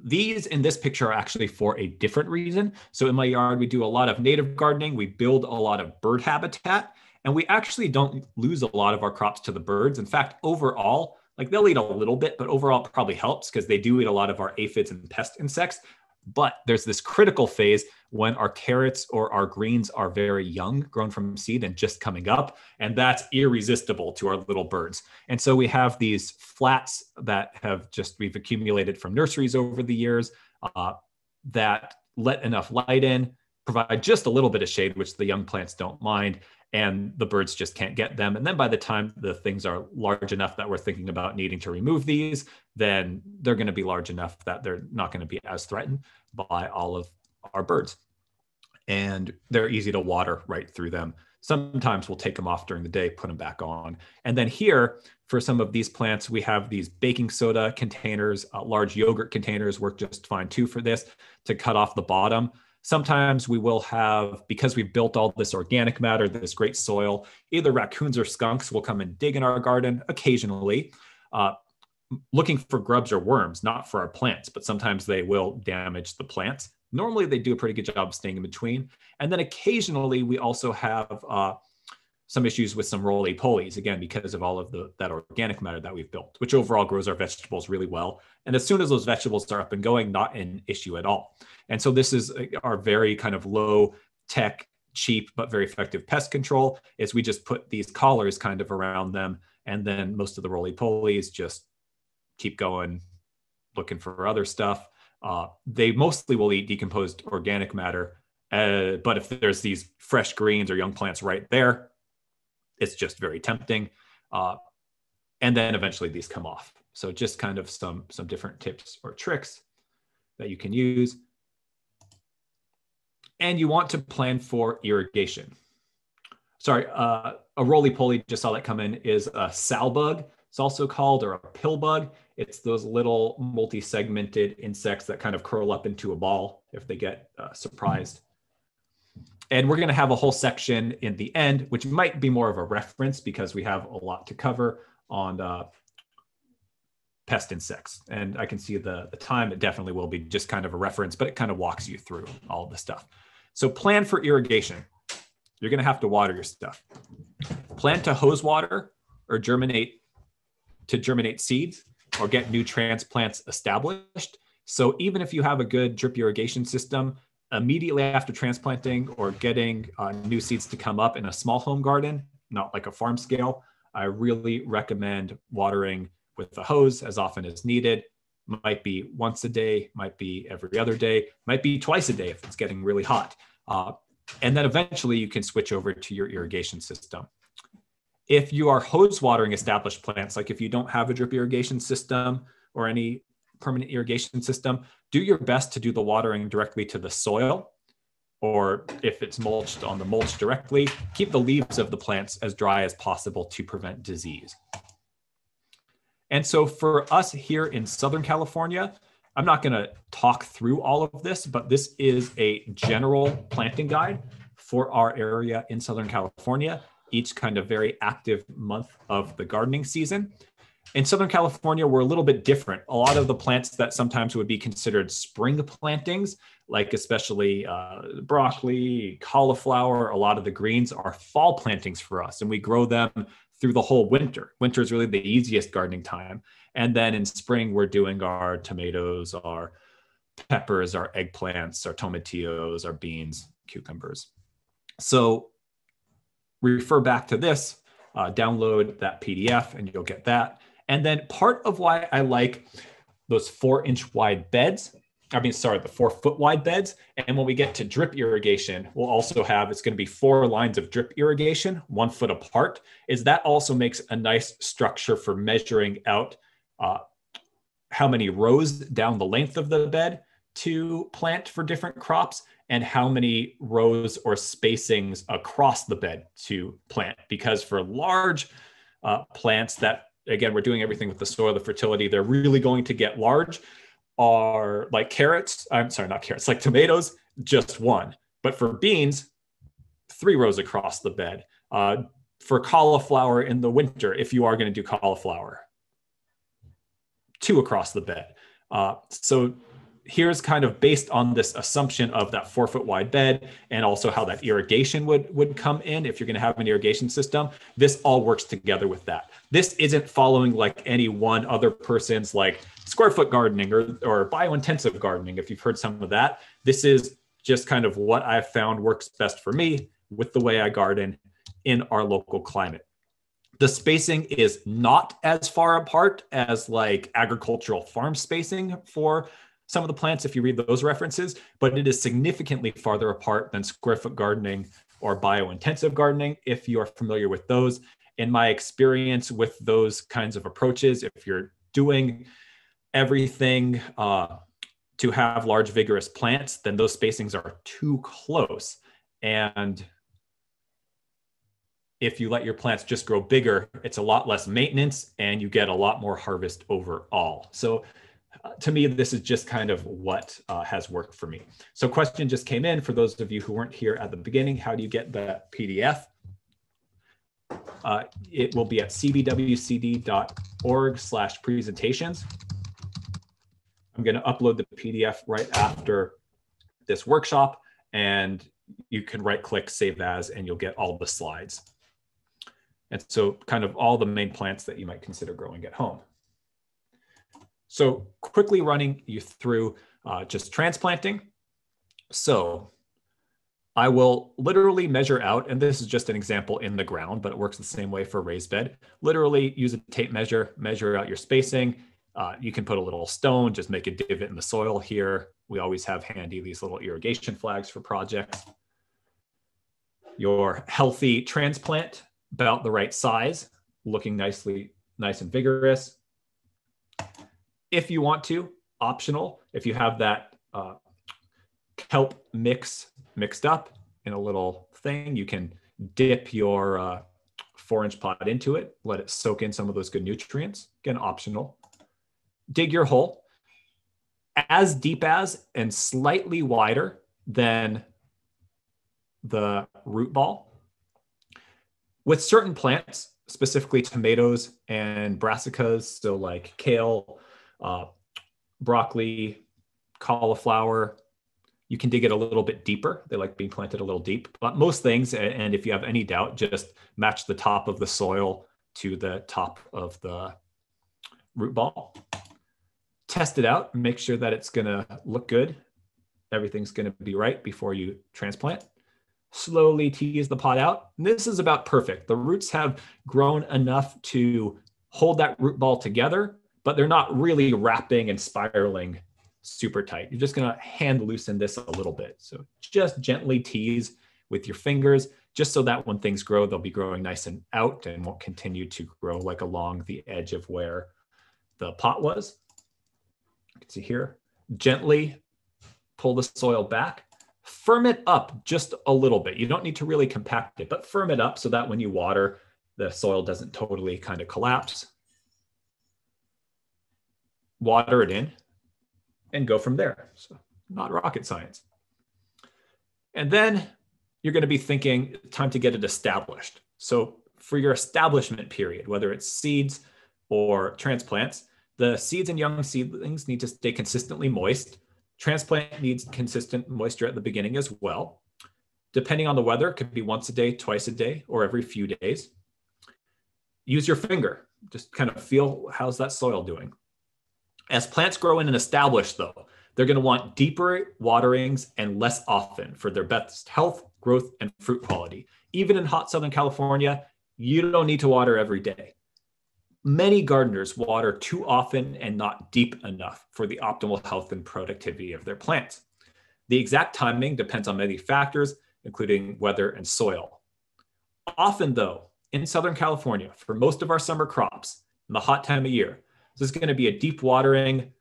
These in this picture are actually for a different reason. So in my yard, we do a lot of native gardening. We build a lot of bird habitat and we actually don't lose a lot of our crops to the birds. In fact, overall, like they'll eat a little bit, but overall probably helps because they do eat a lot of our aphids and pest insects. But there's this critical phase when our carrots or our greens are very young, grown from seed and just coming up. And that's irresistible to our little birds. And so we have these flats that have just, we've accumulated from nurseries over the years uh, that let enough light in, provide just a little bit of shade, which the young plants don't mind, and the birds just can't get them. And then by the time the things are large enough that we're thinking about needing to remove these, then they're going to be large enough that they're not going to be as threatened by all of our birds. And they're easy to water right through them. Sometimes we'll take them off during the day, put them back on. And then here, for some of these plants, we have these baking soda containers, uh, large yogurt containers work just fine too for this to cut off the bottom. Sometimes we will have, because we've built all this organic matter, this great soil, either raccoons or skunks will come and dig in our garden occasionally, uh, looking for grubs or worms, not for our plants, but sometimes they will damage the plants. Normally, they do a pretty good job staying in between. And then occasionally, we also have uh, some issues with some roly polies, again, because of all of the, that organic matter that we've built, which overall grows our vegetables really well. And as soon as those vegetables are up and going, not an issue at all. And so this is uh, our very kind of low tech, cheap, but very effective pest control is we just put these collars kind of around them. And then most of the roly polies just keep going, looking for other stuff. Uh, they mostly will eat decomposed organic matter. Uh, but if there's these fresh greens or young plants right there, it's just very tempting. Uh, and then eventually these come off. So just kind of some, some different tips or tricks that you can use. And you want to plan for irrigation. Sorry, uh, a roly-poly, just saw that come in, is a sow bug. It's also called, or a pill bug. It's those little multi-segmented insects that kind of curl up into a ball if they get uh, surprised. And we're going to have a whole section in the end, which might be more of a reference because we have a lot to cover on uh, pest insects. And I can see the, the time, it definitely will be just kind of a reference, but it kind of walks you through all the stuff. So plan for irrigation. You're going to have to water your stuff. Plan to hose water or germinate to germinate seeds or get new transplants established. So even if you have a good drip irrigation system, immediately after transplanting or getting uh, new seeds to come up in a small home garden, not like a farm scale, I really recommend watering with the hose as often as needed. Might be once a day, might be every other day, might be twice a day if it's getting really hot. Uh, and then eventually you can switch over to your irrigation system. If you are hose watering established plants, like if you don't have a drip irrigation system or any permanent irrigation system, do your best to do the watering directly to the soil. Or if it's mulched on the mulch directly, keep the leaves of the plants as dry as possible to prevent disease. And so for us here in Southern California, I'm not going to talk through all of this, but this is a general planting guide for our area in Southern California each kind of very active month of the gardening season. In Southern California, we're a little bit different. A lot of the plants that sometimes would be considered spring plantings, like especially uh, broccoli, cauliflower, a lot of the greens are fall plantings for us, and we grow them through the whole winter. Winter is really the easiest gardening time. And then in spring, we're doing our tomatoes, our peppers, our eggplants, our tomatillos, our beans, cucumbers. So refer back to this, uh, download that PDF, and you'll get that. And then part of why I like those four inch wide beds, I mean, sorry, the four foot wide beds. And when we get to drip irrigation, we'll also have, it's going to be four lines of drip irrigation, one foot apart, is that also makes a nice structure for measuring out uh, how many rows down the length of the bed to plant for different crops and how many rows or spacings across the bed to plant. Because for large uh, plants that, again, we're doing everything with the soil, the fertility, they're really going to get large are like carrots. I'm sorry, not carrots, like tomatoes, just one. But for beans, three rows across the bed. Uh, for cauliflower in the winter, if you are going to do cauliflower, two across the bed. Uh, so here's kind of based on this assumption of that four foot wide bed and also how that irrigation would would come in if you're going to have an irrigation system. This all works together with that. This isn't following like any one other person's like square foot gardening or or biointensive gardening if you've heard some of that. This is just kind of what i've found works best for me with the way i garden in our local climate. The spacing is not as far apart as like agricultural farm spacing for some of the plants if you read those references, but it is significantly farther apart than square foot gardening or biointensive gardening if you're familiar with those. In my experience with those kinds of approaches, if you're doing everything uh, to have large vigorous plants, then those spacings are too close. And if you let your plants just grow bigger, it's a lot less maintenance and you get a lot more harvest overall. So to me, this is just kind of what uh, has worked for me. So question just came in for those of you who weren't here at the beginning, how do you get the PDF? Uh, it will be at cbwcd.org slash presentations. I'm going to upload the PDF right after this workshop and you can right click save as and you'll get all the slides. And so kind of all the main plants that you might consider growing at home. So quickly running you through uh, just transplanting. So I will literally measure out, and this is just an example in the ground, but it works the same way for raised bed. Literally use a tape measure, measure out your spacing. Uh, you can put a little stone, just make a divot in the soil here. We always have handy these little irrigation flags for projects. Your healthy transplant about the right size, looking nicely, nice and vigorous. If you want to, optional, if you have that uh, kelp mix mixed up in a little thing, you can dip your uh, four inch pot into it, let it soak in some of those good nutrients. Again, optional. Dig your hole as deep as and slightly wider than the root ball with certain plants, specifically tomatoes and brassicas, so like kale, uh, broccoli, cauliflower, you can dig it a little bit deeper. They like being planted a little deep. But most things, and if you have any doubt, just match the top of the soil to the top of the root ball. Test it out, make sure that it's going to look good. Everything's going to be right before you transplant slowly tease the pot out. And this is about perfect. The roots have grown enough to hold that root ball together, but they're not really wrapping and spiraling super tight. You're just going to hand loosen this a little bit. So just gently tease with your fingers, just so that when things grow, they'll be growing nice and out and won't continue to grow like along the edge of where the pot was. You can see here, gently pull the soil back firm it up just a little bit. You don't need to really compact it, but firm it up so that when you water, the soil doesn't totally kind of collapse. Water it in and go from there. So not rocket science. And then you're going to be thinking time to get it established. So for your establishment period, whether it's seeds or transplants, the seeds and young seedlings need to stay consistently moist Transplant needs consistent moisture at the beginning as well. Depending on the weather, it could be once a day, twice a day, or every few days. Use your finger. Just kind of feel how's that soil doing. As plants grow in and establish, though, they're going to want deeper waterings and less often for their best health, growth, and fruit quality. Even in hot Southern California, you don't need to water every day. Many gardeners water too often and not deep enough for the optimal health and productivity of their plants. The exact timing depends on many factors, including weather and soil. Often, though, in Southern California, for most of our summer crops, in the hot time of year, this is going to be a deep watering.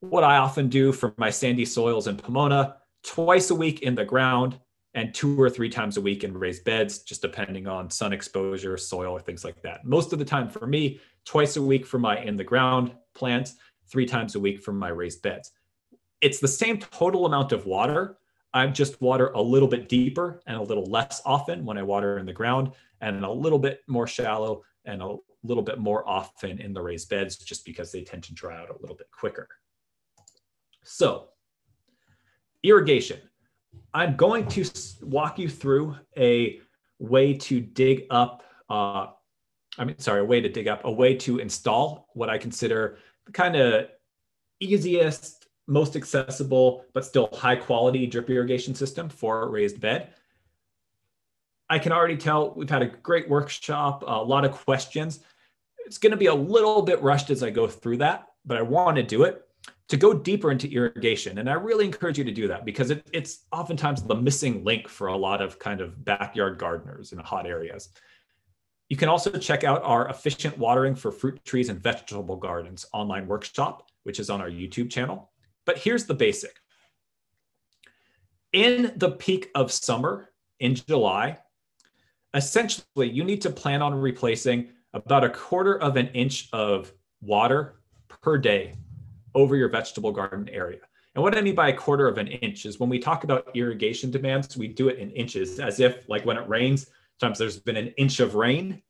What I often do for my sandy soils in Pomona, twice a week in the ground and two or three times a week in raised beds, just depending on sun exposure, soil, or things like that. Most of the time for me, twice a week for my in the ground plants, three times a week for my raised beds. It's the same total amount of water. I just water a little bit deeper and a little less often when I water in the ground, and a little bit more shallow and a little bit more often in the raised beds, just because they tend to dry out a little bit quicker. So, irrigation. I'm going to walk you through a way to dig up, uh, I mean, sorry, a way to dig up, a way to install what I consider the kind of easiest, most accessible, but still high quality drip irrigation system for a raised bed. I can already tell we've had a great workshop, a lot of questions. It's going to be a little bit rushed as I go through that, but I want to do it to go deeper into irrigation. And I really encourage you to do that because it, it's oftentimes the missing link for a lot of kind of backyard gardeners in hot areas. You can also check out our efficient watering for fruit trees and vegetable gardens online workshop, which is on our YouTube channel. But here's the basic. In the peak of summer in July, essentially you need to plan on replacing about a quarter of an inch of water per day over your vegetable garden area. And what I mean by a quarter of an inch is when we talk about irrigation demands, we do it in inches as if, like when it rains, sometimes there's been an inch of rain.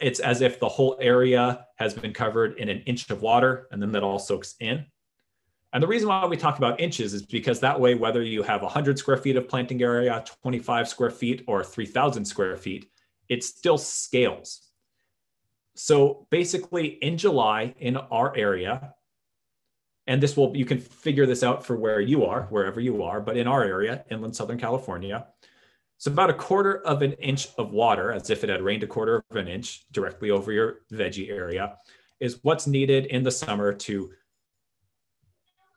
It's as if the whole area has been covered in an inch of water and then that all soaks in. And the reason why we talk about inches is because that way, whether you have 100 square feet of planting area, 25 square feet, or 3,000 square feet, it still scales. So basically, in July, in our area, and this will you can figure this out for where you are wherever you are but in our area inland southern california it's about a quarter of an inch of water as if it had rained a quarter of an inch directly over your veggie area is what's needed in the summer to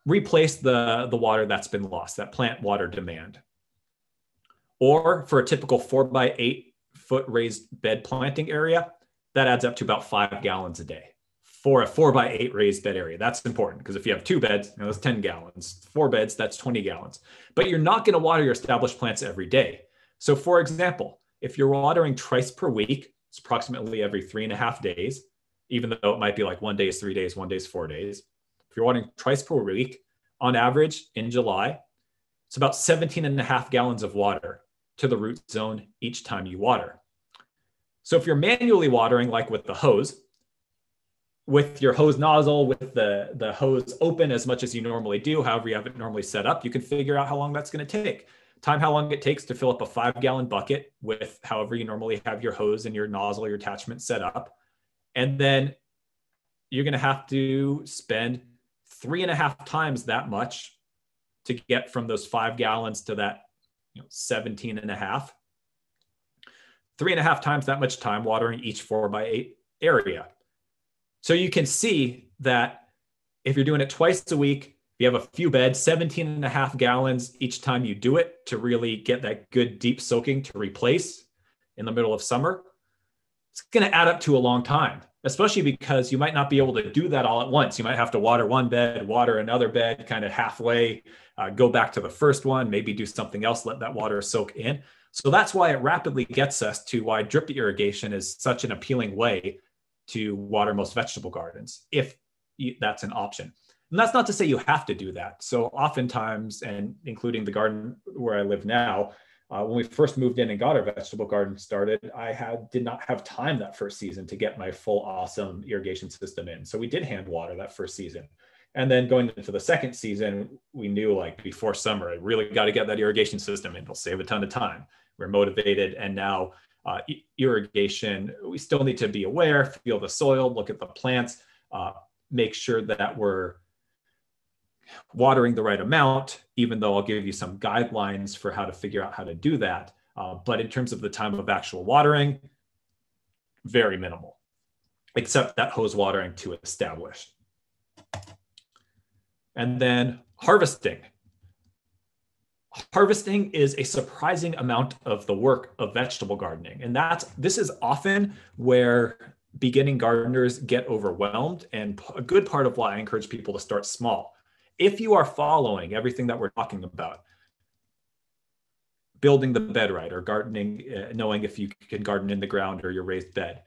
replace the the water that's been lost that plant water demand or for a typical four by eight foot raised bed planting area that adds up to about five gallons a day for a four by eight raised bed area. That's important because if you have two beds, you know, that's 10 gallons. Four beds, that's 20 gallons. But you're not going to water your established plants every day. So, for example, if you're watering twice per week, it's approximately every three and a half days, even though it might be like one day is three days, one day is four days. You're watering twice per week, on average in July, it's about 17 and a half gallons of water to the root zone each time you water. So if you're manually watering, like with the hose, with your hose nozzle, with the, the hose open as much as you normally do, however you have it normally set up, you can figure out how long that's going to take. Time how long it takes to fill up a five gallon bucket with however you normally have your hose and your nozzle, your attachment set up. And then you're going to have to spend three and a half times that much to get from those five gallons to that you know, 17 and a half. Three and a half times that much time watering each four by eight area. So you can see that if you're doing it twice a week, you have a few beds, 17 and a half gallons each time you do it to really get that good deep soaking to replace in the middle of summer. It's going to add up to a long time, especially because you might not be able to do that all at once. You might have to water one bed, water another bed, kind of halfway, uh, go back to the first one, maybe do something else, let that water soak in. So that's why it rapidly gets us to why drip irrigation is such an appealing way to water most vegetable gardens if that's an option. And that's not to say you have to do that. So oftentimes, and including the garden where I live now, uh, when we first moved in and got our vegetable garden started, I had did not have time that first season to get my full awesome irrigation system in. So we did hand water that first season. And then going into the second season, we knew like before summer, I really got to get that irrigation system in. It'll save a ton of time. We're motivated. And now uh, irrigation, we still need to be aware, feel the soil, look at the plants, uh, make sure that we're watering the right amount, even though I'll give you some guidelines for how to figure out how to do that. Uh, but in terms of the time of actual watering, very minimal, except that hose watering to establish. And then harvesting harvesting is a surprising amount of the work of vegetable gardening and that's this is often where beginning gardeners get overwhelmed and a good part of why i encourage people to start small if you are following everything that we're talking about building the bed right or gardening uh, knowing if you can garden in the ground or your raised bed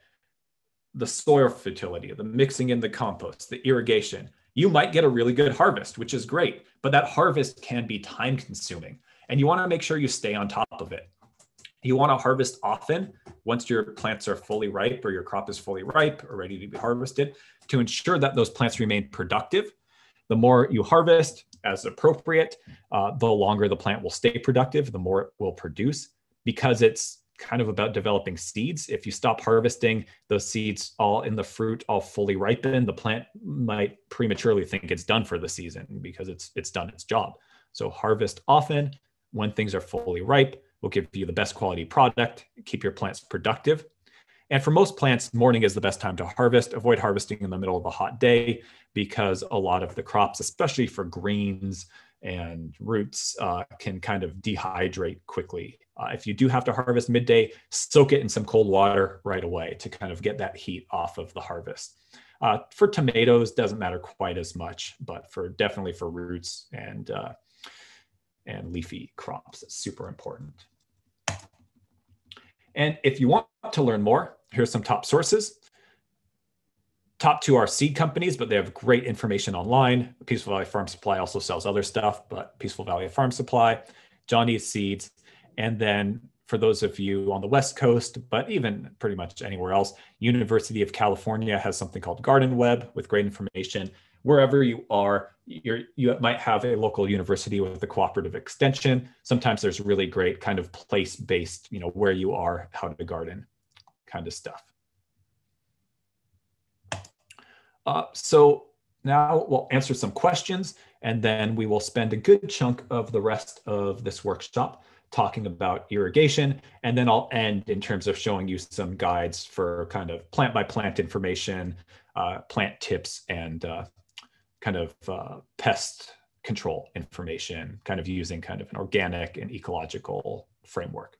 the soil fertility the mixing in the compost the irrigation you might get a really good harvest, which is great, but that harvest can be time consuming. And you want to make sure you stay on top of it. You want to harvest often once your plants are fully ripe or your crop is fully ripe or ready to be harvested to ensure that those plants remain productive. The more you harvest as appropriate, uh, the longer the plant will stay productive, the more it will produce because it's kind of about developing seeds. If you stop harvesting those seeds all in the fruit, all fully ripen, the plant might prematurely think it's done for the season because it's it's done its job. So harvest often when things are fully ripe will give you the best quality product, keep your plants productive. And for most plants, morning is the best time to harvest. Avoid harvesting in the middle of a hot day because a lot of the crops, especially for greens and roots, uh, can kind of dehydrate quickly. Uh, if you do have to harvest midday, soak it in some cold water right away to kind of get that heat off of the harvest. Uh, for tomatoes, doesn't matter quite as much, but for definitely for roots and uh, and leafy crops, it's super important. And if you want to learn more, here's some top sources. Top two are seed companies, but they have great information online. Peaceful Valley Farm Supply also sells other stuff, but Peaceful Valley Farm Supply, Johnny's Seeds, and then for those of you on the West Coast, but even pretty much anywhere else, University of California has something called Garden Web with great information. Wherever you are, you you might have a local university with a cooperative extension. Sometimes there's really great kind of place-based, you know, where you are, how to garden kind of stuff. Uh, so now we'll answer some questions and then we will spend a good chunk of the rest of this workshop talking about irrigation. And then I'll end in terms of showing you some guides for kind of plant by plant information, uh, plant tips, and uh, kind of uh, pest control information, kind of using kind of an organic and ecological framework.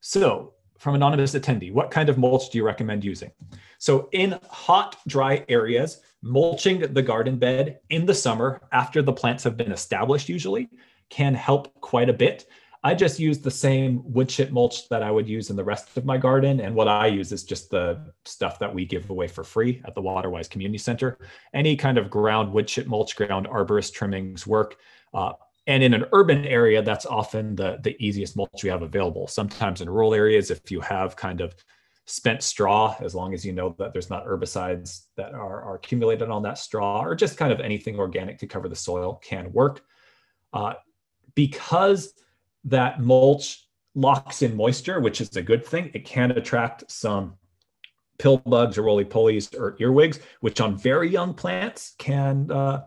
So from anonymous attendee, what kind of mulch do you recommend using? So in hot, dry areas, mulching the garden bed in the summer after the plants have been established usually can help quite a bit. I just use the same wood chip mulch that I would use in the rest of my garden. And what I use is just the stuff that we give away for free at the Waterwise Community Center. Any kind of ground wood chip mulch, ground arborist trimmings work. Uh, and in an urban area, that's often the, the easiest mulch we have available. Sometimes in rural areas, if you have kind of spent straw, as long as you know that there's not herbicides that are, are accumulated on that straw, or just kind of anything organic to cover the soil can work. Uh, because that mulch locks in moisture, which is a good thing. It can attract some pill bugs or roly polies or earwigs, which on very young plants can uh,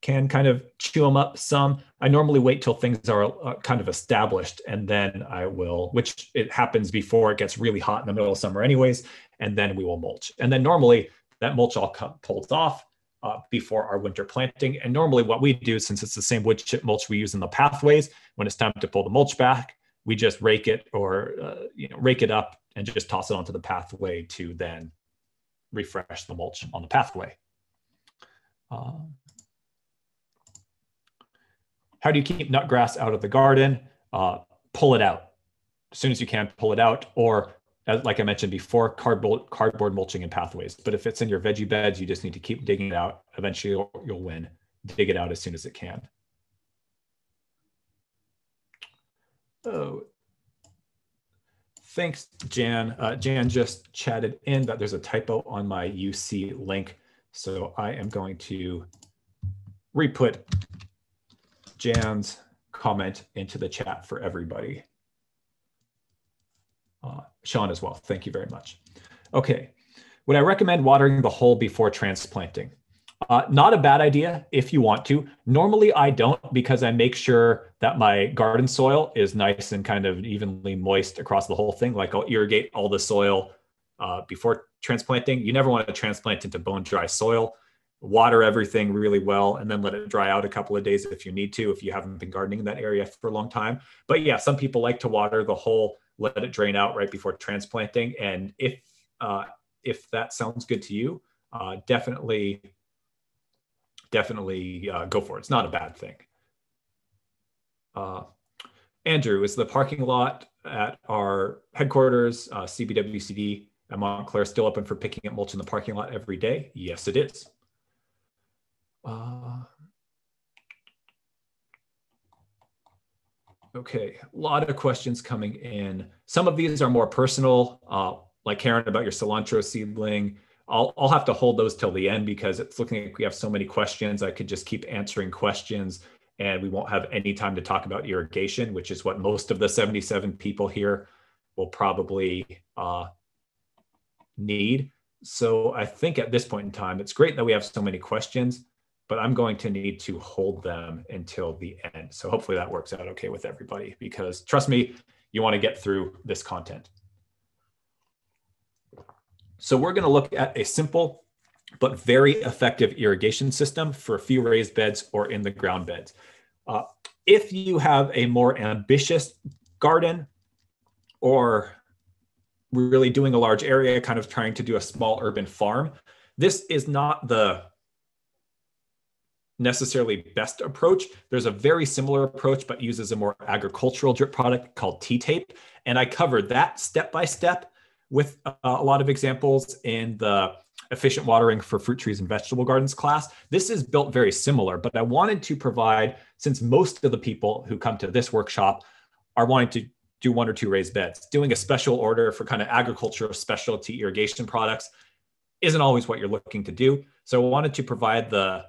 can kind of chew them up some. I normally wait till things are uh, kind of established and then I will, which it happens before it gets really hot in the middle of summer anyways, and then we will mulch. And then normally that mulch all pulls off uh, before our winter planting. And normally what we do, since it's the same wood chip mulch we use in the pathways, when it's time to pull the mulch back, we just rake it or uh, you know rake it up and just toss it onto the pathway to then refresh the mulch on the pathway. Uh, how do you keep nutgrass out of the garden? Uh, pull it out as soon as you can. Pull it out, or as, like I mentioned before, cardboard, cardboard mulching and pathways. But if it's in your veggie beds, you just need to keep digging it out. Eventually, you'll, you'll win. Dig it out as soon as it can. Oh, thanks, Jan. Uh, Jan just chatted in that there's a typo on my UC link. So I am going to re-put Jan's comment into the chat for everybody uh, Sean as well. Thank you very much. Okay, would I recommend watering the hole before transplanting? Uh, not a bad idea if you want to. Normally, I don't because I make sure that my garden soil is nice and kind of evenly moist across the whole thing. Like I'll irrigate all the soil uh, before transplanting. You never want to transplant into bone dry soil. Water everything really well and then let it dry out a couple of days if you need to, if you haven't been gardening in that area for a long time. But yeah, some people like to water the hole let it drain out right before transplanting. And if uh, if that sounds good to you, uh, definitely definitely uh, go for it. It's not a bad thing. Uh, Andrew, is the parking lot at our headquarters, uh, CBWCD at Montclair, still open for picking up mulch in the parking lot every day? Yes, it is. Uh, Okay, a lot of questions coming in. Some of these are more personal, uh, like Karen about your cilantro seedling. I'll, I'll have to hold those till the end because it's looking like we have so many questions. I could just keep answering questions and we won't have any time to talk about irrigation, which is what most of the 77 people here will probably uh, need. So I think at this point in time, it's great that we have so many questions but I'm going to need to hold them until the end. So hopefully that works out okay with everybody because trust me, you want to get through this content. So we're going to look at a simple but very effective irrigation system for a few raised beds or in the ground beds. Uh, if you have a more ambitious garden or really doing a large area, kind of trying to do a small urban farm, this is not the necessarily best approach. There's a very similar approach, but uses a more agricultural drip product called T-tape. And I covered that step by step with uh, a lot of examples in the efficient watering for fruit trees and vegetable gardens class. This is built very similar, but I wanted to provide, since most of the people who come to this workshop are wanting to do one or two raised beds, doing a special order for kind of agricultural specialty irrigation products isn't always what you're looking to do. So I wanted to provide the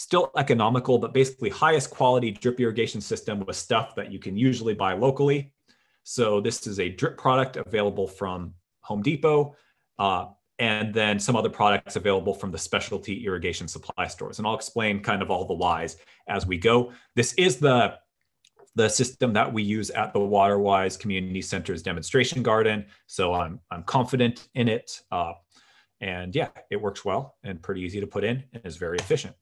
still economical, but basically highest quality drip irrigation system with stuff that you can usually buy locally. So this is a drip product available from Home Depot, uh, and then some other products available from the specialty irrigation supply stores. And I'll explain kind of all the whys as we go. This is the the system that we use at the WaterWise Community Center's demonstration garden. So I'm I'm confident in it. Uh, and yeah, it works well and pretty easy to put in and is very efficient.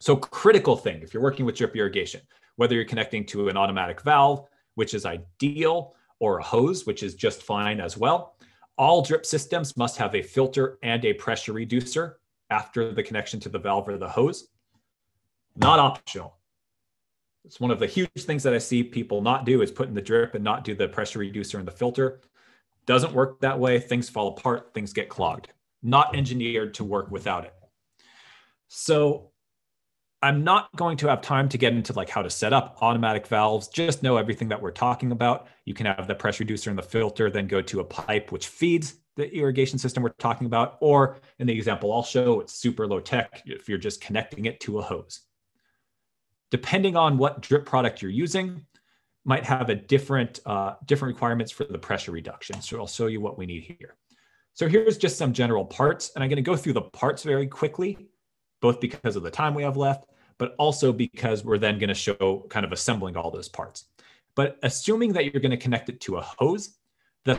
So critical thing, if you're working with drip irrigation, whether you're connecting to an automatic valve, which is ideal, or a hose, which is just fine as well, all drip systems must have a filter and a pressure reducer after the connection to the valve or the hose. Not optional. It's one of the huge things that I see people not do is put in the drip and not do the pressure reducer and the filter. Doesn't work that way. Things fall apart, things get clogged. Not engineered to work without it. So I'm not going to have time to get into like how to set up automatic valves. Just know everything that we're talking about. You can have the pressure reducer and the filter, then go to a pipe which feeds the irrigation system we're talking about. Or in the example I'll show, it's super low tech if you're just connecting it to a hose. Depending on what drip product you're using, might have a different uh, different requirements for the pressure reduction. So I'll show you what we need here. So here's just some general parts, and I'm going to go through the parts very quickly both because of the time we have left, but also because we're then going to show kind of assembling all those parts. But assuming that you're going to connect it to a hose, the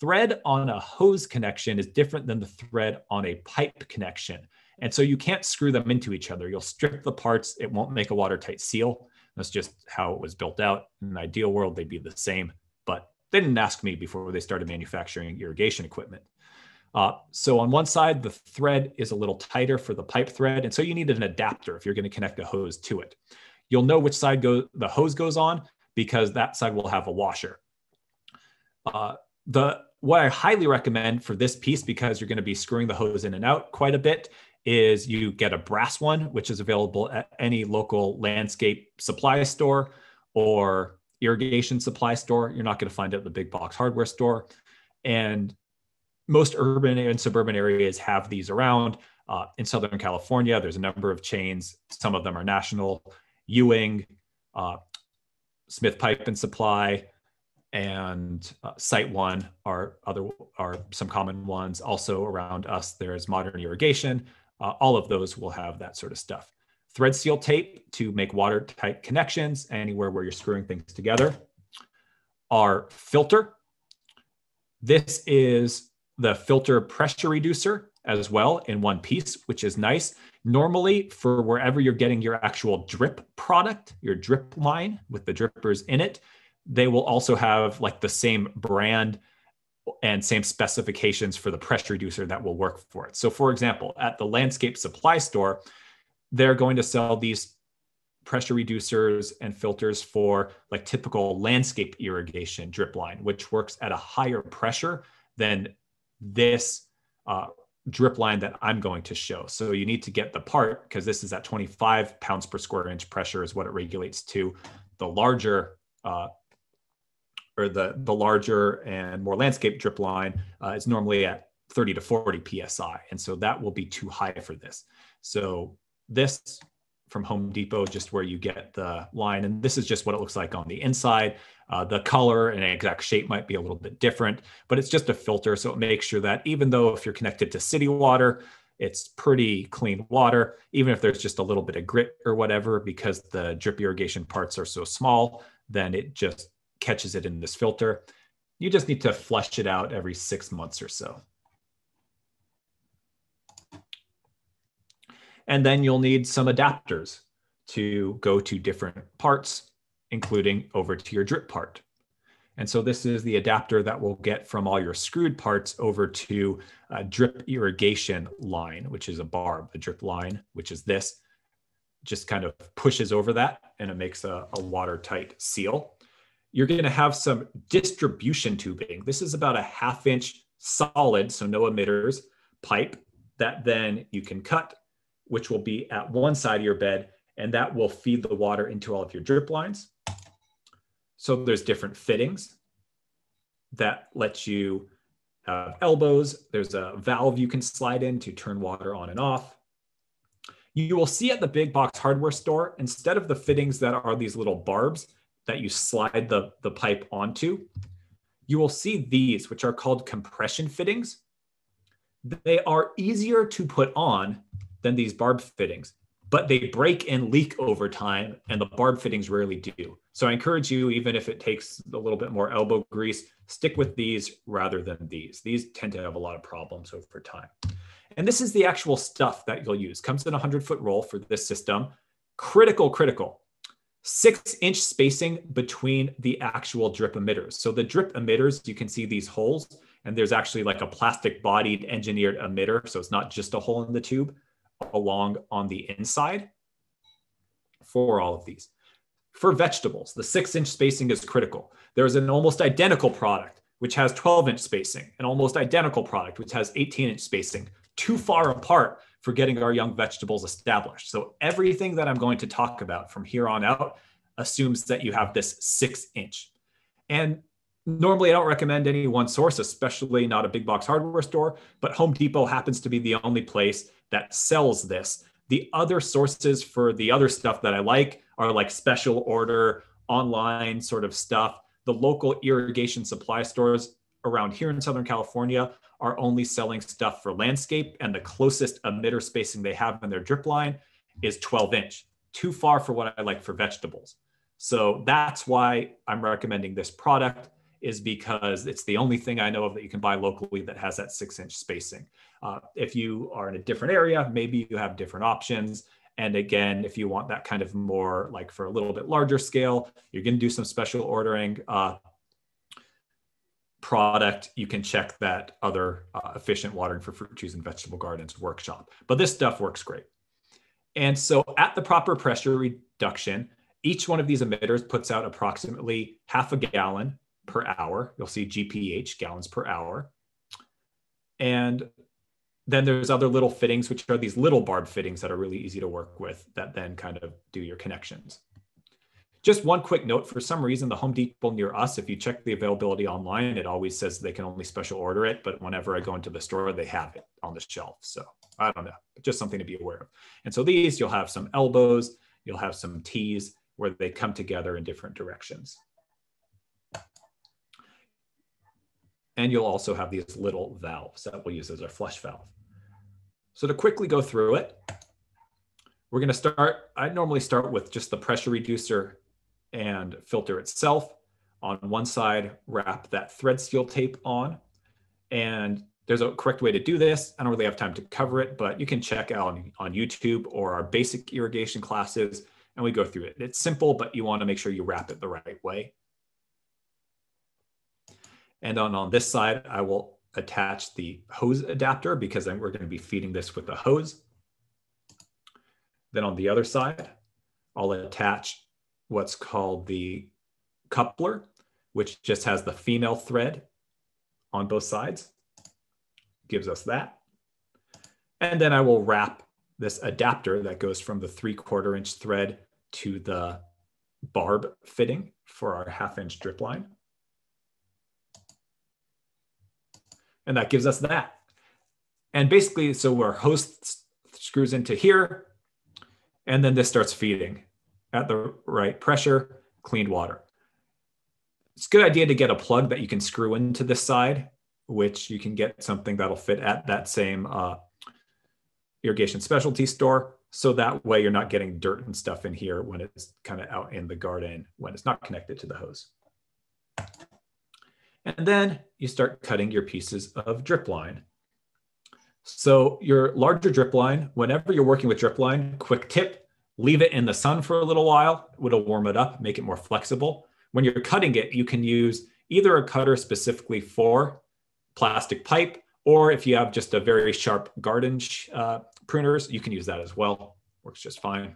thread on a hose connection is different than the thread on a pipe connection. And so you can't screw them into each other. You'll strip the parts, it won't make a watertight seal. That's just how it was built out. In an ideal world, they'd be the same, but they didn't ask me before they started manufacturing irrigation equipment. Uh, so on one side, the thread is a little tighter for the pipe thread. And so you need an adapter if you're going to connect a hose to it. You'll know which side go, the hose goes on because that side will have a washer. Uh, the what I highly recommend for this piece, because you're going to be screwing the hose in and out quite a bit, is you get a brass one, which is available at any local landscape supply store or irrigation supply store. You're not going to find it at the big box hardware store. And most urban and suburban areas have these around. Uh, in Southern California, there's a number of chains. Some of them are national. Ewing, uh, Smith Pipe and Supply, and uh, SiteOne are other are some common ones. Also around us, there's Modern Irrigation. Uh, all of those will have that sort of stuff. Thread seal tape to make watertight connections anywhere where you're screwing things together. Our filter. This is the filter pressure reducer as well in one piece, which is nice. Normally, for wherever you're getting your actual drip product, your drip line with the drippers in it, they will also have like the same brand and same specifications for the pressure reducer that will work for it. So, for example, at the landscape supply store, they're going to sell these pressure reducers and filters for like typical landscape irrigation drip line, which works at a higher pressure than this uh, drip line that I'm going to show. So you need to get the part because this is at 25 pounds per square inch pressure is what it regulates to. The larger uh, or the, the larger and more landscape drip line uh, is normally at 30 to 40 PSI. And so that will be too high for this. So this from Home Depot, just where you get the line. And this is just what it looks like on the inside. Uh, the color and exact shape might be a little bit different, but it's just a filter. So it makes sure that even though if you're connected to city water, it's pretty clean water, even if there's just a little bit of grit or whatever, because the drip irrigation parts are so small, then it just catches it in this filter. You just need to flush it out every six months or so. And then you'll need some adapters to go to different parts including over to your drip part. And so this is the adapter that will get from all your screwed parts over to a drip irrigation line, which is a barb. a drip line, which is this, just kind of pushes over that and it makes a, a watertight seal. You're going to have some distribution tubing. This is about a half inch solid, so no emitters, pipe that then you can cut, which will be at one side of your bed, and that will feed the water into all of your drip lines. So there's different fittings that let you have elbows. There's a valve you can slide in to turn water on and off. You will see at the big box hardware store, instead of the fittings that are these little barbs that you slide the, the pipe onto, you will see these, which are called compression fittings. They are easier to put on than these barb fittings but they break and leak over time, and the barb fittings rarely do. So I encourage you, even if it takes a little bit more elbow grease, stick with these rather than these. These tend to have a lot of problems over time. And this is the actual stuff that you'll use. Comes in a 100 foot roll for this system. Critical, critical. Six inch spacing between the actual drip emitters. So the drip emitters, you can see these holes, and there's actually like a plastic bodied engineered emitter. So it's not just a hole in the tube along on the inside for all of these. For vegetables, the six inch spacing is critical. There's an almost identical product which has 12 inch spacing, an almost identical product which has 18 inch spacing, too far apart for getting our young vegetables established. So everything that I'm going to talk about from here on out assumes that you have this six inch. And normally I don't recommend any one source, especially not a big box hardware store, but Home Depot happens to be the only place that sells this. The other sources for the other stuff that I like are like special order, online sort of stuff. The local irrigation supply stores around here in Southern California are only selling stuff for landscape, and the closest emitter spacing they have in their drip line is 12 inch, too far for what I like for vegetables. So that's why I'm recommending this product is because it's the only thing I know of that you can buy locally that has that six inch spacing. Uh, if you are in a different area, maybe you have different options. And again, if you want that kind of more like for a little bit larger scale, you're going to do some special ordering uh, product. You can check that other uh, efficient watering for fruit trees and vegetable gardens workshop. But this stuff works great. And so at the proper pressure reduction, each one of these emitters puts out approximately half a gallon per hour. You'll see GPH, gallons per hour. And then there's other little fittings, which are these little barb fittings that are really easy to work with that then kind of do your connections. Just one quick note, for some reason, the Home Depot near us, if you check the availability online, it always says they can only special order it. But whenever I go into the store, they have it on the shelf. So I don't know, just something to be aware of. And so these, you'll have some elbows, you'll have some T's where they come together in different directions. And you'll also have these little valves that we'll use as our flush valve. So to quickly go through it, we're gonna start, I normally start with just the pressure reducer and filter itself. On one side, wrap that thread seal tape on. And there's a correct way to do this. I don't really have time to cover it, but you can check out on, on YouTube or our basic irrigation classes and we go through it. It's simple, but you wanna make sure you wrap it the right way. And on, on this side, I will attach the hose adapter because then we're going to be feeding this with a hose. Then on the other side, I'll attach what's called the coupler, which just has the female thread on both sides. Gives us that. And then I will wrap this adapter that goes from the three quarter inch thread to the barb fitting for our half inch drip line. And that gives us that. And basically, so our host screws into here, and then this starts feeding at the right pressure, cleaned water. It's a good idea to get a plug that you can screw into this side, which you can get something that'll fit at that same uh, irrigation specialty store. So that way you're not getting dirt and stuff in here when it's kind of out in the garden when it's not connected to the hose. And then you start cutting your pieces of drip line. So your larger drip line, whenever you're working with drip line, quick tip, leave it in the sun for a little while. It'll warm it up, make it more flexible. When you're cutting it, you can use either a cutter specifically for plastic pipe, or if you have just a very sharp garden uh, pruners, you can use that as well. Works just fine.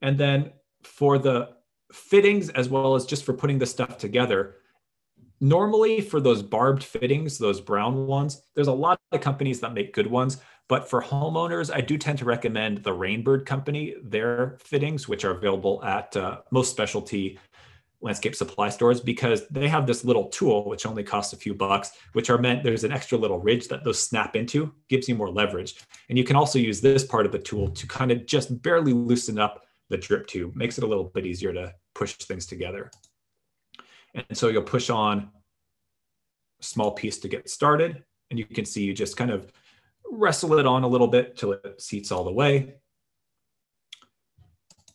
And then for the fittings, as well as just for putting the stuff together, normally for those barbed fittings, those brown ones, there's a lot of companies that make good ones. But for homeowners, I do tend to recommend the Rainbird company, their fittings, which are available at uh, most specialty landscape supply stores because they have this little tool which only costs a few bucks which are meant there's an extra little ridge that those snap into gives you more leverage and you can also use this part of the tool to kind of just barely loosen up the drip tube makes it a little bit easier to push things together and so you'll push on a small piece to get started and you can see you just kind of wrestle it on a little bit till it seats all the way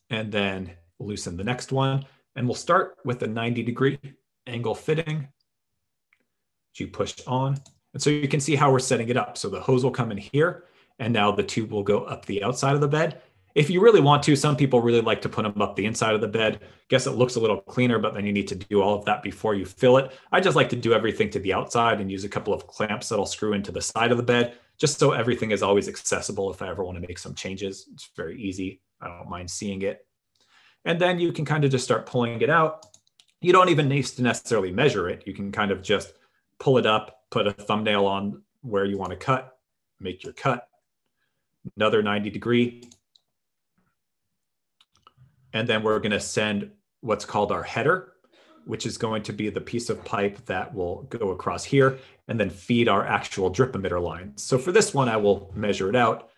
and then loosen the next one and we'll start with a 90 degree angle fitting. You push on. And so you can see how we're setting it up. So the hose will come in here and now the tube will go up the outside of the bed. If you really want to, some people really like to put them up the inside of the bed. Guess it looks a little cleaner, but then you need to do all of that before you fill it. I just like to do everything to the outside and use a couple of clamps that'll screw into the side of the bed, just so everything is always accessible if I ever want to make some changes. It's very easy. I don't mind seeing it. And then you can kind of just start pulling it out. You don't even need to necessarily measure it. You can kind of just pull it up, put a thumbnail on where you want to cut, make your cut, another 90 degree. And then we're going to send what's called our header, which is going to be the piece of pipe that will go across here and then feed our actual drip emitter line. So for this one, I will measure it out.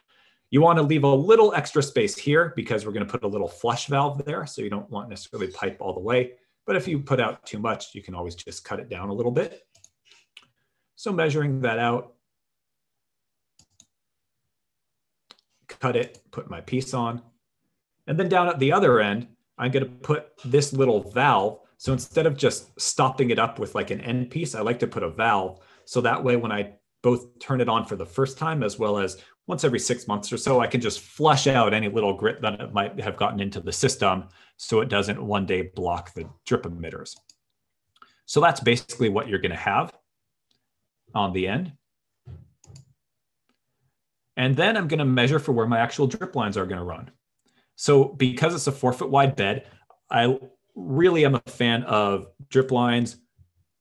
You want to leave a little extra space here because we're going to put a little flush valve there. So you don't want necessarily pipe all the way. But if you put out too much, you can always just cut it down a little bit. So measuring that out, cut it, put my piece on. And then down at the other end, I'm going to put this little valve. So instead of just stopping it up with like an end piece, I like to put a valve. So that way, when I both turn it on for the first time as well as once every six months or so, I can just flush out any little grit that might have gotten into the system so it doesn't one day block the drip emitters. So that's basically what you're going to have on the end. And then I'm going to measure for where my actual drip lines are going to run. So because it's a four foot wide bed, I really am a fan of drip lines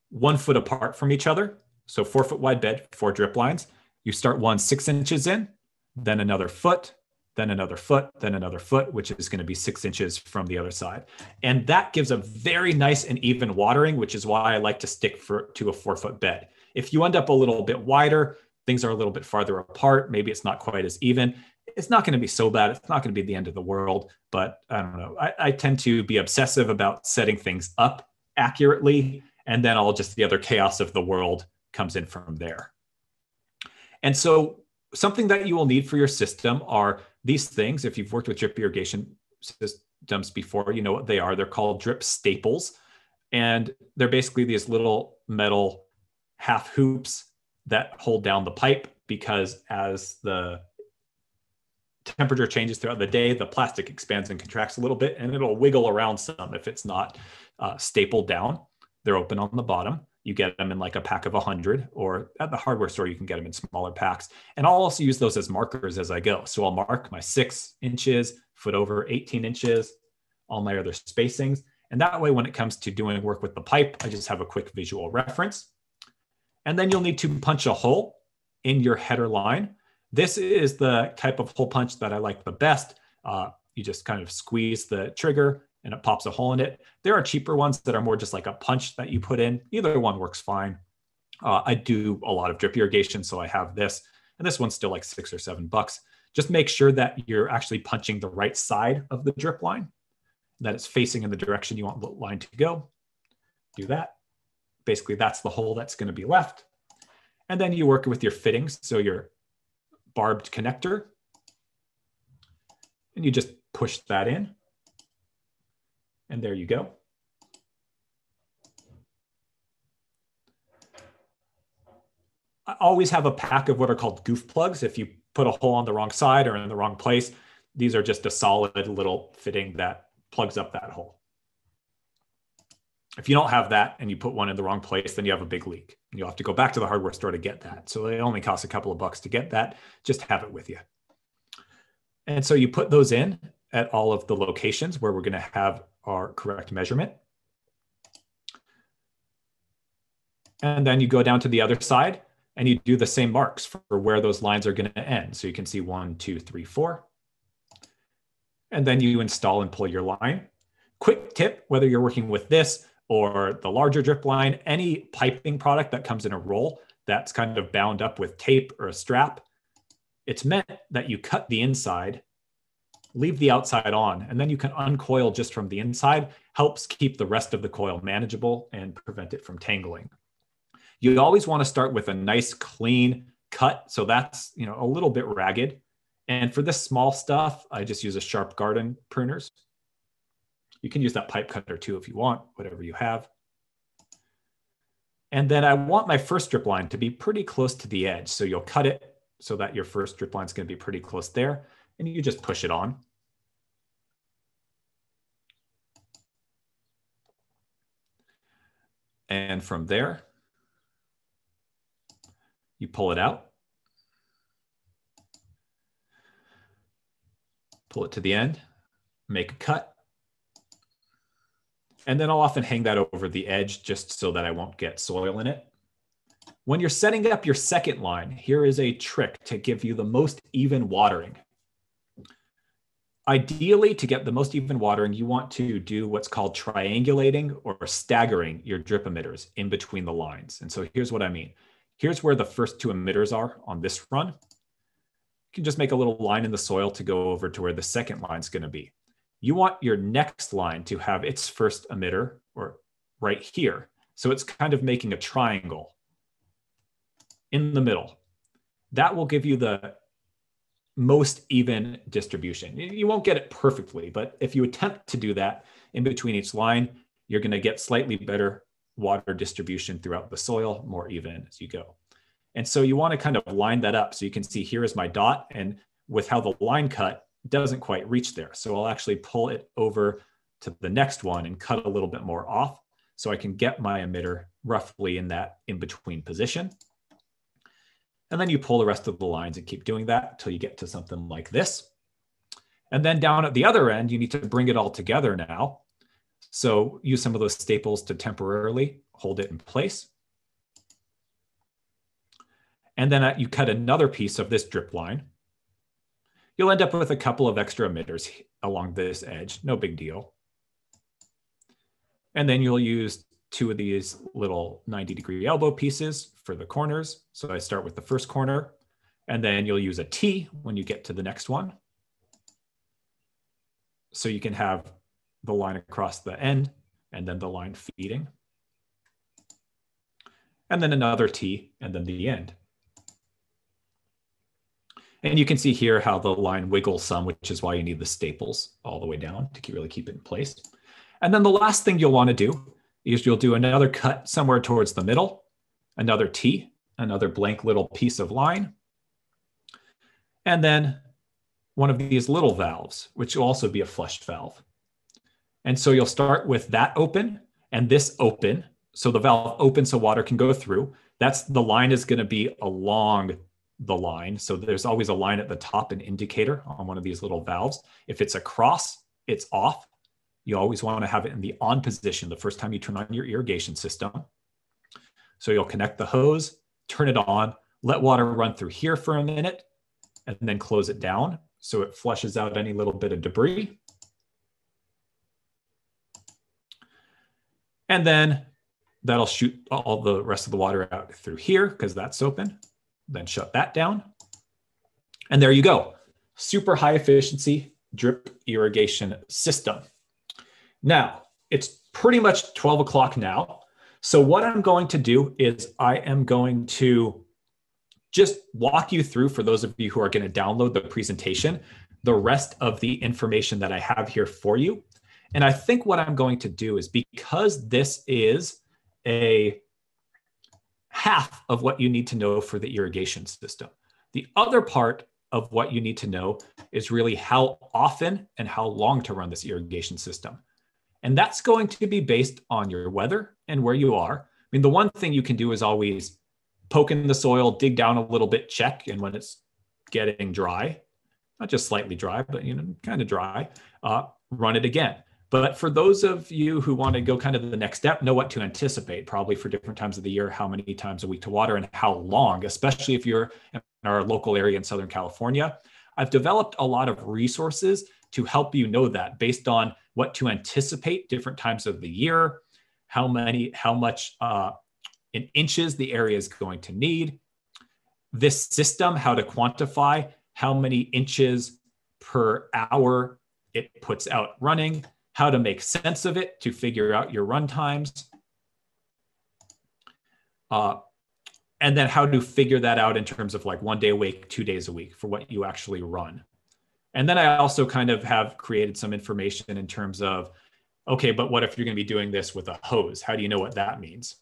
one foot apart from each other. So four foot wide bed, four drip lines. You start one six inches in, then another foot, then another foot, then another foot, which is going to be six inches from the other side. And that gives a very nice and even watering, which is why I like to stick for, to a four foot bed. If you end up a little bit wider, things are a little bit farther apart, maybe it's not quite as even. It's not going to be so bad. It's not going to be the end of the world. But I don't know. I, I tend to be obsessive about setting things up accurately. And then all just the other chaos of the world comes in from there. And so something that you will need for your system are these things. If you've worked with drip irrigation systems before, you know what they are. They're called drip staples. And they're basically these little metal half hoops that hold down the pipe because as the temperature changes throughout the day, the plastic expands and contracts a little bit and it'll wiggle around some if it's not uh, stapled down. They're open on the bottom. You get them in like a pack of 100 or at the hardware store you can get them in smaller packs. And i'll also use those as markers as i go. So i'll mark my six inches foot over 18 inches all my other spacings. And that way when it comes to doing work with the pipe i just have a quick visual reference. And then you'll need to punch a hole in your header line this is the type of hole punch that i like the best uh, you just kind of squeeze the trigger and it pops a hole in it. There are cheaper ones that are more just like a punch that you put in. Either one works fine. Uh, I do a lot of drip irrigation, so I have this, and this one's still like six or seven bucks. Just make sure that you're actually punching the right side of the drip line, that it's facing in the direction you want the line to go. Do that. Basically, that's the hole that's going to be left. And then you work with your fittings, so your barbed connector, and you just push that in. And there you go. I always have a pack of what are called goof plugs. If you put a hole on the wrong side or in the wrong place, these are just a solid little fitting that plugs up that hole. If you don't have that and you put one in the wrong place, then you have a big leak. You'll have to go back to the hardware store to get that. So it only costs a couple of bucks to get that. Just have it with you. And so you put those in at all of the locations where we're going to have our correct measurement. And then you go down to the other side and you do the same marks for where those lines are going to end. So you can see one, two, three, four. And then you install and pull your line. Quick tip, whether you're working with this or the larger drip line, any piping product that comes in a roll that's kind of bound up with tape or a strap, it's meant that you cut the inside, leave the outside on, and then you can uncoil just from the inside, helps keep the rest of the coil manageable and prevent it from tangling you always want to start with a nice clean cut. So that's, you know, a little bit ragged. And for this small stuff, I just use a sharp garden pruners. You can use that pipe cutter too if you want, whatever you have. And then I want my first drip line to be pretty close to the edge. So you'll cut it so that your first drip line is going to be pretty close there. And you just push it on. And from there, you pull it out, pull it to the end, make a cut, and then I'll often hang that over the edge just so that I won't get soil in it. When you're setting up your second line, here is a trick to give you the most even watering. Ideally, to get the most even watering, you want to do what's called triangulating or staggering your drip emitters in between the lines. And so here's what I mean. Here's where the first two emitters are on this run. You can just make a little line in the soil to go over to where the second line is going to be. You want your next line to have its first emitter or right here. So it's kind of making a triangle in the middle. That will give you the most even distribution. You won't get it perfectly, but if you attempt to do that in between each line, you're going to get slightly better water distribution throughout the soil more even as you go. And so you want to kind of line that up. So you can see here is my dot and with how the line cut doesn't quite reach there. So I'll actually pull it over to the next one and cut a little bit more off so I can get my emitter roughly in that in between position. And then you pull the rest of the lines and keep doing that until you get to something like this. And then down at the other end, you need to bring it all together now so use some of those staples to temporarily hold it in place. And then uh, you cut another piece of this drip line. You'll end up with a couple of extra emitters along this edge, no big deal. And then you'll use two of these little 90 degree elbow pieces for the corners. So I start with the first corner and then you'll use a T when you get to the next one. So you can have the line across the end and then the line feeding. And then another T and then the end. And you can see here how the line wiggles some, which is why you need the staples all the way down to really keep it in place. And then the last thing you'll want to do is you'll do another cut somewhere towards the middle, another T, another blank little piece of line, and then one of these little valves, which will also be a flush valve. And so you'll start with that open and this open. So the valve open so water can go through. That's the line is going to be along the line. So there's always a line at the top, an indicator on one of these little valves. If it's across, it's off. You always want to have it in the on position the first time you turn on your irrigation system. So you'll connect the hose, turn it on, let water run through here for a minute, and then close it down so it flushes out any little bit of debris. And then that'll shoot all the rest of the water out through here because that's open. Then shut that down. And there you go. Super high efficiency drip irrigation system. Now, it's pretty much 12 o'clock now. So what I'm going to do is I am going to just walk you through, for those of you who are going to download the presentation, the rest of the information that I have here for you. And I think what I'm going to do is because this is a half of what you need to know for the irrigation system. The other part of what you need to know is really how often and how long to run this irrigation system. And that's going to be based on your weather and where you are. I mean, the one thing you can do is always poke in the soil, dig down a little bit, check. And when it's getting dry, not just slightly dry, but you know, kind of dry, uh, run it again. But for those of you who want to go kind of the next step, know what to anticipate, probably for different times of the year, how many times a week to water and how long, especially if you're in our local area in Southern California. I've developed a lot of resources to help you know that based on what to anticipate different times of the year, how many, how much uh, in inches the area is going to need. This system, how to quantify how many inches per hour it puts out running, how to make sense of it to figure out your run times, uh, and then how to figure that out in terms of like one day a week, two days a week for what you actually run. And then I also kind of have created some information in terms of, okay, but what if you're going to be doing this with a hose? How do you know what that means?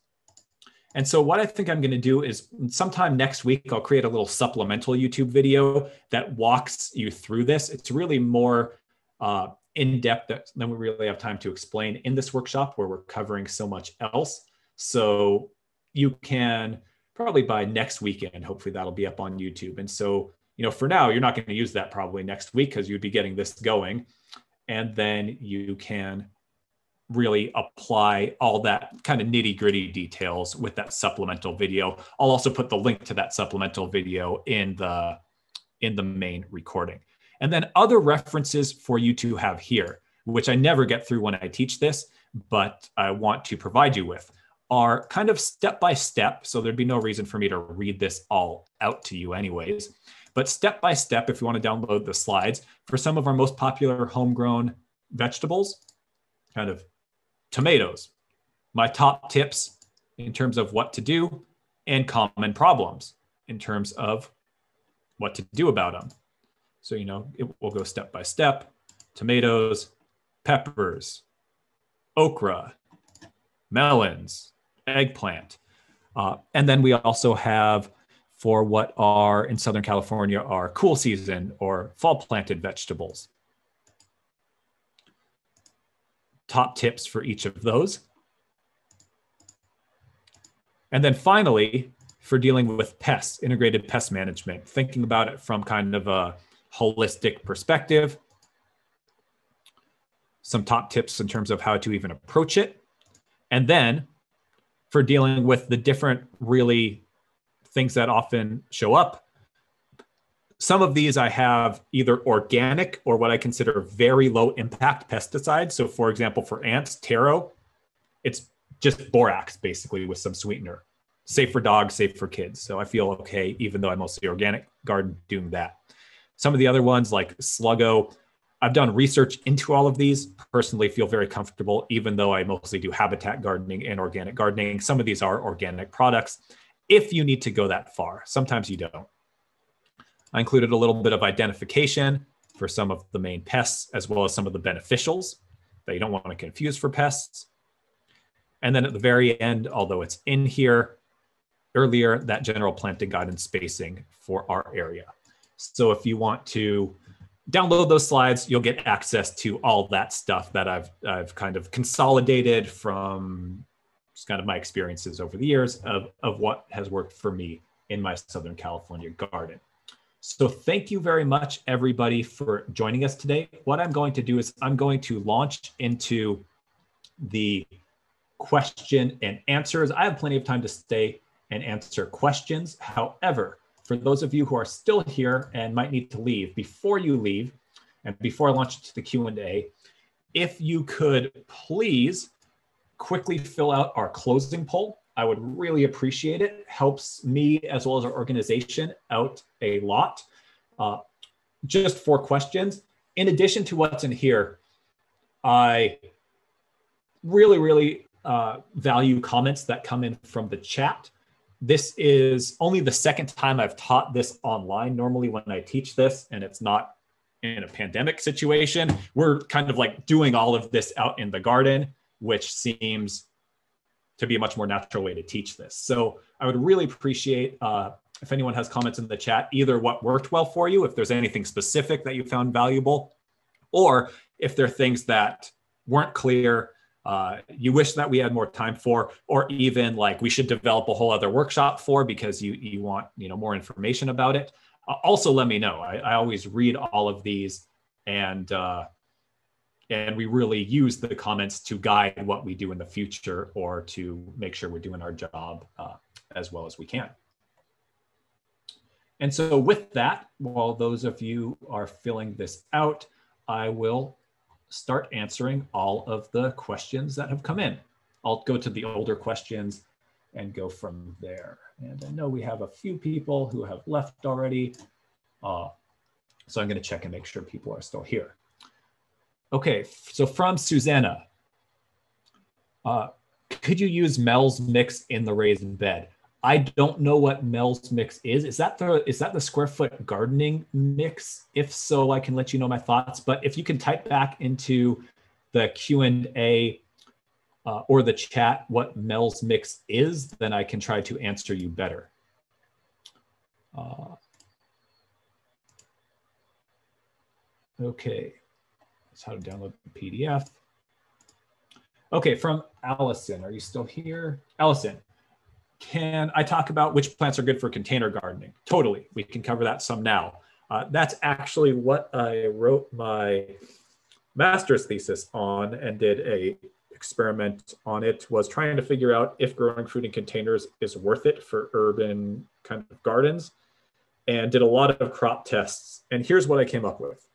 And so what I think I'm going to do is sometime next week, I'll create a little supplemental YouTube video that walks you through this. It's really more uh, in depth than we really have time to explain in this workshop where we're covering so much else. So you can probably by next weekend, hopefully that'll be up on YouTube. And so, you know, for now, you're not going to use that probably next week because you'd be getting this going. And then you can really apply all that kind of nitty gritty details with that supplemental video. I'll also put the link to that supplemental video in the in the main recording. And then other references for you to have here, which I never get through when I teach this, but I want to provide you with are kind of step by step. So there'd be no reason for me to read this all out to you anyways. But step by step, if you want to download the slides for some of our most popular homegrown vegetables, kind of tomatoes, my top tips in terms of what to do and common problems in terms of what to do about them. So, you know, it will go step by step tomatoes, peppers, okra, melons, eggplant. Uh, and then we also have for what are in Southern California are cool season or fall planted vegetables. top tips for each of those. And then finally, for dealing with pests, integrated pest management, thinking about it from kind of a holistic perspective, some top tips in terms of how to even approach it. And then for dealing with the different really things that often show up some of these I have either organic or what I consider very low impact pesticides. So, for example, for ants, Terro, it's just borax basically with some sweetener. Safe for dogs, safe for kids. So I feel okay, even though I'm mostly organic garden doing that. Some of the other ones like Sluggo, I've done research into all of these. Personally, feel very comfortable, even though I mostly do habitat gardening and organic gardening. Some of these are organic products. If you need to go that far, sometimes you don't. I included a little bit of identification for some of the main pests, as well as some of the beneficials that you don't want to confuse for pests. And then at the very end, although it's in here earlier, that general planting guidance spacing for our area. So if you want to download those slides, you'll get access to all that stuff that I've, I've kind of consolidated from just kind of my experiences over the years of, of what has worked for me in my Southern California garden. So thank you very much, everybody, for joining us today. What I'm going to do is I'm going to launch into the question and answers. I have plenty of time to stay and answer questions. However, for those of you who are still here and might need to leave, before you leave, and before I launch into the Q&A, if you could please quickly fill out our closing poll. I would really appreciate it. Helps me as well as our organization out a lot. Uh, just four questions. In addition to what's in here, I really, really uh, value comments that come in from the chat. This is only the second time I've taught this online. Normally, when I teach this and it's not in a pandemic situation, we're kind of like doing all of this out in the garden, which seems to be a much more natural way to teach this. So I would really appreciate uh, if anyone has comments in the chat, either what worked well for you, if there's anything specific that you found valuable, or if there are things that weren't clear, uh, you wish that we had more time for, or even like we should develop a whole other workshop for because you you want you know more information about it. Uh, also, let me know. I, I, always read all of these, and uh, and we really use the comments to guide what we do in the future or to make sure we're doing our job uh, as well as we can. And so with that, while those of you are filling this out, I will start answering all of the questions that have come in. I'll go to the older questions and go from there. And I know we have a few people who have left already. Uh, so I'm gonna check and make sure people are still here. Okay, so from Susanna, uh, could you use Mel's mix in the raised bed? I don't know what Mel's mix is. Is that the is that the square foot gardening mix? If so, I can let you know my thoughts. But if you can type back into the Q and A uh, or the chat what Mel's mix is, then I can try to answer you better. Uh, okay, that's how to download the PDF. Okay, from Allison, are you still here? Allison, can I talk about which plants are good for container gardening? Totally. We can cover that some now. Uh, that's actually what I wrote my master's thesis on and did a experiment on it was trying to figure out if growing fruit in containers is worth it for urban kind of gardens and did a lot of crop tests and here's what i came up with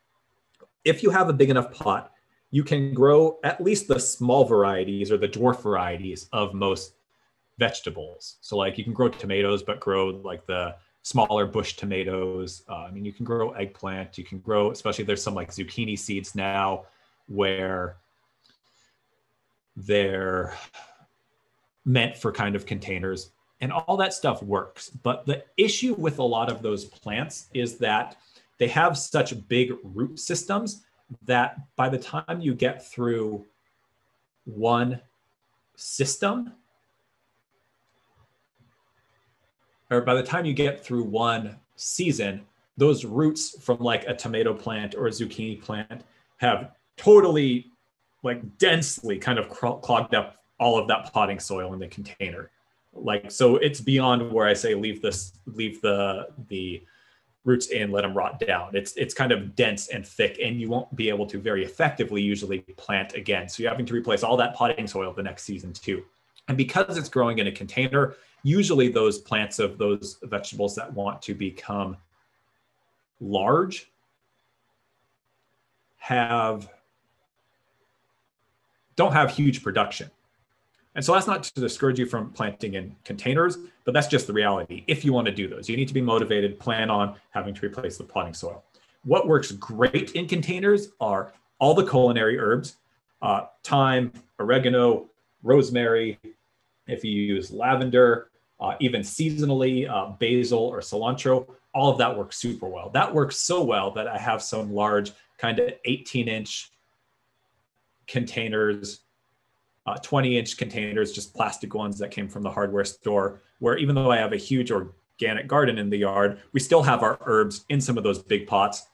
if you have a big enough pot you can grow at least the small varieties or the dwarf varieties of most vegetables. So like you can grow tomatoes, but grow like the smaller bush tomatoes. Uh, I mean, you can grow eggplant. You can grow, especially there's some like zucchini seeds now where they're meant for kind of containers and all that stuff works. But the issue with a lot of those plants is that they have such big root systems that by the time you get through one system, or by the time you get through one season, those roots from like a tomato plant or a zucchini plant have totally like densely kind of clogged up all of that potting soil in the container. Like so it's beyond where i say leave this leave the the roots in let them rot down. It's it's kind of dense and thick and you won't be able to very effectively usually plant again. So you're having to replace all that potting soil the next season too. And because it's growing in a container usually those plants of those vegetables that want to become large have don't have huge production. And so that's not to discourage you from planting in containers, but that's just the reality. If you want to do those, you need to be motivated, plan on having to replace the potting soil. What works great in containers are all the culinary herbs, uh, thyme, oregano, rosemary. If you use lavender, uh, even seasonally, uh, basil or cilantro, all of that works super well. That works so well that I have some large kind of 18 inch containers, uh, 20 inch containers, just plastic ones that came from the hardware store, where even though I have a huge organic garden in the yard, we still have our herbs in some of those big pots.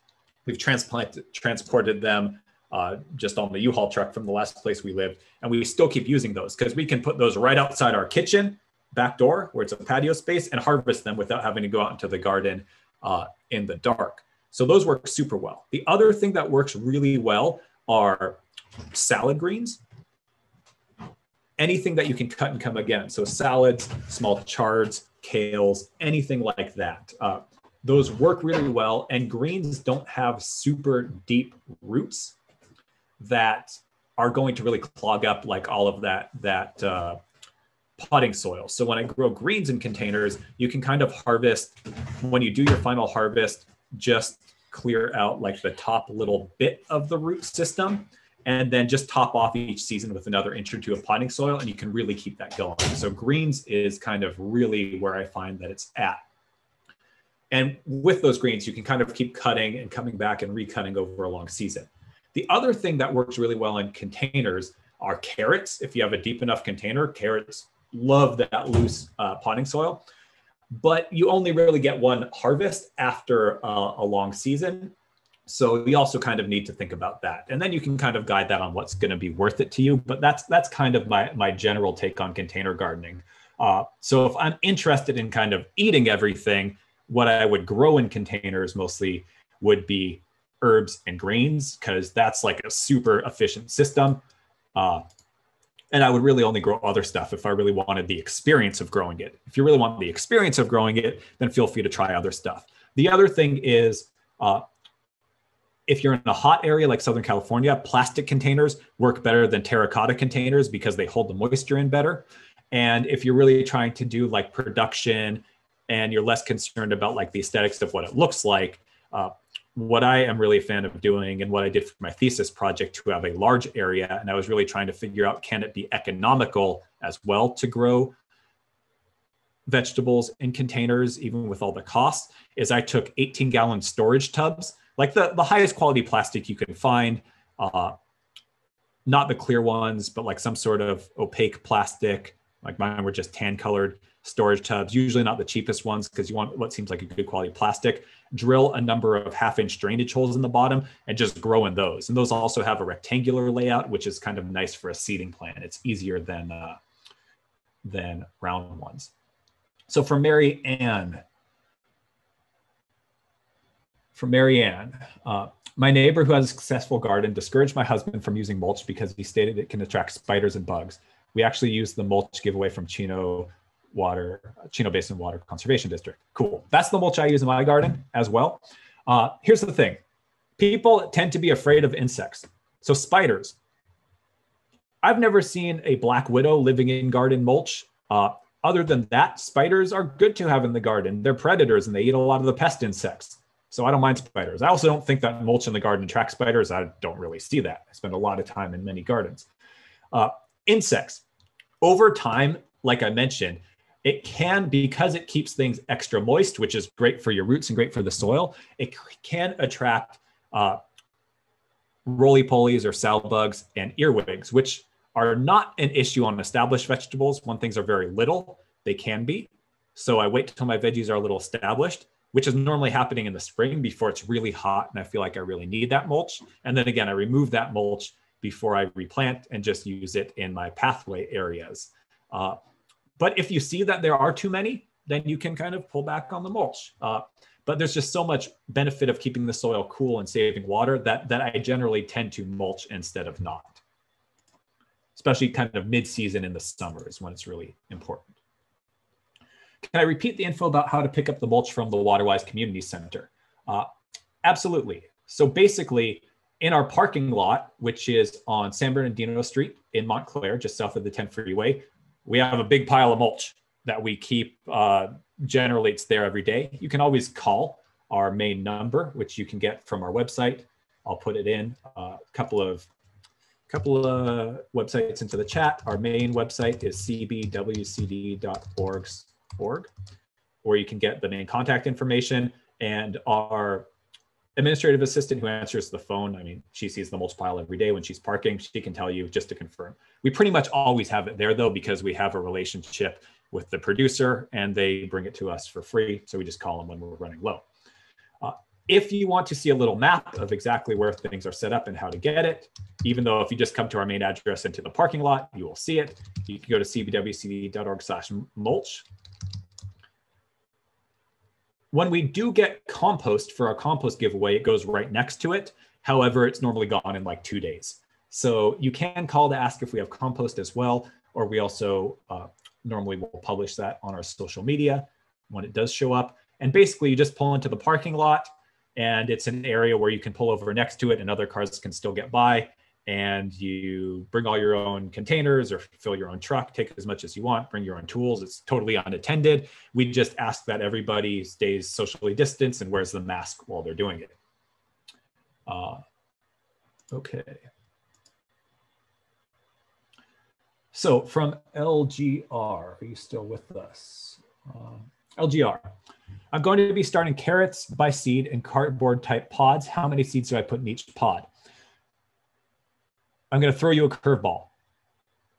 We've transplanted, transported them uh, just on the U-Haul truck from the last place we lived. And we still keep using those because we can put those right outside our kitchen back door where it's a patio space and harvest them without having to go out into the garden uh, in the dark. So those work super well. The other thing that works really well are salad greens. Anything that you can cut and come again. So salads, small chards, kales, anything like that. Uh, those work really well. And greens don't have super deep roots that are going to really clog up like all of that that uh, potting soil. So when I grow greens in containers, you can kind of harvest, when you do your final harvest, just clear out like the top little bit of the root system and then just top off each season with another inch or two of potting soil and you can really keep that going. So greens is kind of really where I find that it's at. And with those greens, you can kind of keep cutting and coming back and recutting over a long season. The other thing that works really well in containers are carrots. If you have a deep enough container, carrots love that loose uh, potting soil. But you only really get one harvest after uh, a long season. So we also kind of need to think about that. And then you can kind of guide that on what's going to be worth it to you. But that's that's kind of my, my general take on container gardening. Uh, so if I'm interested in kind of eating everything, what I would grow in containers mostly would be herbs and greens because that's like a super efficient system. Uh, and I would really only grow other stuff if I really wanted the experience of growing it. If you really want the experience of growing it, then feel free to try other stuff. The other thing is, uh, if you're in a hot area like Southern California, plastic containers work better than terracotta containers because they hold the moisture in better. And if you're really trying to do like production and you're less concerned about like the aesthetics of what it looks like, uh, what I am really a fan of doing and what I did for my thesis project to have a large area, and I was really trying to figure out can it be economical as well to grow vegetables in containers, even with all the costs, is I took 18 gallon storage tubs, like the, the highest quality plastic you can find, uh, not the clear ones, but like some sort of opaque plastic, like mine were just tan colored storage tubs, usually not the cheapest ones because you want what seems like a good quality plastic. Drill a number of half inch drainage holes in the bottom and just grow in those. And those also have a rectangular layout, which is kind of nice for a seeding plant. It's easier than, uh, than round ones. So for Mary Ann, for Mary Ann, uh, my neighbor who has a successful garden discouraged my husband from using mulch because he stated it can attract spiders and bugs. We actually used the mulch giveaway from Chino Water, Chino Basin Water Conservation District. Cool. That's the mulch I use in my garden as well. Uh, here's the thing people tend to be afraid of insects. So, spiders. I've never seen a black widow living in garden mulch. Uh, other than that, spiders are good to have in the garden. They're predators and they eat a lot of the pest insects. So I don't mind spiders. I also don't think that mulch in the garden attracts spiders. I don't really see that. I spend a lot of time in many gardens. Uh, insects. Over time, like I mentioned, it can, because it keeps things extra moist, which is great for your roots and great for the soil, it can attract uh, roly-polies or sow bugs and earwigs, which are not an issue on established vegetables. When things are very little, they can be. So I wait until my veggies are a little established, which is normally happening in the spring before it's really hot and I feel like I really need that mulch. And then again, I remove that mulch before I replant and just use it in my pathway areas. Uh, but if you see that there are too many, then you can kind of pull back on the mulch. Uh, but there's just so much benefit of keeping the soil cool and saving water that, that I generally tend to mulch instead of not. Especially kind of mid-season in the summer is when it's really important. Can I repeat the info about how to pick up the mulch from the Waterwise Community Center? Uh, absolutely. So basically, in our parking lot, which is on San Bernardino Street in Montclair, just south of the 10 freeway, we have a big pile of mulch that we keep. Uh, generally, it's there every day. You can always call our main number, which you can get from our website. I'll put it in a uh, couple of couple of websites into the chat. Our main website is cbwcd.org, or you can get the main contact information and our administrative assistant who answers the phone. I mean, she sees the mulch pile every day when she's parking. She can tell you just to confirm. We pretty much always have it there though, because we have a relationship with the producer and they bring it to us for free. So we just call them when we're running low. Uh, if you want to see a little map of exactly where things are set up and how to get it, even though if you just come to our main address into the parking lot, you will see it. You can go to cbwcd.org slash mulch when we do get compost for our compost giveaway, it goes right next to it. However, it's normally gone in like two days. So you can call to ask if we have compost as well, or we also uh, normally will publish that on our social media when it does show up. And basically, you just pull into the parking lot, and it's an area where you can pull over next to it, and other cars can still get by and you bring all your own containers or fill your own truck, take as much as you want, bring your own tools. It's totally unattended. We just ask that everybody stays socially distanced and wears the mask while they're doing it. Uh, okay. So from LGR, are you still with us? Uh, LGR, I'm going to be starting carrots by seed in cardboard type pods. How many seeds do I put in each pod? I'm going to throw you a curveball.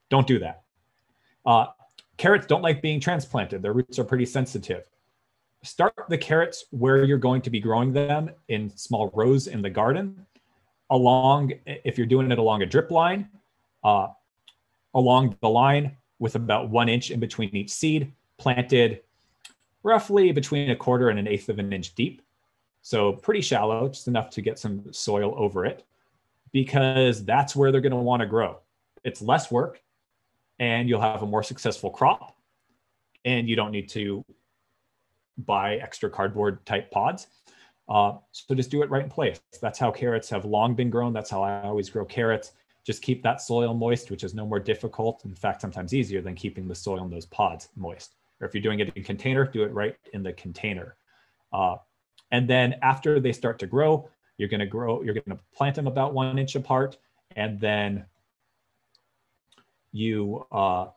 Don't do that. Uh, carrots don't like being transplanted. Their roots are pretty sensitive. Start the carrots where you're going to be growing them in small rows in the garden along, if you're doing it along a drip line, uh, along the line with about one inch in between each seed, planted roughly between a quarter and an eighth of an inch deep. So pretty shallow, just enough to get some soil over it, because that's where they're going to want to grow. It's less work, and you'll have a more successful crop, and you don't need to buy extra cardboard type pods. Uh, so just do it right in place. That's how carrots have long been grown. That's how I always grow carrots. Just keep that soil moist, which is no more difficult. In fact, sometimes easier than keeping the soil in those pods moist. Or if you're doing it in container, do it right in the container. Uh, and then after they start to grow, you're going to grow, you're going to plant them about one inch apart. And then you uh,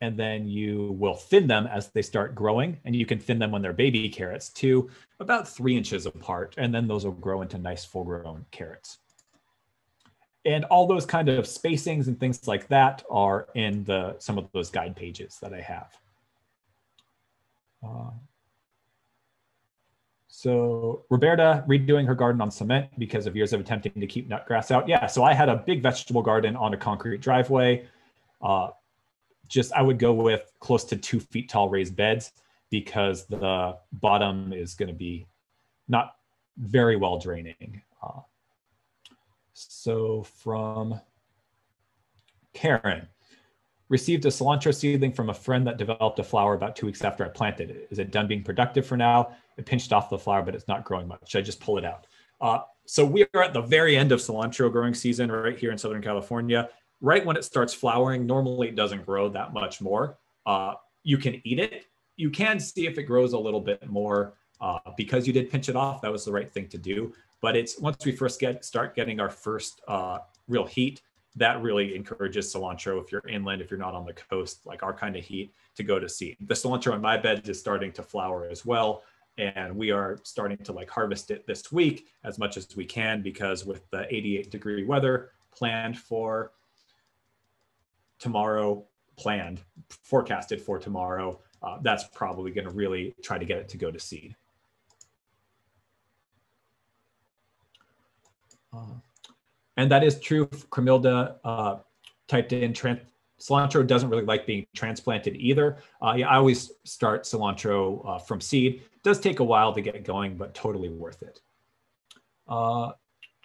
and then you will thin them as they start growing. And you can thin them when they're baby carrots to about three inches apart. And then those will grow into nice full grown carrots. And all those kind of spacings and things like that are in the some of those guide pages that I have. Uh, so Roberta redoing her garden on cement because of years of attempting to keep nutgrass out. Yeah, so I had a big vegetable garden on a concrete driveway. Uh, just I would go with close to two feet tall raised beds because the bottom is going to be not very well draining. Uh, so from Karen, received a cilantro seedling from a friend that developed a flower about two weeks after I planted it. Is it done being productive for now? It pinched off the flower, but it's not growing much. I just pull it out? Uh, so we are at the very end of cilantro growing season right here in Southern California right when it starts flowering, normally it doesn't grow that much more. Uh, you can eat it. You can see if it grows a little bit more uh, because you did pinch it off. That was the right thing to do. But it's once we first get start getting our first uh, real heat, that really encourages cilantro if you're inland, if you're not on the coast, like our kind of heat, to go to seed. The cilantro in my bed is starting to flower as well. And we are starting to like harvest it this week as much as we can because with the 88 degree weather planned for tomorrow planned, forecasted for tomorrow, uh, that's probably going to really try to get it to go to seed. Uh, and that is true. Cremilda uh, typed in cilantro doesn't really like being transplanted either. Uh, yeah, I always start cilantro uh, from seed. It does take a while to get going, but totally worth it. Uh,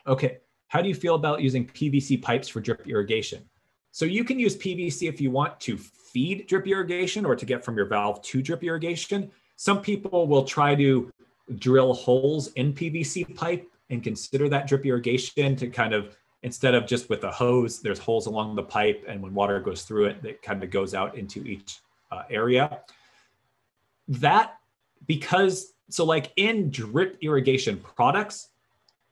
okay, how do you feel about using PVC pipes for drip irrigation? So you can use PVC if you want to feed drip irrigation or to get from your valve to drip irrigation. Some people will try to drill holes in PVC pipe and consider that drip irrigation to kind of instead of just with a hose, there's holes along the pipe, and when water goes through it, it kind of goes out into each uh, area. That because so like in drip irrigation products,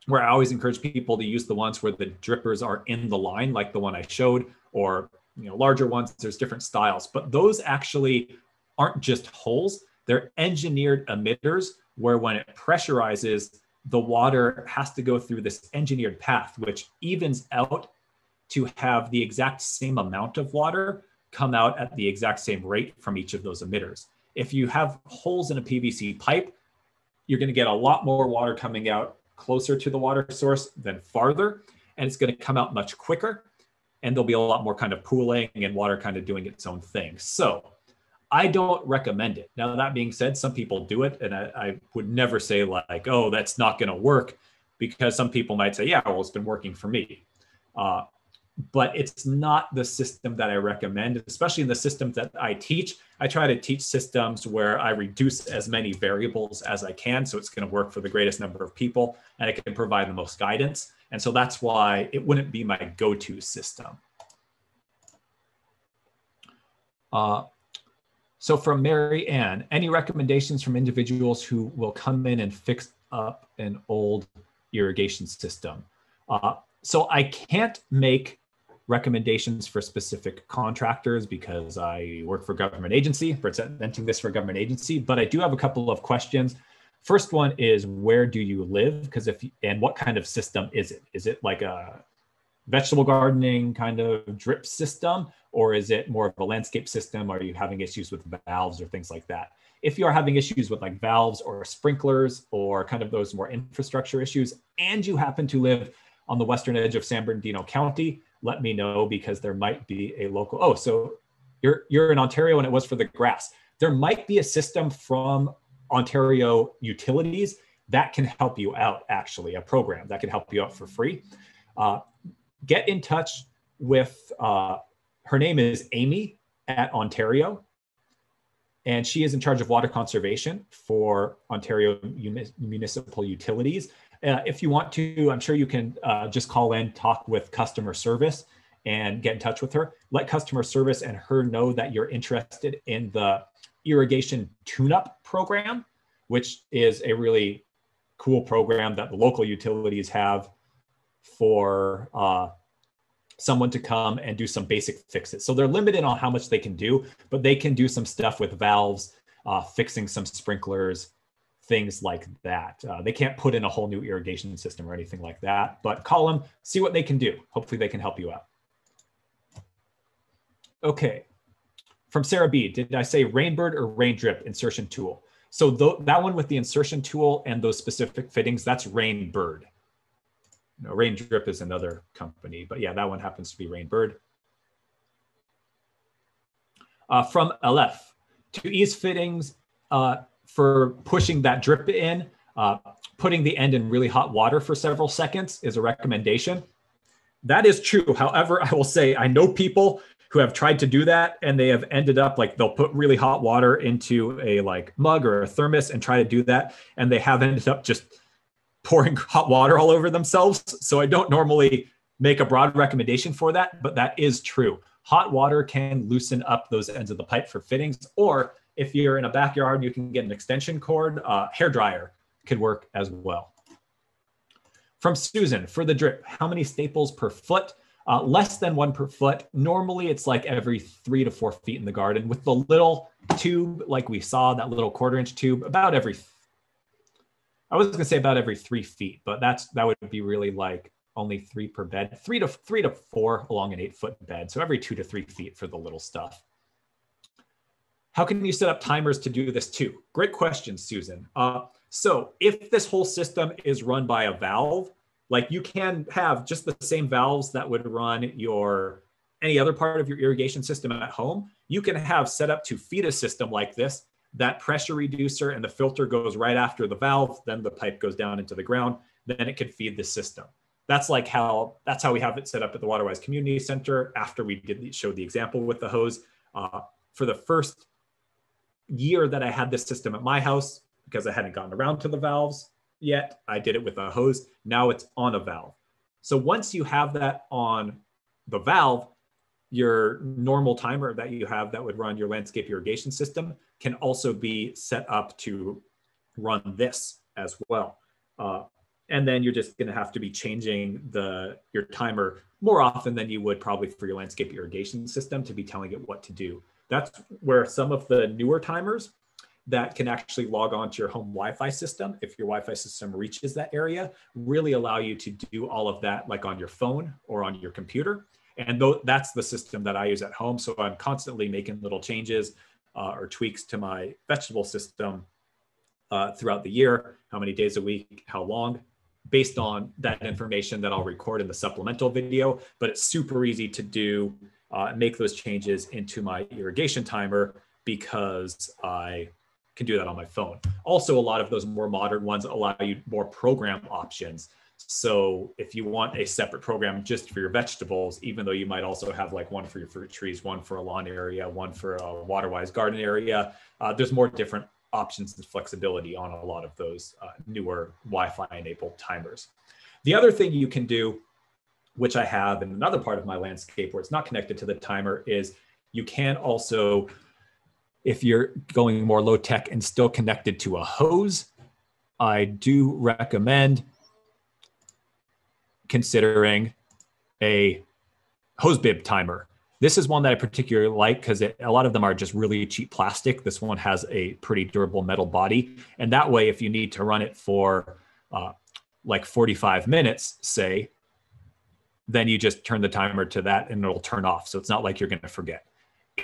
where I always encourage people to use the ones where the drippers are in the line, like the one I showed, or you know larger ones there's different styles but those actually aren't just holes they're engineered emitters where when it pressurizes the water has to go through this engineered path which evens out to have the exact same amount of water come out at the exact same rate from each of those emitters if you have holes in a pvc pipe you're going to get a lot more water coming out closer to the water source than farther and it's going to come out much quicker and there'll be a lot more kind of pooling and water kind of doing its own thing. So I don't recommend it. Now, that being said, some people do it, and I, I would never say, like, oh, that's not going to work, because some people might say, yeah, well, it's been working for me. Uh, but it's not the system that I recommend, especially in the systems that I teach. I try to teach systems where I reduce as many variables as I can. So it's going to work for the greatest number of people and it can provide the most guidance. And so that's why it wouldn't be my go to system. Uh, so from Mary Ann, any recommendations from individuals who will come in and fix up an old irrigation system? Uh, so I can't make recommendations for specific contractors because I work for government agency, presenting this for government agency, but I do have a couple of questions. First one is where do you live? Because if and what kind of system is it? Is it like a vegetable gardening kind of drip system, or is it more of a landscape system? Are you having issues with valves or things like that? If you are having issues with like valves or sprinklers or kind of those more infrastructure issues, and you happen to live on the western edge of San Bernardino County, let me know because there might be a local. Oh, so you're you're in Ontario and it was for the grass. There might be a system from Ontario Utilities that can help you out. Actually, a program that can help you out for free. Uh, get in touch with. Uh, her name is Amy at Ontario, and she is in charge of water conservation for Ontario Municipal Utilities. Uh, if you want to, I'm sure you can uh, just call in, talk with customer service, and get in touch with her. Let customer service and her know that you're interested in the irrigation tune-up program, which is a really cool program that the local utilities have for uh, someone to come and do some basic fixes. So they're limited on how much they can do, but they can do some stuff with valves, uh, fixing some sprinklers, things like that. Uh, they can't put in a whole new irrigation system or anything like that, but call them, see what they can do. Hopefully they can help you out. Okay, from Sarah B, did I say Rainbird or Rain Drip insertion tool? So th that one with the insertion tool and those specific fittings, that's Rainbird. No, Rain Drip is another company, but yeah, that one happens to be Rainbird. Uh, from LF, to ease fittings uh, for pushing that drip in, uh, putting the end in really hot water for several seconds is a recommendation. That is true. However, I will say I know people who have tried to do that and they have ended up like they'll put really hot water into a like mug or a thermos and try to do that and they have ended up just pouring hot water all over themselves so i don't normally make a broad recommendation for that but that is true hot water can loosen up those ends of the pipe for fittings or if you're in a backyard you can get an extension cord uh, hair dryer could work as well from susan for the drip how many staples per foot uh, less than one per foot. Normally, it's like every three to four feet in the garden. With the little tube, like we saw, that little quarter inch tube, about every. I was to say about every three feet, but that's that would be really like only three per bed, three to three to four along an eight foot bed. So every two to three feet for the little stuff. How can you set up timers to do this too? Great question, Susan. Uh, so if this whole system is run by a valve, like you can have just the same valves that would run your any other part of your irrigation system at home. You can have set up to feed a system like this. That pressure reducer and the filter goes right after the valve. Then the pipe goes down into the ground. Then it could feed the system. That's like how that's how we have it set up at the Waterwise Community Center. After we did show the example with the hose, uh, for the first year that I had this system at my house, because I hadn't gotten around to the valves, yet. I did it with a hose. Now it's on a valve. So once you have that on the valve, your normal timer that you have that would run your landscape irrigation system can also be set up to run this as well. Uh, and then you're just going to have to be changing the your timer more often than you would probably for your landscape irrigation system to be telling it what to do. That's where some of the newer timers that can actually log on to your home Wi-Fi system if your Wi-Fi system reaches that area, really allow you to do all of that like on your phone or on your computer. And th- that's the system that I use at home. So I'm constantly making little changes uh, or tweaks to my vegetable system uh, throughout the year, how many days a week, how long, based on that information that I'll record in the supplemental video. But it's super easy to do, uh, make those changes into my irrigation timer because I can do that on my phone. Also, a lot of those more modern ones allow you more program options. So if you want a separate program just for your vegetables, even though you might also have like one for your fruit trees, one for a lawn area, one for a water-wise garden area, uh, there's more different options and flexibility on a lot of those uh, newer Wi-Fi enabled timers. The other thing you can do, which I have in another part of my landscape where it's not connected to the timer, is you can also if you're going more low tech and still connected to a hose, I do recommend considering a hose bib timer. This is one that I particularly like because a lot of them are just really cheap plastic. This one has a pretty durable metal body. And that way, if you need to run it for uh, like 45 minutes, say, then you just turn the timer to that and it'll turn off. So it's not like you're going to forget.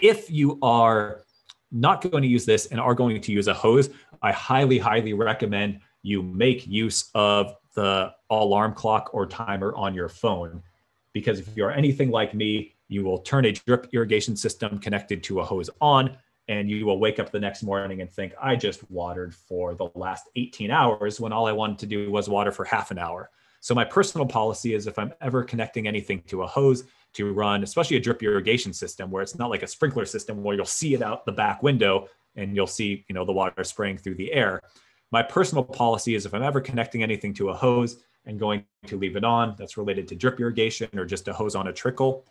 If you are not going to use this and are going to use a hose, I highly, highly recommend you make use of the alarm clock or timer on your phone. Because if you're anything like me, you will turn a drip irrigation system connected to a hose on, and you will wake up the next morning and think, I just watered for the last 18 hours when all I wanted to do was water for half an hour. So my personal policy is if I'm ever connecting anything to a hose to run, especially a drip irrigation system where it's not like a sprinkler system where you'll see it out the back window and you'll see, you know, the water spraying through the air. My personal policy is if I'm ever connecting anything to a hose and going to leave it on that's related to drip irrigation or just a hose on a trickle,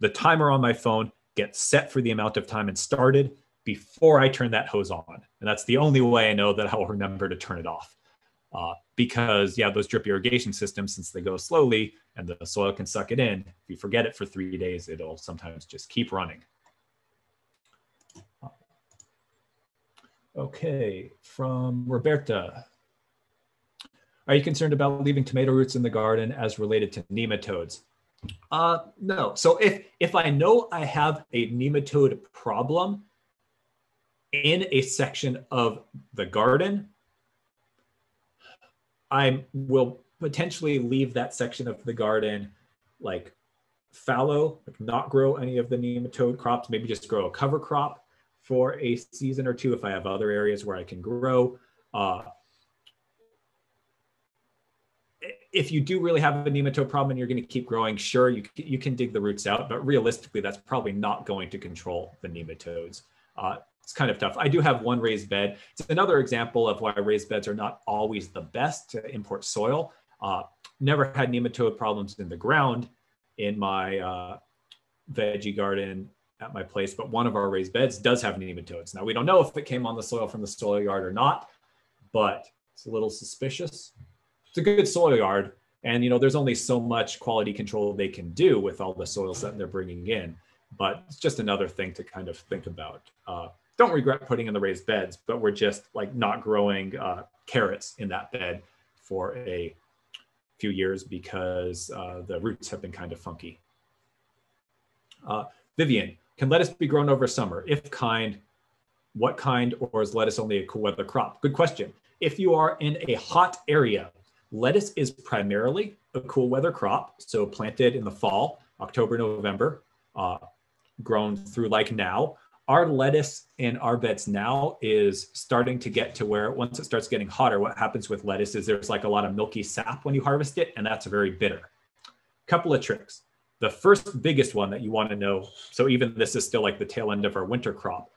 the timer on my phone gets set for the amount of time and started before I turn that hose on. And that's the only way I know that I'll remember to turn it off. Uh, because, yeah, those drip irrigation systems, since they go slowly and the soil can suck it in, if you forget it for three days, it'll sometimes just keep running. Okay, from Roberta. Are you concerned about leaving tomato roots in the garden as related to nematodes? Uh, no. So if if I know I have a nematode problem in a section of the garden, I will potentially leave that section of the garden like fallow, like not grow any of the nematode crops, maybe just grow a cover crop for a season or two if I have other areas where I can grow. Uh, if you do really have a nematode problem and you're going to keep growing, sure, you, you can dig the roots out, but realistically, that's probably not going to control the nematodes. Uh, it's kind of tough. I do have one raised bed. It's another example of why raised beds are not always the best to import soil. Uh, never had nematode problems in the ground in my uh, veggie garden at my place, but one of our raised beds does have nematodes. Now we don't know if it came on the soil from the soil yard or not, but it's a little suspicious. It's a good soil yard, and you know there's only so much quality control they can do with all the soils that they're bringing in. But it's just another thing to kind of think about. Uh, don't regret putting in the raised beds, but we're just like not growing uh, carrots in that bed for a few years because uh, the roots have been kind of funky. Uh, Vivian, can lettuce be grown over summer? If kind, what kind, or is lettuce only a cool weather crop? Good question. If you are in a hot area, lettuce is primarily a cool weather crop. So planted in the fall, October, November, uh, grown through like now. Our lettuce in our beds now is starting to get to where once it starts getting hotter, what happens with lettuce is there's like a lot of milky sap when you harvest it, and that's very bitter. Couple of tricks. The first biggest one that you want to know, so even this is still like the tail end of our winter crop.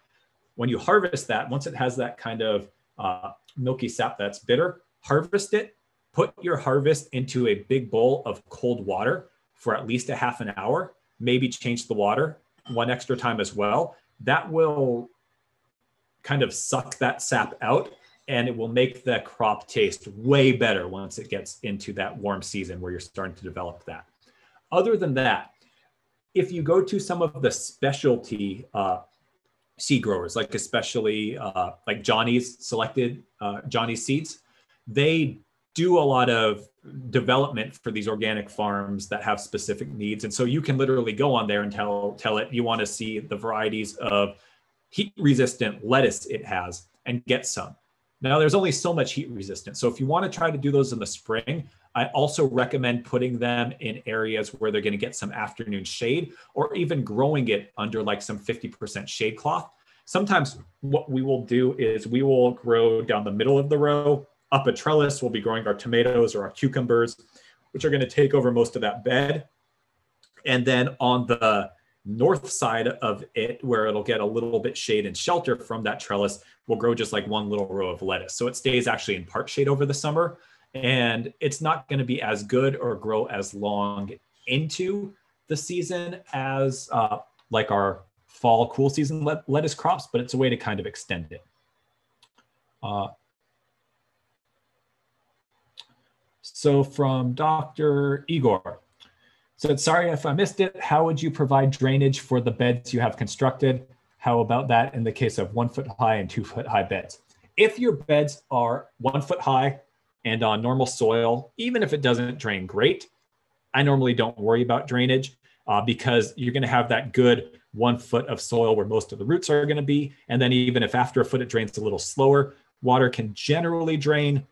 When you harvest that, once it has that kind of uh, milky sap that's bitter, harvest it, put your harvest into a big bowl of cold water for at least a half an hour, maybe change the water one extra time as well. That will kind of suck that sap out and it will make the crop taste way better once it gets into that warm season where you're starting to develop that. Other than that, if you go to some of the specialty uh, seed growers, like especially uh, like Johnny's selected uh, Johnny's seeds, they do a lot of development for these organic farms that have specific needs. And so you can literally go on there and tell tell it you want to see the varieties of heat resistant lettuce it has and get some. Now there's only so much heat resistance. So if you want to try to do those in the spring, I also recommend putting them in areas where they're going to get some afternoon shade or even growing it under like some 50% shade cloth. Sometimes what we will do is we will grow down the middle of the row. Up a trellis, we'll be growing our tomatoes or our cucumbers, which are going to take over most of that bed. And then on the north side of it, where it'll get a little bit shade and shelter from that trellis, will grow just like one little row of lettuce. So it stays actually in part shade over the summer and it's not going to be as good or grow as long into the season as uh, like our fall cool season let- lettuce crops, but it's a way to kind of extend it. Uh, so from Dr. Igor, said, sorry if I missed it. How would you provide drainage for the beds you have constructed? How about that in the case of one foot high and two foot high beds? If your beds are one foot high and on normal soil, even if it doesn't drain great, I normally don't worry about drainage uh, because you're going to have that good one foot of soil where most of the roots are going to be. And then even if after a foot it drains a little slower, water can generally drain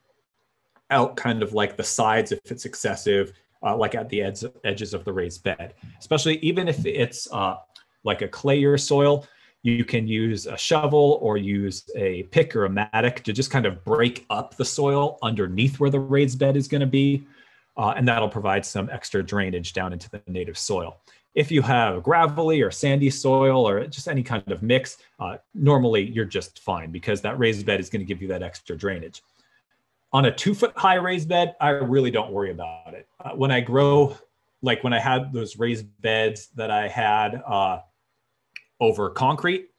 out kind of like the sides if it's excessive, uh, like at the ed- edges of the raised bed. Especially even if it's uh, like a clayer soil, you can use a shovel or use a pick or a mattock to just kind of break up the soil underneath where the raised bed is going to be. Uh, and that'll provide some extra drainage down into the native soil. If you have gravelly or sandy soil or just any kind of mix, uh, normally you're just fine because that raised bed is going to give you that extra drainage. On a two foot high raised bed, I really don't worry about it. Uh, when I grow, like when I had those raised beds that I had uh, over concrete,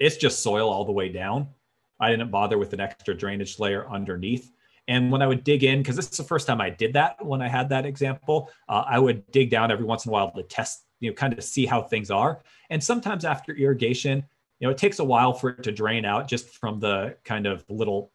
it's just soil all the way down. I didn't bother with an extra drainage layer underneath. And when I would dig in, because this is the first time I did that when I had that example, uh, I would dig down every once in a while to test, you know, kind of see how things are. And sometimes after irrigation, you know, it takes a while for it to drain out just from the kind of little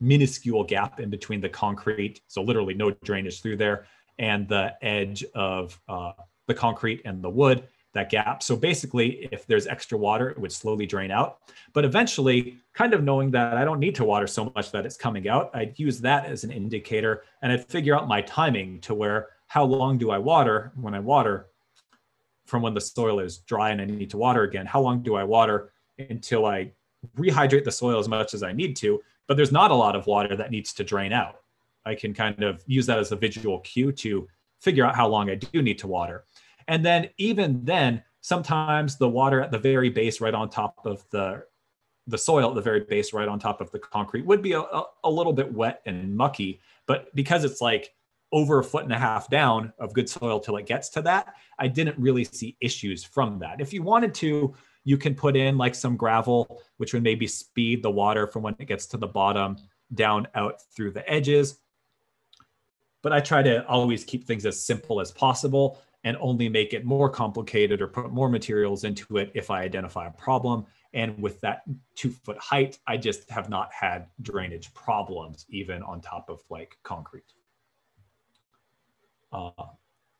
minuscule gap in between the concrete. So literally no drainage through there and the edge of uh, the concrete and the wood that gap. So basically, if there's extra water, it would slowly drain out. But eventually, kind of knowing that I don't need to water so much that it's coming out, I'd use that as an indicator and I'd figure out my timing to where how long do I water when I water from when the soil is dry and I need to water again? How long do I water until I rehydrate the soil as much as I need to? But there's not a lot of water that needs to drain out. I can kind of use that as a visual cue to figure out how long I do need to water. And then even then, sometimes the water at the very base, right on top of the the soil at the very base, right on top of the concrete, would be a, a, a little bit wet and mucky. But because it's like over a foot and a half down of good soil till it gets to that, I didn't really see issues from that. If you wanted to, you can put in like some gravel, which would maybe speed the water from when it gets to the bottom down out through the edges. But I try to always keep things as simple as possible and only make it more complicated or put more materials into it if I identify a problem. And with that two foot height, I just have not had drainage problems, even on top of like concrete. Uh,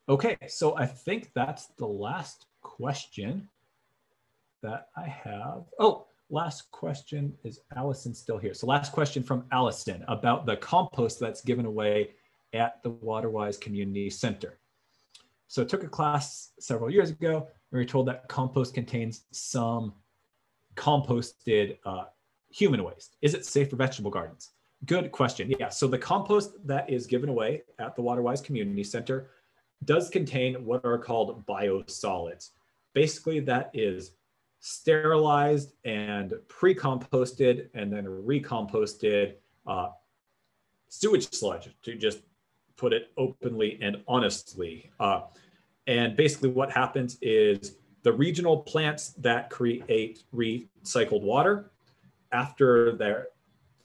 okay, so I think that's the last question that I have. Oh, last question is Allison still here? So last question from Allison about the compost that's given away at the Waterwise Community Center. So I took a class several years ago and we were told that compost contains some composted uh, human waste. Is it safe for vegetable gardens? Good question. Yeah. So the compost that is given away at the Waterwise Community Center does contain what are called biosolids. Basically, that is sterilized and pre-composted and then recomposted uh, sewage sludge to just put it openly and honestly. Uh, and basically, what happens is the regional plants that create recycled water, after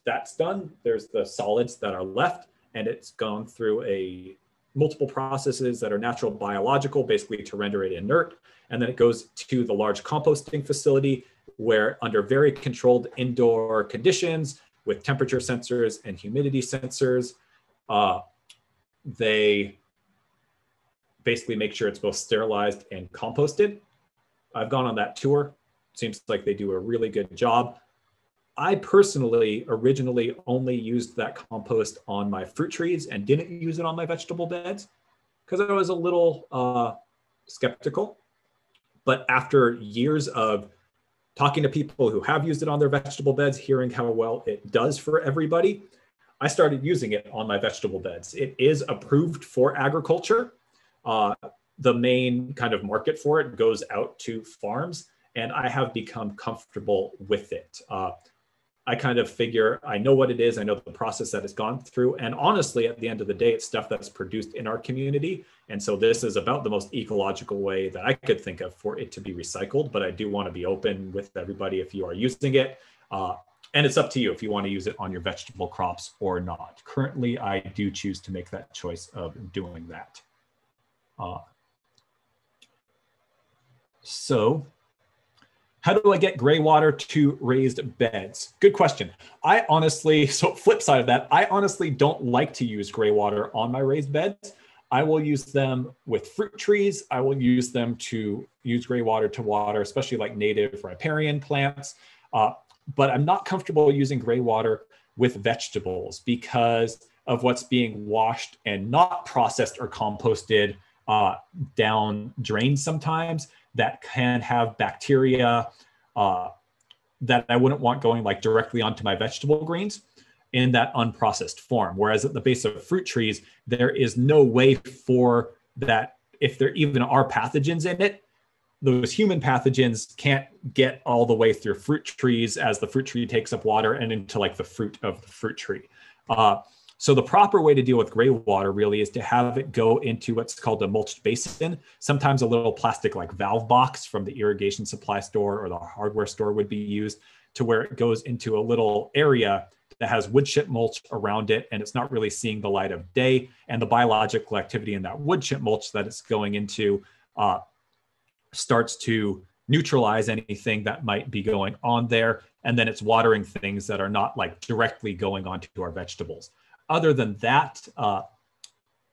that's done, there's the solids that are left, and it's gone through a multiple processes that are natural biological, basically to render it inert. And then it goes to the large composting facility where, under very controlled indoor conditions with temperature sensors and humidity sensors, uh, they basically make sure it's both sterilized and composted. I've gone on that tour. Seems like they do a really good job. I personally originally only used that compost on my fruit trees and didn't use it on my vegetable beds because I was a little uh, skeptical. But after years of talking to people who have used it on their vegetable beds, hearing how well it does for everybody, I started using it on my vegetable beds. It is approved for agriculture. Uh, the main kind of market for it goes out to farms, and I have become comfortable with it. Uh, I kind of figure I know what it is, I know the process that it's gone through. And honestly, at the end of the day, it's stuff that's produced in our community. And so this is about the most ecological way that I could think of for it to be recycled. But I do want to be open with everybody if you are using it. Uh, and it's up to you if you want to use it on your vegetable crops or not. Currently, I do choose to make that choice of doing that. Uh, so how do I get gray water to raised beds? Good question. I honestly, so flip side of that, I honestly don't like to use gray water on my raised beds. I will use them with fruit trees. I will use them to use gray water to water, especially like native riparian plants. Uh, but I'm not comfortable using gray water with vegetables because of what's being washed and not processed or composted uh, down drains sometimes that can have bacteria uh, that I wouldn't want going like directly onto my vegetable greens in that unprocessed form. Whereas at the base of fruit trees, there is no way for that, if there even are pathogens in it, those human pathogens can't get all the way through fruit trees as the fruit tree takes up water and into like the fruit of the fruit tree. Uh, so the proper way to deal with gray water really is to have it go into what's called a mulched basin. Sometimes a little plastic like valve box from the irrigation supply store or the hardware store would be used to where it goes into a little area that has wood chip mulch around it and it's not really seeing the light of day. And the biological activity in that wood chip mulch that it's going into uh, starts to neutralize anything that might be going on there. And then it's watering things that are not like directly going onto our vegetables. Other than that, uh,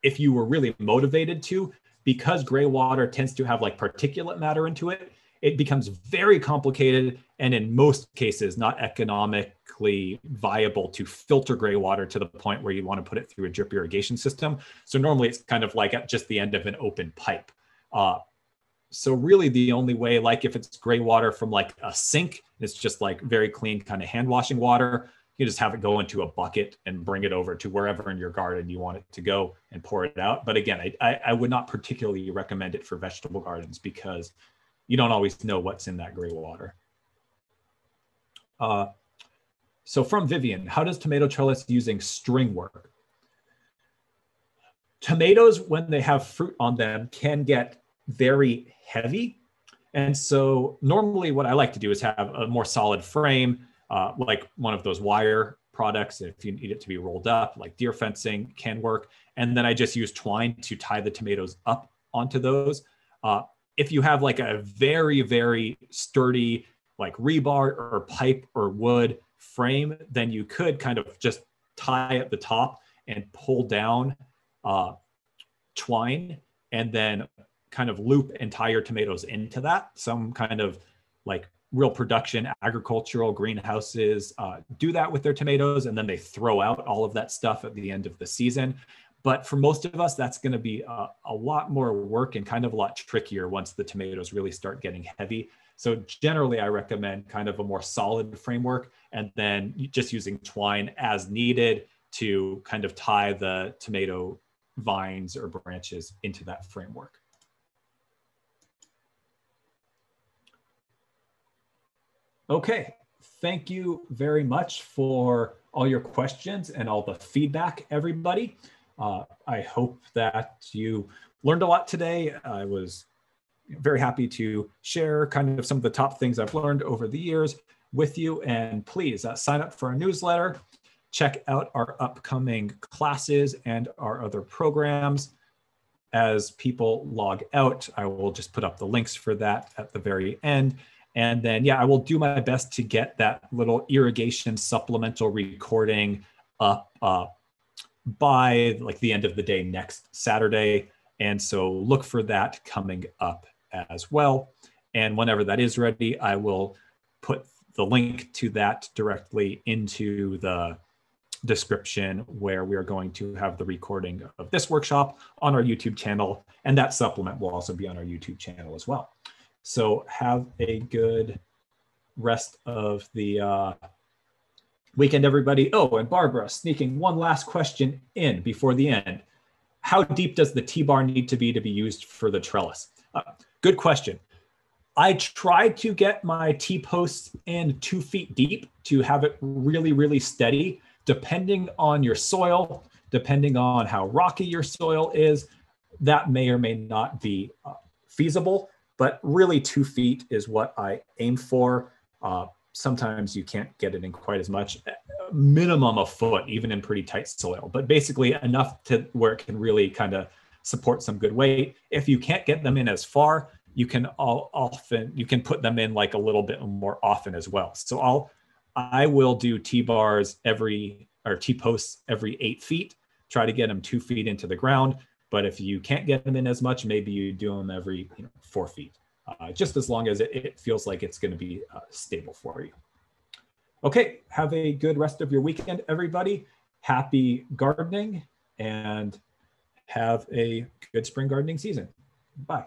if you were really motivated to, because gray water tends to have like particulate matter into it, it becomes very complicated and in most cases not economically viable to filter gray water to the point where you want to put it through a drip irrigation system. So normally it's kind of like at just the end of an open pipe. Uh, so really the only way, like if it's gray water from like a sink, it's just like very clean kind of hand washing water. You just have it go into a bucket and bring it over to wherever in your garden you want it to go and pour it out. But again, I, I, I would not particularly recommend it for vegetable gardens because you don't always know what's in that gray water. Uh, so from Vivian, how does tomato trellis using string work? Tomatoes, when they have fruit on them, can get very heavy. And so normally what I like to do is have a more solid frame, uh, like one of those wire products. If you need it to be rolled up, like deer fencing can work. And then I just use twine to tie the tomatoes up onto those. Uh, if you have like a very, very sturdy, like rebar or pipe or wood frame, then you could kind of just tie at the top and pull down uh, twine and then kind of loop entire tomatoes into that. Some kind of like real production agricultural greenhouses uh, do that with their tomatoes and then they throw out all of that stuff at the end of the season. But for most of us, that's going to be a, a, lot more work and kind of a lot trickier once the tomatoes really start getting heavy. So generally, I recommend kind of a more solid framework and then just using twine as needed to kind of tie the tomato vines or branches into that framework. Okay, thank you very much for all your questions and all the feedback, everybody. Uh, I hope that you learned a lot today. I was very happy to share kind of some of the top things I've learned over the years with you. And please uh, sign up for our newsletter, check out our upcoming classes and our other programs. As people log out, I will just put up the links for that at the very end. And then, yeah, I will do my best to get that little irrigation supplemental recording up uh, by like the end of the day next Saturday. And so look for that coming up as well. And whenever that is ready, I will put the link to that directly into the description where we are going to have the recording of this workshop on our YouTube channel. And that supplement will also be on our YouTube channel as well. So have a good rest of the uh, weekend, everybody. Oh, and Barbara, sneaking one last question in before the end. How deep does the T-bar need to be to be used for the trellis? Uh, good question. I try to get my T-posts in two feet deep to have it really, really steady, depending on your soil, depending on how rocky your soil is, that may or may not be uh, feasible but really two feet is what I aim for. Uh, sometimes you can't get it in quite as much, minimum a foot, even in pretty tight soil, but basically enough to where it can really kind of support some good weight. If you can't get them in as far, you can all, often you can put them in like a little bit more often as well. So I'll I will do T bars every or T posts every eight feet. Try to get them two feet into the ground But if you can't get them in as much, maybe you do them every you know, four feet, uh, just as long as it, it feels like it's going to be uh, stable for you. Okay, have a good rest of your weekend, everybody. Happy gardening and have a good spring gardening season. Bye.